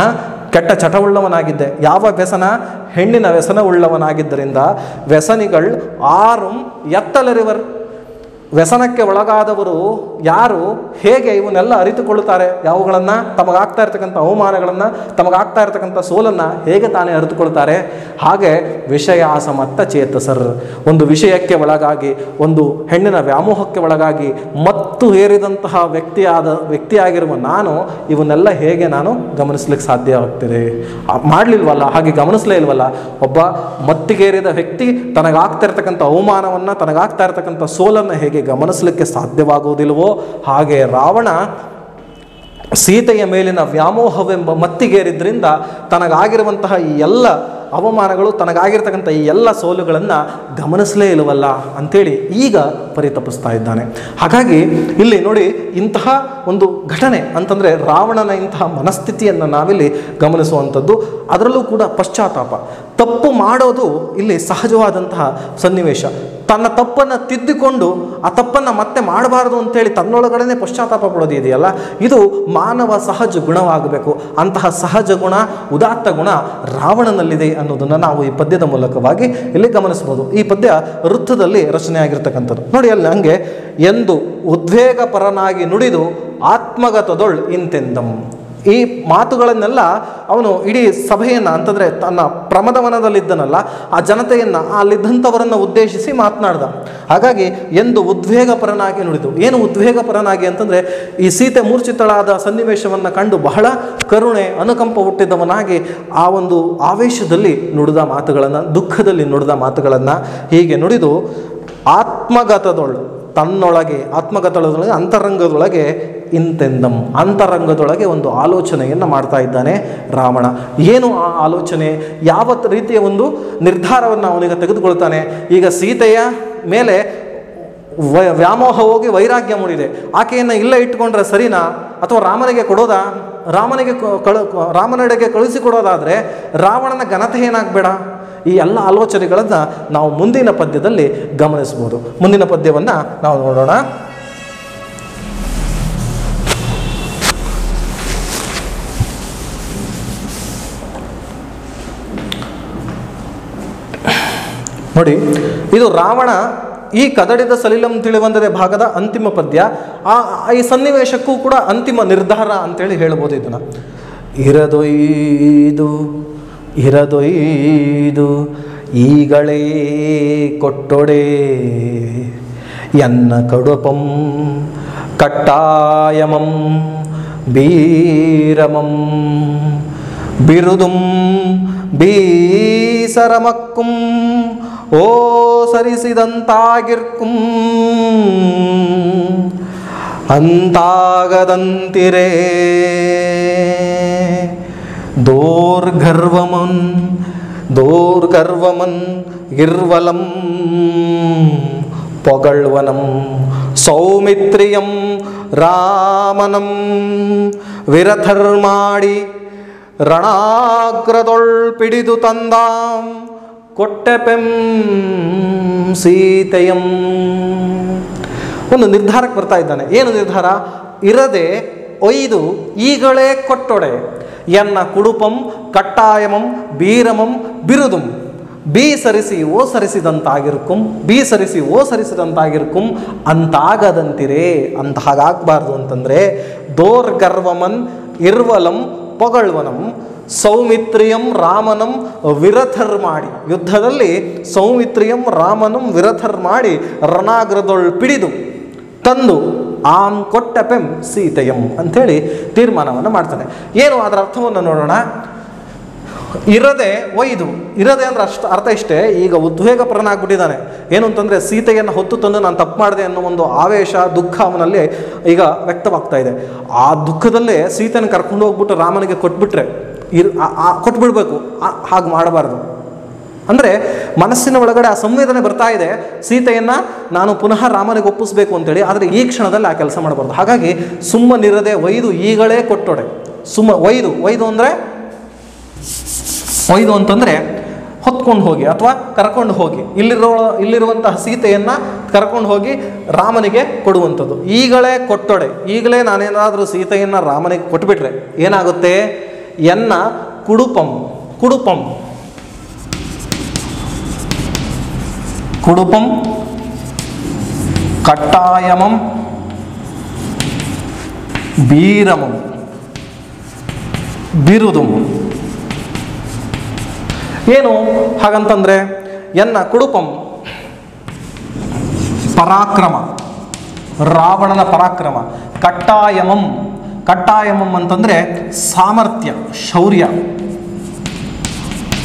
ಕೆಟ್ಟ ಚಟವುಳ್ಳವನಾಗಿದ್ದೆ. ಯಾವ ವ್ಯಸನ? ಹೆಣ್ಣಿನ ವ್ಯಸನವುಳ್ಳವನಾಗಿದ್ದರಿಂದ ವ್ಯಸನಿಗಳು ಆರು ಎತ್ತಲರಿವರ್. ವ್ಯಸನಕ್ಕೆ ಒಳಗಾದವರು ಯಾರು? ಹೇಗೆ ಇವನ್ನೆಲ್ಲ ಅರಿತುಕೊಳ್ಳುತ್ತಾರೆ? ಯಾವುಗಳನ್ನು? ತಮಗಾಗ್ತಾ ಇರ್ತಕ್ಕಂಥ ಅವಮಾನಗಳನ್ನು, ತಮಗಾಗ್ತಾ ಇರ್ತಕ್ಕಂಥ ಸೋಲನ್ನು ಹೇಗೆ ತಾನೇ ಅರಿತುಕೊಳ್ತಾರೆ ಹಾಗೆ ವಿಷಯ ಆಸಮತ್ತ ಚೇತ ಸರ್. ಒಂದು ವಿಷಯಕ್ಕೆ ಒಳಗಾಗಿ, ಒಂದು ಹೆಣ್ಣಿನ ವ್ಯಾಮೋಹಕ್ಕೆ ಒಳಗಾಗಿ ಮತ್ತು ಹೇರಿದಂತಹ ವ್ಯಕ್ತಿಯಾದ, ವ್ಯಕ್ತಿಯಾಗಿರುವ ನಾನು ಇವನ್ನೆಲ್ಲ ಹೇಗೆ ನಾನು ಗಮನಿಸ್ಲಿಕ್ಕೆ ಸಾಧ್ಯ ಮಾಡಲಿಲ್ವಲ್ಲ ಆ- ಮಾಡ್ಲಿಲ್ವಲ್ಲ? ಹಾಗೆ ಗಮನಿಸಲೇ ಇಲ್ವಲ್ಲ? ಒಬ್ಬ ಮತ್ತಿಗೇರಿದ ವ್ಯಕ್ತಿ ತನಗಾಗ್ತಾ ಇರ್ತಕ್ಕಂಥ ಅವಮಾನವನ್ನು, ತನಗಾಗ್ತಾ ಇರ್ತಕ್ಕಂಥ ಸೋಲನ್ನು ಹೇಗೆ ಗಮನಿಸಲಿಕ್ಕೆ ಸಾಧ್ಯವಾಗುವುದಿಲ್ಲವೋ ಹಾಗೆ ರಾವಣ ಸೀತೆಯ ಮೇಲಿನ ವ್ಯಾಮೋಹವೆಂಬ ಮತ್ತಿಗೇರಿದ್ರಿಂದ ತನಗಾಗಿರುವಂತಹ ಈ ಎಲ್ಲ ಅವಮಾನಗಳು ತನಗಾಗಿರ್ತಕ್ಕಂಥ ಈ ಎಲ್ಲ ಸೋಲುಗಳನ್ನು ಗಮನಿಸಲೇ ಇಲ್ಲವಲ್ಲ ಅಂಥೇಳಿ ಈಗ ಪರಿತಪಿಸ್ತಾ ಇದ್ದಾನೆ. ಹಾಗಾಗಿ ಇಲ್ಲಿ ನೋಡಿ ಇಂತಹ ಒಂದು ಘಟನೆ ಅಂತಂದರೆ ರಾವಣನ ಇಂತಹ ಮನಸ್ಥಿತಿಯನ್ನು ನಾವಿಲ್ಲಿ ಗಮನಿಸುವಂಥದ್ದು. ಅದರಲ್ಲೂ ಕೂಡ ಪಶ್ಚಾತ್ತಾಪ. ತಪ್ಪು ಮಾಡೋದು ಇಲ್ಲಿ ಸಹಜವಾದಂತಹ ಸನ್ನಿವೇಶ. ತನ್ನ ತಪ್ಪನ್ನು ತಿದ್ದಿಕೊಂಡು ಆ ತಪ್ಪನ್ನು ಮತ್ತೆ ಮಾಡಬಾರದು ಅಂತೇಳಿ ತನ್ನೊಳಗಡೆ ಪಶ್ಚಾತ್ತಾಪ ಪಡೋದು ಇದೆಯಲ್ಲ? ಇದು ಮಾನವ ಸಹಜ ಗುಣವಾಗಬೇಕು. ಅಂತಹ ಸಹಜ ಗುಣ, ಉದಾತ್ತ ಗುಣ ರಾವಣನಲ್ಲಿದೆ ಅನ್ನೋದನ್ನು ನಾವು ಈ ಪದ್ಯದ ಮೂಲಕವಾಗಿ ಇಲ್ಲಿ ಗಮನಿಸ್ಬೋದು ಈ ಪದ್ಯ ವೃತ್ತದಲ್ಲಿ ರಚನೆ ಆಗಿರ್ತಕ್ಕಂಥದ್ದು ನೋಡಿ, ಅಲ್ಲಿ ಹಂಗೆ, ಎಂದು ಉದ್ವೇಗಪರನಾಗಿ ನುಡಿದು ಆತ್ಮಗತದೊಳ್ ಇಂತೆಂದಂ. ಈ ಮಾತುಗಳನ್ನೆಲ್ಲ ಅವನು ಇಡೀ ಸಭೆಯನ್ನು ಅಂತಂದರೆ ತನ್ನ ಪ್ರಮದವನದಲ್ಲಿದ್ದನಲ್ಲ, ಆ ಜನತೆಯನ್ನು ಅಲ್ಲಿದ್ದಂಥವರನ್ನು ಉದ್ದೇಶಿಸಿ ಮಾತನಾಡ್ದ. ಹಾಗಾಗಿ ಎಂದು ಉದ್ವೇಗಪರನಾಗಿ ನುಡಿದು. ಏನು ಉದ್ವೇಗಪರನಾಗಿ ಅಂತಂದರೆ ಈ ಸೀತೆ ಮೂರ್ಛಿತಳಾದ ಸನ್ನಿವೇಶವನ್ನು ಕಂಡು ಬಹಳ ಕರುಣೆ, ಅನುಕಂಪ ಹುಟ್ಟಿದವನಾಗಿ ಆ ಒಂದು ಆವೇಶದಲ್ಲಿ ನುಡಿದ ಮಾತುಗಳನ್ನು, ದುಃಖದಲ್ಲಿ ನುಡಿದ ಮಾತುಗಳನ್ನು ಹೀಗೆ ನುಡಿದು ಆತ್ಮಗತದೊಳು ತನ್ನೊಳಗೆ, ಆತ್ಮಗತದೊಳಗೆ, ಅಂತರಂಗದೊಳಗೆ ಇಂತೆಂದಂ ಅಂತರಂಗದೊಳಗೆ ಒಂದು ಆಲೋಚನೆಯನ್ನು ಮಾಡ್ತಾ ಇದ್ದಾನೆ ರಾವಣ. ಏನು ಆ ಆಲೋಚನೆ? ಯಾವ ರೀತಿಯ ಒಂದು ನಿರ್ಧಾರವನ್ನು ಅವನಿಗೆ ತೆಗೆದುಕೊಳ್ತಾನೆ? ಈಗ ಸೀತೆಯ ಮೇಲೆ ವ್ಯಾಮೋಹ ಹೋಗಿ ವೈರಾಗ್ಯ ಮೂಡಿದೆ. ಆಕೆಯನ್ನು ಇಲ್ಲೇ ಇಟ್ಕೊಂಡ್ರೆ ಸರಿನಾ? ಅಥವಾ ರಾಮನಿಗೆ ಕೊಡೋದಾ? ರಾಮನಿಗೆ ಕಳು ಕಳ, ರಾಮನೆಡೆಗೆ ಕಳಿಸಿಕೊಡೋದಾದರೆ ರಾವಣನ ಘನತೆ ಏನಾಗಬೇಡ? ಈ ಎಲ್ಲ ಆಲೋಚನೆಗಳನ್ನು ನಾವು ಮುಂದಿನ ಪದ್ಯದಲ್ಲಿ ಗಮನಿಸ್ಬೋದು. ಮುಂದಿನ ಪದ್ಯವನ್ನು ನಾವು ನೋಡೋಣ. ನೋಡಿ, ಇದು ರಾವಣ ಈ ಕದಡಿದ ಸಲಿಲಂ ತಿಳಿವಂದರೆ ಭಾಗದ ಅಂತಿಮ ಪದ್ಯ. ಆ, ಈ ಸನ್ನಿವೇಶಕ್ಕೂ ಕೂಡ ಅಂತಿಮ ನಿರ್ಧಾರ ಅಂತೇಳಿ ಹೇಳ್ಬೋದು ಇದನ್ನು. ಇರದೊಯ್ದು ಇರದೊಯ್ದು, ಈಗಳೇ ಕೊಟ್ಟೊಡೆ. ಎನ್ನ ಕಡುಪಂ, ಕಟ್ಟಾಯಮಂ, ಬೀರಮಂ. ಬಿರುದುಂ, ಬೀಸರಮಕ್ಕುಂ ಓ ಸರಿಸಿದಂತಾಗಿರ್ಕುಂ. ಅಂತಾಗದಂತಿರೇ. ದೋರ್ಗರ್ವಮನ್ ದೋರ್ಗರ್ವಮನ್ ಇರ್ವಲಂ. ಪೊಗಳ್ವನಂ ಸೌಮಿತ್ರಿಯಂ ರಾಮನಂ. ವಿರಥರ್ಮಾಡಿ ರಣಾಗ್ರದೊಳ್ ಪಿಡಿದು ತಂದಾಂ. ಕೊಟ್ಟೆಪೆಂ ಸೀತೆಯಂ. ಒಂದು ನಿರ್ಧಾರಕ್ಕೆ ಬರ್ತಾ ಇದ್ದಾನೆ. ಏನು ನಿರ್ಧಾರ? ಇರದೆ ಒಯ್ದು ಈಗಳೇ ಕೊಟ್ಟೊಡೆ. ಎನ್ನ ಕುಡುಪಂ, ಕಟ್ಟಾಯಮಂ, ಬೀರಮಂ, ಬಿರುದುಂ. ಬೀಸರಿಸಿ ಓ ಸರಿಸಿದಂತಾಗಿರ್ಕುಂ ಬಿ ಸರಿಸಿ ಓ ಸರಿಸಿದಂತಾಗಿರ್ಕುಂ ಅಂತಾಗದಂತಿರೇ. ಅಂತ ಹಾಗಾಗಬಾರ್ದು ಅಂತಂದರೆ, ದೋರ್ಗರ್ವಮನ್, ಇರ್ವಲಂ ಪೊಗಳ್ವನಂ ಸೌಮಿತ್ರಿಯಂ ರಾಮನಂ ವಿರಥರ್ ಮಾಡಿ. ಯುದ್ಧದಲ್ಲಿ ಸೌಮಿತ್ರಿಯಂ ರಾಮನಂ ವಿರಥರ್ ಮಾಡಿ ರಣಾಗ್ರದೊಳ್ ಪಿಡಿದು ತಂದು ಆಂ ಕೊಟ್ಟ ಪೆಂ ಸೀತೆಯಂ ಅಂಥೇಳಿ ತೀರ್ಮಾನವನ್ನು ಮಾಡ್ತಾನೆ. ಏನು ಅದರ ಅರ್ಥವನ್ನು ನೋಡೋಣ? ಇರದೆ ಒಯ್ದು ಇರದೆ ಅಂದ್ರೆ ಅಷ್ಟು ಅರ್ಥ ಇಷ್ಟೇ, ಈಗ ಉದ್ವೇಗಪರನಾಗ್ಬಿಟ್ಟಿದ್ದಾನೆ ಏನು ಅಂತಂದ್ರೆ ಸೀತೆಯನ್ನು ಹೊತ್ತು ತಂದು ನಾನು ತಪ್ಪು ಮಾಡಿದೆ ಅನ್ನೋ ಒಂದು ಆವೇಶ, ದುಃಖ ಅವನಲ್ಲಿ ಈಗ ವ್ಯಕ್ತವಾಗ್ತಾ ಇದೆ. ಆ ದುಃಖದಲ್ಲೇ ಸೀತೆಯನ್ನು ಕರ್ಕೊಂಡು ಹೋಗ್ಬಿಟ್ಟು ರಾಮನಿಗೆ ಕೊಟ್ಬಿಟ್ರೆ, ಇರ್ ಕೊಟ್ಬಿಡ್ಬೇಕು ಹಾಗೆ ಮಾಡಬಾರ್ದು. ಅಂದರೆ ಮನಸ್ಸಿನ ಒಳಗಡೆ ಆ ಸಂವೇದನೆ ಬರ್ತಾ ಇದೆ, ಸೀತೆಯನ್ನು ನಾನು ಪುನಃ ರಾಮನಿಗೆ ಒಪ್ಪಿಸ್ಬೇಕು ಅಂತೇಳಿ, ಆದರೆ ಈ ಕ್ಷಣದಲ್ಲಿ ಆ ಕೆಲಸ ಮಾಡಬಾರ್ದು. ಹಾಗಾಗಿ ಸುಮ್ಮನಿರದೆ ಒಯ್ದು ಈಗಳೇ ಕೊಟ್ಟೊಡೆ. ಸುಮ್ಮ, ಒಯ್ದು ಒಯ್ದು ಅಂದರೆ ಒಯ್ದು ಅಂತಂದರೆ ಹೊತ್ಕೊಂಡು ಹೋಗಿ ಅಥವಾ ಕರ್ಕೊಂಡು ಹೋಗಿ. ಇಲ್ಲಿರೋ ಇಲ್ಲಿರುವಂತಹ ಸೀತೆಯನ್ನು ಕರ್ಕೊಂಡು ಹೋಗಿ ರಾಮನಿಗೆ ಕೊಡುವಂಥದ್ದು. ಈಗಲೇ ಕೊಟ್ಟೊಡೆ. ಈಗಲೇ ನಾನೇನಾದರೂ ಸೀತೆಯನ್ನು ರಾಮನಿಗೆ ಕೊಟ್ಬಿಟ್ರೆ ಏನಾಗುತ್ತೆ? ಎನ್ನ ಕುಡುಪಂ. ಕುಡುಪಂ. ಕುಡುಪಂ. ಕಟ್ಟಾಯಮಂ. ಬೀರಮಂ. ಬಿರುದುಂ. ಏನು? ಹಾಗಂತಂದ್ರೆ, ಎನ್ನ ಕುಡುಪಂ ಪರಾಕ್ರಮ. ರಾವಣನ ಪರಾಕ್ರಮ. ಕಟ್ಟಾಯಮಂ. ಕಟ್ಟಾಯಮಂ ಅಂತಂದ್ರೆ ಸಾಮರ್ಥ್ಯ, ಶೌರ್ಯ.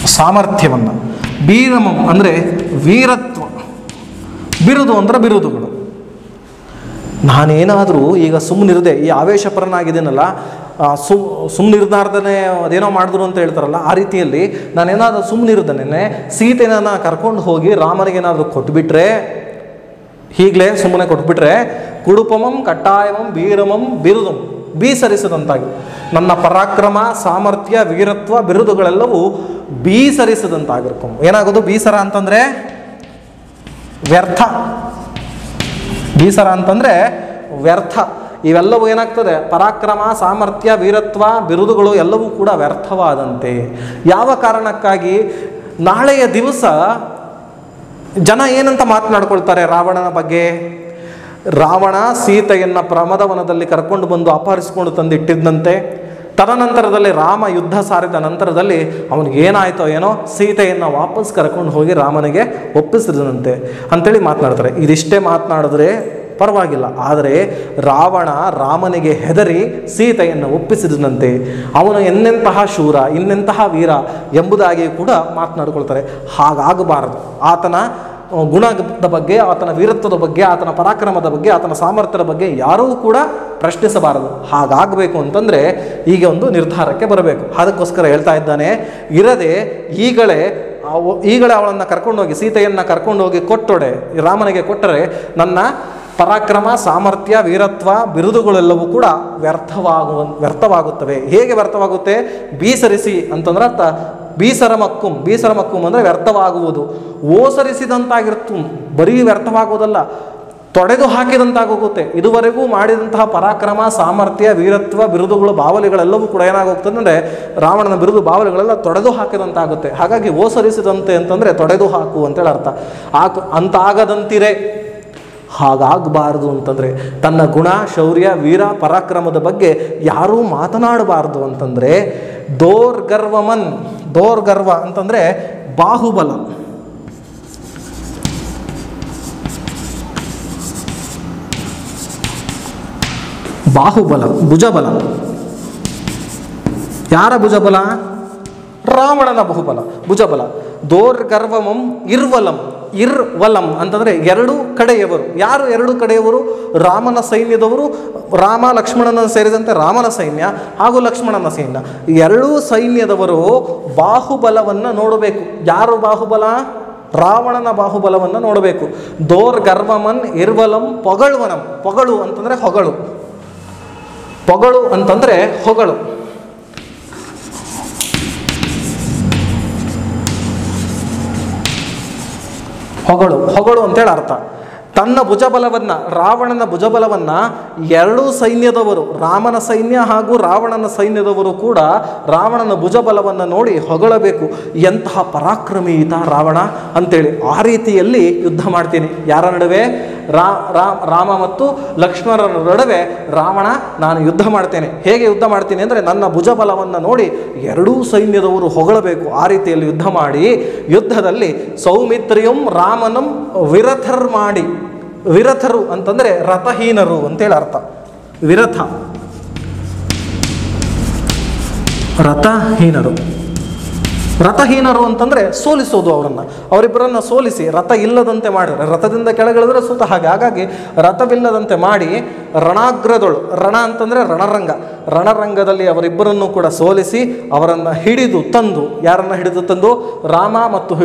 ಸಾಮರ್ಥ್ಯವನ್ನು. ಬೀರಮಂ ಅಂದರೆ ವೀರತ್ವ. ಬಿರುದು ಅಂದ್ರೆ ಬಿರುದುಗಳು. ನಾನೇನಾದರೂ ಈಗ ಸುಮ್ಮನಿರದೆ ಈ ಆವೇಶಪರನಾಗಿದ್ದೀನಲ್ಲ ಆ, ಸು ಸುಮ್ಮನಿರ್ದಾರ್ದನೆ ಅದೇನೋ ಮಾಡಿದ್ರು ಅಂತ ಹೇಳ್ತಾರಲ್ಲ ಆ ರೀತಿಯಲ್ಲಿ ನಾನೇನಾದರೂ ಸುಮ್ಮನಿರ್ದನೆ ಸೀತೆನ ಕರ್ಕೊಂಡು ಹೋಗಿ ರಾಮನಿಗೇನಾದರೂ ಕೊಟ್ಬಿಟ್ರೆ ಹೀಗಲೇ ಸುಮ್ಮನೆ ಕೊಟ್ಬಿಟ್ರೆ ಕುಡುಪಮಂ ಕಟ್ಟಾಯಮಂ ಬೀರಮಂ ಬಿರುದಂ ಬೀಸರಿಸದಂತಾಗಿ. ನನ್ನ ಪರಾಕ್ರಮ ಸಾಮರ್ಥ್ಯ ವೀರತ್ವ ಬಿರುದುಗಳೆಲ್ಲವೂ ಬೀಸರಿಸದಂತಾಗಿರ್ಕೊ ಏನಾಗೋದು? ಬೀಸರ ಅಂತಂದರೆ ವ್ಯರ್ಥ. ಬೀಸರ ಅಂತಂದರೆ ವ್ಯರ್ಥ. ಇವೆಲ್ಲವೂ ಏನಾಗ್ತದೆ? ಪರಾಕ್ರಮ, ಸಾಮರ್ಥ್ಯ, ವೀರತ್ವ, ಬಿರುದುಗಳು ಎಲ್ಲವೂ ಕೂಡ ವ್ಯರ್ಥವಾದಂತೆ. ಯಾವ ಕಾರಣಕ್ಕಾಗಿ? ನಾಳೆಯ ದಿವಸ ಜನ ಏನಂತ ಮಾತನಾಡ್ಕೊಳ್ತಾರೆ ರಾವಣನ ಬಗ್ಗೆ? ರಾವಣ ಸೀತೆಯನ್ನು ಪ್ರಮದವನದಲ್ಲಿ ಕರ್ಕೊಂಡು ಬಂದು ಅಪಹರಿಸಿಕೊಂಡು ತಂದಿಟ್ಟಿದ್ದಂತೆ ತದನಂತರದಲ್ಲಿ ರಾಮ ಯುದ್ಧ ಸಾರಿದ ನಂತರದಲ್ಲಿ ಅವನಿಗೆ ಏನಾಯ್ತೋ ಏನೋ ಸೀತೆಯನ್ನು ವಾಪಸ್ ಕರ್ಕೊಂಡು ಹೋಗಿ ರಾಮನಿಗೆ ಒಪ್ಪಿಸಿದಂತೆ ಅಂಥೇಳಿ ಮಾತನಾಡ್ತಾರೆ. ಇದಿಷ್ಟೇ ಮಾತನಾಡಿದ್ರೆ ಪರವಾಗಿಲ್ಲ. ಆದರೆ ರಾವಣ ರಾಮನಿಗೆ ಹೆದರಿ ಸೀತೆಯನ್ನು ಒಪ್ಪಿಸಿದನಂತೆ. ಅವನು ಎನ್ನೆಂತಹ ಶೂರ, ಇನ್ನೆಂತಹ ವೀರ ಎಂಬುದಾಗಿ ಕೂಡ ಮಾತನಾಡಿಕೊಳ್ತಾರೆ. ಹಾಗಾಗಬಾರದು. ಆತನ ಗುಣದ ಬಗ್ಗೆ, ಆತನ ವೀರತ್ವದ ಬಗ್ಗೆ, ಆತನ ಪರಾಕ್ರಮದ ಬಗ್ಗೆ, ಆತನ ಸಾಮರ್ಥ್ಯದ ಬಗ್ಗೆ ಯಾರೂ ಕೂಡ ಪ್ರಶ್ನಿಸಬಾರದು. ಹಾಗಾಗಬೇಕು ಅಂತಂದರೆ ಈಗ ಒಂದು ನಿರ್ಧಾರಕ್ಕೆ ಬರಬೇಕು. ಅದಕ್ಕೋಸ್ಕರ ಹೇಳ್ತಾ ಇದ್ದಾನೆ, ಇರದೆ ಈಗಲೇ ಈಗಲೇ ಅವಳನ್ನು ಕರ್ಕೊಂಡೋಗಿ, ಸೀತೆಯನ್ನು ಕರ್ಕೊಂಡೋಗಿ ಕೊಟ್ಟೊಡೆ, ರಾಮನಿಗೆ ಕೊಟ್ಟರೆ ನನ್ನ ಪರಾಕ್ರಮ, ಸಾಮರ್ಥ್ಯ, ವೀರತ್ವ, ಬಿರುದುಗಳೆಲ್ಲವೂ ಕೂಡ ವ್ಯರ್ಥವಾಗುವ, ವ್ಯರ್ಥವಾಗುತ್ತವೆ. ಹೇಗೆ ವ್ಯರ್ಥವಾಗುತ್ತೆ? ಬೀಸರಿಸಿ ಅಂತಂದ್ರೆ ಅರ್ಥ, ಬೀಸರಮಕ್ಕುಂ ಬೀಸರಮಕ್ಕುಂ ಅಂದರೆ ವ್ಯರ್ಥವಾಗುವುದು. ಓಸರಿಸಿದಂತಾಗಿರ್ತು ಬರೀ ವ್ಯರ್ಥವಾಗುವುದಲ್ಲ ತೊಡೆದು ಹಾಕಿದಂತಾಗೋಗುತ್ತೆ ಇದುವರೆಗೂ ಮಾಡಿದಂತಹ ಪರಾಕ್ರಮ, ಸಾಮರ್ಥ್ಯ, ವೀರತ್ವ, ಬಿರುದುಗಳು, ಬಾವಲಿಗಳೆಲ್ಲವೂ ಕೂಡ ಏನಾಗೋಗ್ತದೆ ಅಂದರೆ, ರಾವಣನ ಬಿರುದು, ಬಾವಲಿಗಳೆಲ್ಲ ತೊಡೆದು ಹಾಕಿದಂತಾಗುತ್ತೆ ಹಾಗಾಗಿ ಓಸರಿಸಿದಂತೆ ಅಂತಂದರೆ ತೊಡೆದು ಹಾಕು ಅಂತೇಳಿ ಅರ್ಥ. ಹಾಕು ಅಂತಾಗದಂತಿರೆ. ಹಾಗಾಗಬಾರ್ದು ಅಂತಂದರೆ ತನ್ನ ಗುಣ, ಶೌರ್ಯ, ವೀರ, ಪರಾಕ್ರಮದ ಬಗ್ಗೆ ಯಾರೂ ಮಾತನಾಡಬಾರ್ದು ಅಂತಂದರೆ ದೋರ್ಗರ್ವಮನ್, ದೋರ್ಗರ್ವ ದೋರ್ ಗರ್ವ ಅಂತಂದರೆ ಬಾಹುಬಲ. ಬಾಹುಬಲ, ಭುಜಬಲ. ಯಾರ ಭುಜಬಲ? ರಾವಣನ ಬಹುಬಲ, ಭುಜಬಲ. ದೋರ್ಗರ್ವಮಂ, ಇರ್ವಲಂ. ಇರ್ವಲಂ ಅಂತಂದರೆ ಎರಡು ಕಡೆಯವರು. ಯಾರು ಎರಡು ಕಡೆಯವರು? ರಾಮನ ಸೈನ್ಯದವರು, ರಾಮ ಲಕ್ಷ್ಮಣನ ಸೇರಿದಂತೆ ರಾಮನ ಸೈನ್ಯ ಹಾಗೂ ಲಕ್ಷ್ಮಣನ ಸೈನ್ಯ. ಎರಡೂ ಸೈನ್ಯದವರು ಬಾಹುಬಲವನ್ನು ನೋಡಬೇಕು. ಯಾರು ಬಾಹುಬಲ? ರಾವಣನ ಬಾಹುಬಲವನ್ನು ನೋಡಬೇಕು. ದೋರ್ ಗರ್ವಮನ್, ಇರ್ವಲಂ, ಪೊಗಳುವನಂ. ಪೊಗಳು ಅಂತಂದರೆ ಹೊಗಳು. ಪೊಗಳು ಅಂತಂದರೆ ಹೊಗಳು. ಹೊಗಳು ಹೊಗಳು ಅಂತೇಳಿ ಅರ್ಥ. ತನ್ನ ಭುಜಬಲವನ್ನು, ರಾವಣನ ಭುಜಬಲವನ್ನು ಎರಡೂ ಸೈನ್ಯದವರು, ರಾಮನ ಸೈನ್ಯ ಹಾಗೂ ರಾವಣನ ಸೈನ್ಯದವರು ಕೂಡ ರಾವಣನ ಭುಜಬಲವನ್ನು ನೋಡಿ ಹೊಗಳಬೇಕು. ಎಂತಹ ಪರಾಕ್ರಮೀತ ರಾವಣ ಅಂತೇಳಿ ಆ ರೀತಿಯಲ್ಲಿ ಯುದ್ಧ ಮಾಡ್ತೀನಿ. ಯಾರ ನಡುವೆ? ರಾಮ ಮತ್ತು ಲಕ್ಷ್ಮಣರ ನಡುವೆ ರಾವಣ, ನಾನು ಯುದ್ಧ ಮಾಡ್ತೇನೆ. ಹೇಗೆ ಯುದ್ಧ ಮಾಡ್ತೀನಿ ಅಂದರೆ ನನ್ನ ಭುಜಬಲವನ್ನು ನೋಡಿ ಎರಡೂ ಸೈನ್ಯದವರು ಹೊಗಳಬೇಕು. ಆ ರೀತಿಯಲ್ಲಿ ಯುದ್ಧ ಮಾಡಿ, ಯುದ್ಧದಲ್ಲಿ ಸೌಮಿತ್ರಿಯಂ ರಾಮನಂ ವಿರಥರ್ ಮಾಡಿ. ವಿರಥರು ಅಂತಂದರೆ ರಥಹೀನರು ಅಂತೇಳಿ ಅರ್ಥ. ವಿರಥ. ರಥಹೀನರು. ರಥಹೀನರು ಅಂತಂದರೆ ಸೋಲಿಸೋದು ಅವರನ್ನು. ಅವರಿಬ್ಬರನ್ನು ಸೋಲಿಸಿ ರಥ ಇಲ್ಲದಂತೆ ಮಾಡಿದ್ರೆ, ರಥದಿಂದ ಕೆಳಗಿಳಿದ್ರೆ ಸುತ ಹಾಗೆ. ಹಾಗಾಗಿ ರಥವಿಲ್ಲದಂತೆ ಮಾಡಿ ರಣಾಗ್ರದೊಳು, ರಣ ಅಂತಂದರೆ ರಣರಂಗ. ರಣರಂಗದಲ್ಲಿ ಅವರಿಬ್ಬರನ್ನು ಕೂಡ ಸೋಲಿಸಿ ಅವರನ್ನು ಹಿಡಿದು ತಂದು, ಯಾರನ್ನು ಹಿಡಿದು ತಂದು? ರಾಮ ಮತ್ತು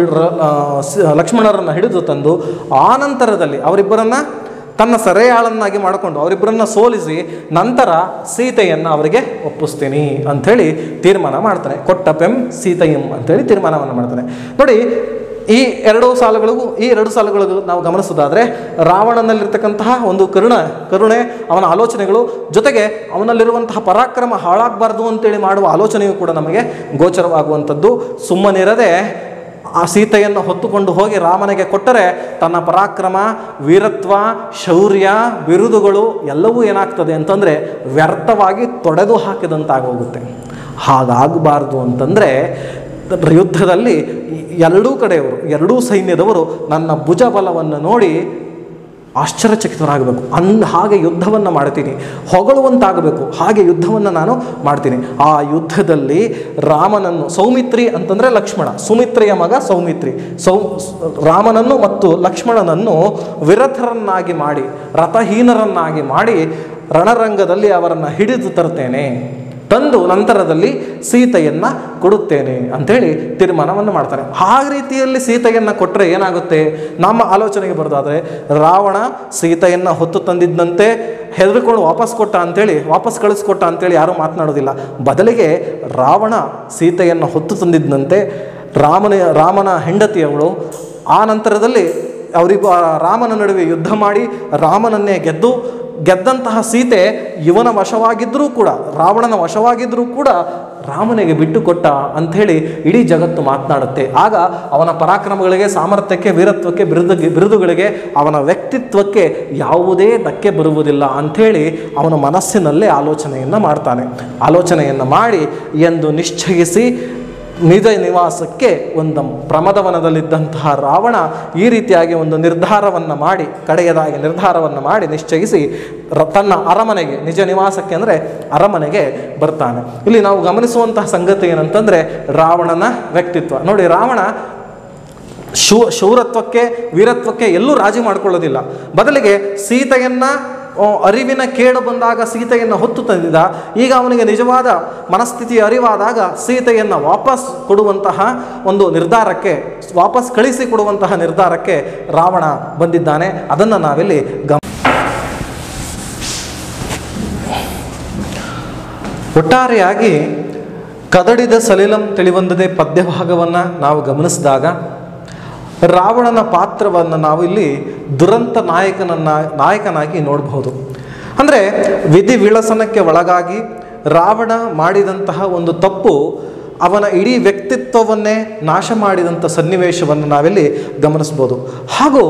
ಲಕ್ಷ್ಮಣರನ್ನು ಹಿಡಿದು ತಂದು ಆನಂತರದಲ್ಲಿ ಅವರಿಬ್ಬರನ್ನು ತನ್ನ ಸರೆಯಾಳನ್ನಾಗಿ ಮಾಡಿಕೊಂಡು ಅವರಿಬ್ಬರನ್ನ ಸೋಲಿಸಿ ನಂತರ ಸೀತೆಯನ್ನು ಅವರಿಗೆ ಒಪ್ಪಿಸ್ತೀನಿ ಅಂಥೇಳಿ ತೀರ್ಮಾನ ಮಾಡ್ತಾನೆ. ಕೊಟ್ಟಪೆಂ ಸೀತೆಯಂ ಅಂಥೇಳಿ ತೀರ್ಮಾನವನ್ನು ಮಾಡ್ತಾನೆ. ನೋಡಿ, ಈ ಎರಡು ಸಾಲುಗಳಿಗೂ, ಈ ಎರಡು ಸಾಲುಗಳಿಗೂ ನಾವು ಗಮನಿಸೋದಾದರೆ ರಾವಣನಲ್ಲಿರ್ತಕ್ಕಂತಹ ಒಂದು ಕರುಣ, ಕರುಣೆ, ಅವನ ಆಲೋಚನೆಗಳು, ಜೊತೆಗೆ ಅವನಲ್ಲಿರುವಂತಹ ಪರಾಕ್ರಮ ಹಾಳಾಗಬಾರ್ದು ಅಂತೇಳಿ ಮಾಡುವ ಆಲೋಚನೆಯು ಕೂಡ ನಮಗೆ ಗೋಚರವಾಗುವಂಥದ್ದು. ಸುಮ್ಮನಿರದೆ ಆ ಸೀತೆಯನ್ನು ಹೊತ್ತುಕೊಂಡು ಹೋಗಿ ರಾಮನಿಗೆ ಕೊಟ್ಟರೆ ತನ್ನ ಪರಾಕ್ರಮ, ವೀರತ್ವ, ಶೌರ್ಯ, ಬಿರುದುಗಳು ಎಲ್ಲವೂ ಏನಾಗ್ತದೆ ಅಂತಂದರೆ ವ್ಯರ್ಥವಾಗಿ ತೊಡೆದು ಹಾಕಿದಂತಾಗೋಗುತ್ತೆ. ಹಾಗಾಗಬಾರ್ದು ಅಂತಂದರೆ ಯುದ್ಧದಲ್ಲಿ ಎರಡೂ ಕಡೆಯವರು, ಎರಡೂ ಸೈನ್ಯದವರು ನನ್ನ ಭುಜಬಲವನ್ನು ನೋಡಿ ಆಶ್ಚರ್ಯಚಕಿತರಾಗಬೇಕು. ಅಂದ್ ಹಾಗೆ ಯುದ್ಧವನ್ನು ಮಾಡ್ತೀನಿ ಹೊಗಳುವಂತಾಗಬೇಕು. ಹಾಗೆ ಯುದ್ಧವನ್ನು ನಾನು ಮಾಡ್ತೀನಿ. ಆ ಯುದ್ಧದಲ್ಲಿ ರಾಮನನ್ನು ಸೌಮಿತ್ರಿ ಅಂತಂದರೆ ಲಕ್ಷ್ಮಣ, ಸುಮಿತ್ರೆಯ ಮಗ ಸೌಮಿತ್ರಿ. ಸೌ, ರಾಮನನ್ನು ಮತ್ತು ಲಕ್ಷ್ಮಣನನ್ನು ವಿರಥರನ್ನಾಗಿ ಮಾಡಿ, ರಥಹೀನರನ್ನಾಗಿ ಮಾಡಿ ರಣರಂಗದಲ್ಲಿ ಅವರನ್ನು ಹಿಡಿದು ತರ್ತೇನೆ ತಂದು ನಂತರದಲ್ಲಿ ಸೀತೆಯನ್ನು ಕೊಡುತ್ತೇನೆ ಅಂಥೇಳಿ ತೀರ್ಮಾನವನ್ನು ಮಾಡ್ತಾರೆ. ಆ ರೀತಿಯಲ್ಲಿ ಸೀತೆಯನ್ನು ಕೊಟ್ಟರೆ ಏನಾಗುತ್ತೆ? ನಮ್ಮ ಆಲೋಚನೆಗೆ ಬರೋದಾದರೆ, ರಾವಣ ಸೀತೆಯನ್ನು ಹೊತ್ತು ತಂದಿದ್ದಂತೆ ಹೆದರ್ಕೊಂಡು ವಾಪಸ್ ಕೊಟ್ಟ ಅಂತೇಳಿ, ವಾಪಸ್ ಕಳಿಸ್ಕೊಟ್ಟ ಅಂತೇಳಿ ಯಾರೂ ಮಾತನಾಡೋದಿಲ್ಲ. ಬದಲಿಗೆ ರಾವಣ ಸೀತೆಯನ್ನು ಹೊತ್ತು ತಂದಿದ್ದಂತೆ ರಾಮನ ರಾಮನ ಹೆಂಡತಿಯವಳು, ಆ ನಂತರದಲ್ಲಿ ಅವರಿಗೂ ಆ ರಾಮನ ನಡುವೆ ಯುದ್ಧ ಮಾಡಿ ರಾಮನನ್ನೇ ಗೆದ್ದು ಗೆದ್ದಂತಹ ಸೀತೆ ಇವನ ವಶವಾಗಿದ್ದರೂ ಕೂಡ, ರಾವಣನ ವಶವಾಗಿದ್ದರೂ ಕೂಡ ರಾಮನಿಗೆ ಬಿಟ್ಟು ಕೊಟ್ಟ ಅಂಥೇಳಿ ಇಡೀ ಜಗತ್ತು ಮಾತನಾಡುತ್ತೆ. ಆಗ ಅವನ ಪರಾಕ್ರಮಗಳಿಗೆ, ಸಾಮರ್ಥ್ಯಕ್ಕೆ, ವೀರತ್ವಕ್ಕೆ, ಬಿರುದು, ಬಿರುದುಗಳಿಗೆ, ಅವನ ವ್ಯಕ್ತಿತ್ವಕ್ಕೆ ಯಾವುದೇ ಧಕ್ಕೆ ಬರುವುದಿಲ್ಲ ಅಂಥೇಳಿ ಅವನ ಮನಸ್ಸಿನಲ್ಲೇ ಆಲೋಚನೆಯನ್ನು ಮಾಡ್ತಾನೆ. ಆಲೋಚನೆಯನ್ನು ಮಾಡಿ ಎಂದು ನಿಶ್ಚಯಿಸಿ ನಿಜ ನಿವಾಸಕ್ಕೆ ಒಂದು ಪ್ರಮದವನದಲ್ಲಿದ್ದಂತಹ ರಾವಣ ಈ ರೀತಿಯಾಗಿ ಒಂದು ನಿರ್ಧಾರವನ್ನು ಮಾಡಿ, ಕಡೆಯದಾಗಿ ನಿರ್ಧಾರವನ್ನು ಮಾಡಿ ನಿಶ್ಚಯಿಸಿ ತನ್ನ ಅರಮನೆಗೆ ನಿಜ ನಿವಾಸಕ್ಕೆ ಅಂದರೆ ಅರಮನೆಗೆ ಬರ್ತಾನೆ. ಇಲ್ಲಿ ನಾವು ಗಮನಿಸುವಂತಹ ಸಂಗತಿ ಏನಂತಂದರೆ ರಾವಣನ ವ್ಯಕ್ತಿತ್ವ. ನೋಡಿ ರಾವಣ ಶೂ, ಶೌರತ್ವಕ್ಕೆ, ವೀರತ್ವಕ್ಕೆ ಎಲ್ಲೂ ರಾಜಿ ಮಾಡಿಕೊಳ್ಳೋದಿಲ್ಲ. ಬದಲಿಗೆ ಸೀತೆಯನ್ನು ಅರಿವಿನ ಕೇಡು ಬಂದಾಗ ಸೀತೆಯನ್ನು ಹೊತ್ತು ತಂದಿದ. ಈಗ ಅವನಿಗೆ ನಿಜವಾದ ಮನಸ್ಥಿತಿ ಅರಿವಾದಾಗ ಸೀತೆಯನ್ನು ವಾಪಸ್ ಕೊಡುವಂತಹ ಒಂದು ನಿರ್ಧಾರಕ್ಕೆ, ವಾಪಸ್ ಕಳಿಸಿ ಕೊಡುವಂತಹ ನಿರ್ಧಾರಕ್ಕೆ ರಾವಣ ಬಂದಿದ್ದಾನೆ. ಅದನ್ನು ನಾವಿಲ್ಲಿ ಗಮ, ಒಟ್ಟಾರೆಯಾಗಿ ಕದಡಿದ ಸಲಿಲಂ ತಿಳಿವಂದದೆ ಪದ್ಯಭಾಗವನ್ನು ನಾವು ಗಮನಿಸಿದಾಗ ರಾವಣನ ಪಾತ್ರವನ್ನು ನಾವು ಇಲ್ಲಿ ದುರಂತ ನಾಯಕನನ್ನ, ನಾಯಕನಾಗಿ ನೋಡಬಹುದು. ಅಂದರೆ ವಿಧಿ ವಿಳಸನಕ್ಕೆ ಒಳಗಾಗಿ ರಾವಣ ಮಾಡಿದಂತಹ ಒಂದು ತಪ್ಪು ಅವನ ಇಡೀ ವ್ಯಕ್ತಿತ್ವವನ್ನೇ ನಾಶ ಮಾಡಿದಂಥ ಸನ್ನಿವೇಶವನ್ನು ನಾವಿಲ್ಲಿ ಗಮನಿಸ್ಬೋದು. ಹಾಗೂ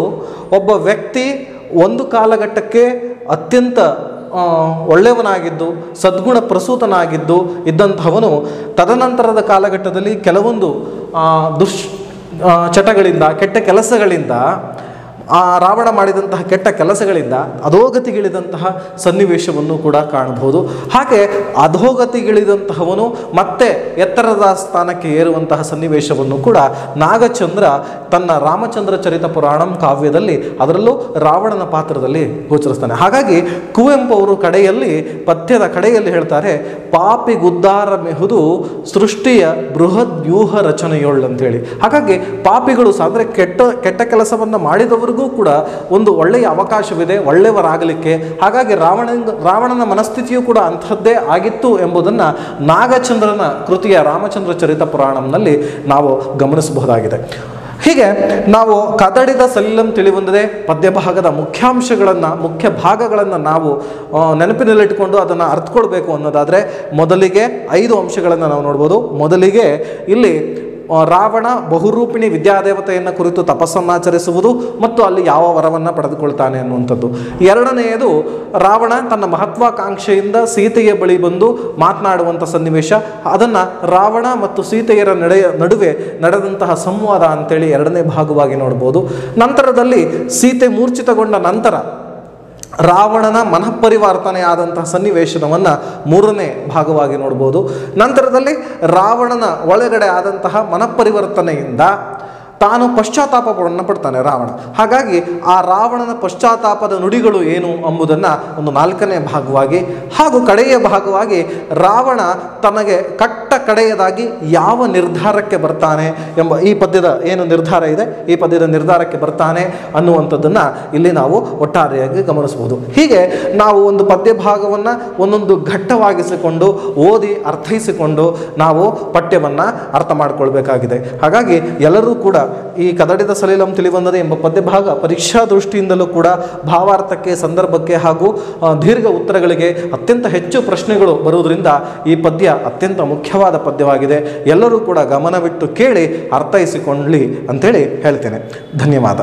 ಒಬ್ಬ ವ್ಯಕ್ತಿ ಒಂದು ಕಾಲಘಟ್ಟಕ್ಕೆ ಅತ್ಯಂತ ಒಳ್ಳೆಯವನಾಗಿದ್ದು, ಸದ್ಗುಣ ಪ್ರಸೂತನಾಗಿದ್ದು ಇದ್ದಂಥವನು ತದನಂತರದ ಕಾಲಘಟ್ಟದಲ್ಲಿ ಕೆಲವೊಂದು ದುಷ್ ಚಟಗಳಿಂದ ಕೆಟ್ಟ ಕೆಲಸಗಳಿಂದ ಆ ರಾವಣ ಮಾಡಿದಂತಹ ಕೆಟ್ಟ ಕೆಲಸಗಳಿಂದ ಅಧೋಗತಿಗಿಳಿದಂತಹ ಸನ್ನಿವೇಶವನ್ನು ಕೂಡ ಕಾಣಬಹುದು. ಹಾಗೆ ಅಧೋಗತಿಗಿಳಿದಂತಹವನು ಮತ್ತೆ ಎತ್ತರದ ಸ್ಥಾನಕ್ಕೆ ಏರುವಂತಹ ಸನ್ನಿವೇಶವನ್ನು ಕೂಡ ನಾಗಚಂದ್ರ ತನ್ನ ರಾಮಚಂದ್ರ ಚರಿತ ಪುರಾಣಂ ಕಾವ್ಯದಲ್ಲಿ ಅದರಲ್ಲೂ ರಾವಣನ ಪಾತ್ರದಲ್ಲಿ ಗೋಚರಿಸ್ತಾನೆ. ಹಾಗಾಗಿ ಕುವೆಂಪು ಅವರು ಕಡೆಯಲ್ಲಿ, ಪಥ್ಯದ ಕಡೆಯಲ್ಲಿ ಹೇಳ್ತಾರೆ, ಪಾಪಿ ಗುದ್ದಾರ ಮೆಹುದು ಸೃಷ್ಟಿಯ ಬೃಹದ್ ವ್ಯೂಹ ಅಂತ ಹೇಳಿ ಹಾಗಾಗಿ ಪಾಪಿಗಳು ಅಂದರೆ ಕೆಟ್ಟ ಕೆಟ್ಟ ಕೆಲಸವನ್ನು ಮಾಡಿದವರಿಗೂ ಕೂಡ ಒಂದು ಒಳ್ಳೆಯ ಅವಕಾಶವಿದೆ, ಒಳ್ಳೆಯವರಾಗಲಿಕ್ಕೆ. ಹಾಗಾಗಿ ರಾವಣ ರಾವಣನ ಮನಸ್ಥಿತಿಯೂ ಕೂಡ ಅಂಥದ್ದೇ ಆಗಿತ್ತು ಎಂಬುದನ್ನು ನಾಗಚಂದ್ರನ ಕೃತಿಯ ರಾಮಚಂದ್ರ ಚರಿತ ಪುರಾಣಂನಲ್ಲಿ ನಾವು ಗಮನಿಸಬಹುದಾಗಿದೆ. ಹೀಗೆ ನಾವು ಕದಡಿದ ಸಲಿಲಂ ತಿಳಿಬಂದಿದೆ ಪದ್ಯಭಾಗದ ಮುಖ್ಯಾಂಶಗಳನ್ನು, ಮುಖ್ಯ ಭಾಗಗಳನ್ನು ನಾವು ನೆನಪಿನಲ್ಲಿಟ್ಟುಕೊಂಡು ಅದನ್ನು ಅರ್ಥಕೊಳ್ಬೇಕು ಅನ್ನೋದಾದರೆ ಮೊದಲಿಗೆ ಐದು ಅಂಶಗಳನ್ನು ನಾವು ನೋಡ್ಬೋದು. ಮೊದಲಿಗೆ ಇಲ್ಲಿ ರಾವಣ ಬಹುರೂಪಿಣಿ ವಿದ್ಯಾದೇವತೆಯನ್ನು ಕುರಿತು ತಪಸ್ಸನ್ನಾಚರಿಸುವುದು ಮತ್ತು ಅಲ್ಲಿ ಯಾವ ವರವನ್ನು ಪಡೆದುಕೊಳ್ತಾನೆ ಅನ್ನುವಂಥದ್ದು. ಎರಡನೆಯದು, ರಾವಣ ತನ್ನ ಮಹತ್ವಾಕಾಂಕ್ಷೆಯಿಂದ ಸೀತೆಯ ಬಳಿ ಬಂದು ಮಾತನಾಡುವಂಥ ಸನ್ನಿವೇಶ. ಅದನ್ನು ರಾವಣ ಮತ್ತು ಸೀತೆಯರ ನಡೆಯ ನಡುವೆ ನಡೆದಂತಹ ಸಂವಾದ ಅಂತೇಳಿ ಎರಡನೇ ಭಾಗವಾಗಿ ನೋಡ್ಬೋದು. ನಂತರದಲ್ಲಿ ಸೀತೆ ಮೂರ್ಛಿತಗೊಂಡ ನಂತರ ರಾವಣನ ಮನಃಪರಿವರ್ತನೆ ಆದಂತಹ ಸನ್ನಿವೇಶನವನ್ನು ಮೂರನೇ ಭಾಗವಾಗಿ ನೋಡ್ಬೋದು. ನಂತರದಲ್ಲಿ ರಾವಣನ ಒಳಗಡೆ ಆದಂತಹ ಮನಃಪರಿವರ್ತನೆಯಿಂದ ತಾನು ಪಶ್ಚಾತ್ತಾಪವನ್ನು ಪಡ್ತಾನೆ ರಾವಣ. ಹಾಗಾಗಿ ಆ ರಾವಣನ ಪಶ್ಚಾತ್ತಾಪದ ನುಡಿಗಳು ಏನು ಎಂಬುದನ್ನು ಒಂದು ನಾಲ್ಕನೇ ಭಾಗವಾಗಿ ಹಾಗೂ ಕಡೆಯ ಭಾಗವಾಗಿ ರಾವಣ ತನಗೆ ಕಟ್ಟ ಕಡೆಯದಾಗಿ ಯಾವ ನಿರ್ಧಾರಕ್ಕೆ ಬರ್ತಾನೆ ಎಂಬ ಈ ಪದ್ಯದ ಏನು ನಿರ್ಧಾರ ಇದೆ? ಈ ಪದ್ಯದ ನಿರ್ಧಾರಕ್ಕೆ ಬರ್ತಾನೆ ಅನ್ನುವಂಥದ್ದನ್ನು ಇಲ್ಲಿ ನಾವು ಒಟ್ಟಾರೆಯಾಗಿ ಗಮನಿಸಬಹುದು. ಹೀಗೆ ನಾವು ಒಂದು ಪದ್ಯ ಭಾಗವನ್ನು ಒಂದೊಂದು ಘಟ್ಟವಾಗಿಸಿಕೊಂಡು ಓದಿ ಅರ್ಥೈಸಿಕೊಂಡು ನಾವು ಪಠ್ಯವನ್ನು ಅರ್ಥ ಮಾಡಿಕೊಳ್ಬೇಕಾಗಿದೆ. ಹಾಗಾಗಿ ಎಲ್ಲರೂ ಕೂಡ ಈ ಕದಡಿದ ಸಲೀಲಂ ತಿಳಿಬಂದದೆ ಎಂಬ ಪದ್ಯಭಾಗ ಪರೀಕ್ಷಾ ದೃಷ್ಟಿಯಿಂದಲೂ ಕೂಡ ಭಾವಾರ್ಥಕ್ಕೆ, ಸಂದರ್ಭಕ್ಕೆ ಹಾಗೂ ದೀರ್ಘ ಉತ್ತರಗಳಿಗೆ ಅತ್ಯಂತ ಹೆಚ್ಚು ಪ್ರಶ್ನೆಗಳು ಬರುವುದರಿಂದ ಈ ಪದ್ಯ ಅತ್ಯಂತ ಮುಖ್ಯವಾದ ಪದ್ಯವಾಗಿದೆ. ಎಲ್ಲರೂ ಕೂಡ ಗಮನವಿಟ್ಟು ಕೇಳಿ ಅರ್ಥೈಸಿಕೊಳ್ಳಿ ಅಂತೇಳಿ ಹೇಳ್ತೇನೆ. ಧನ್ಯವಾದ.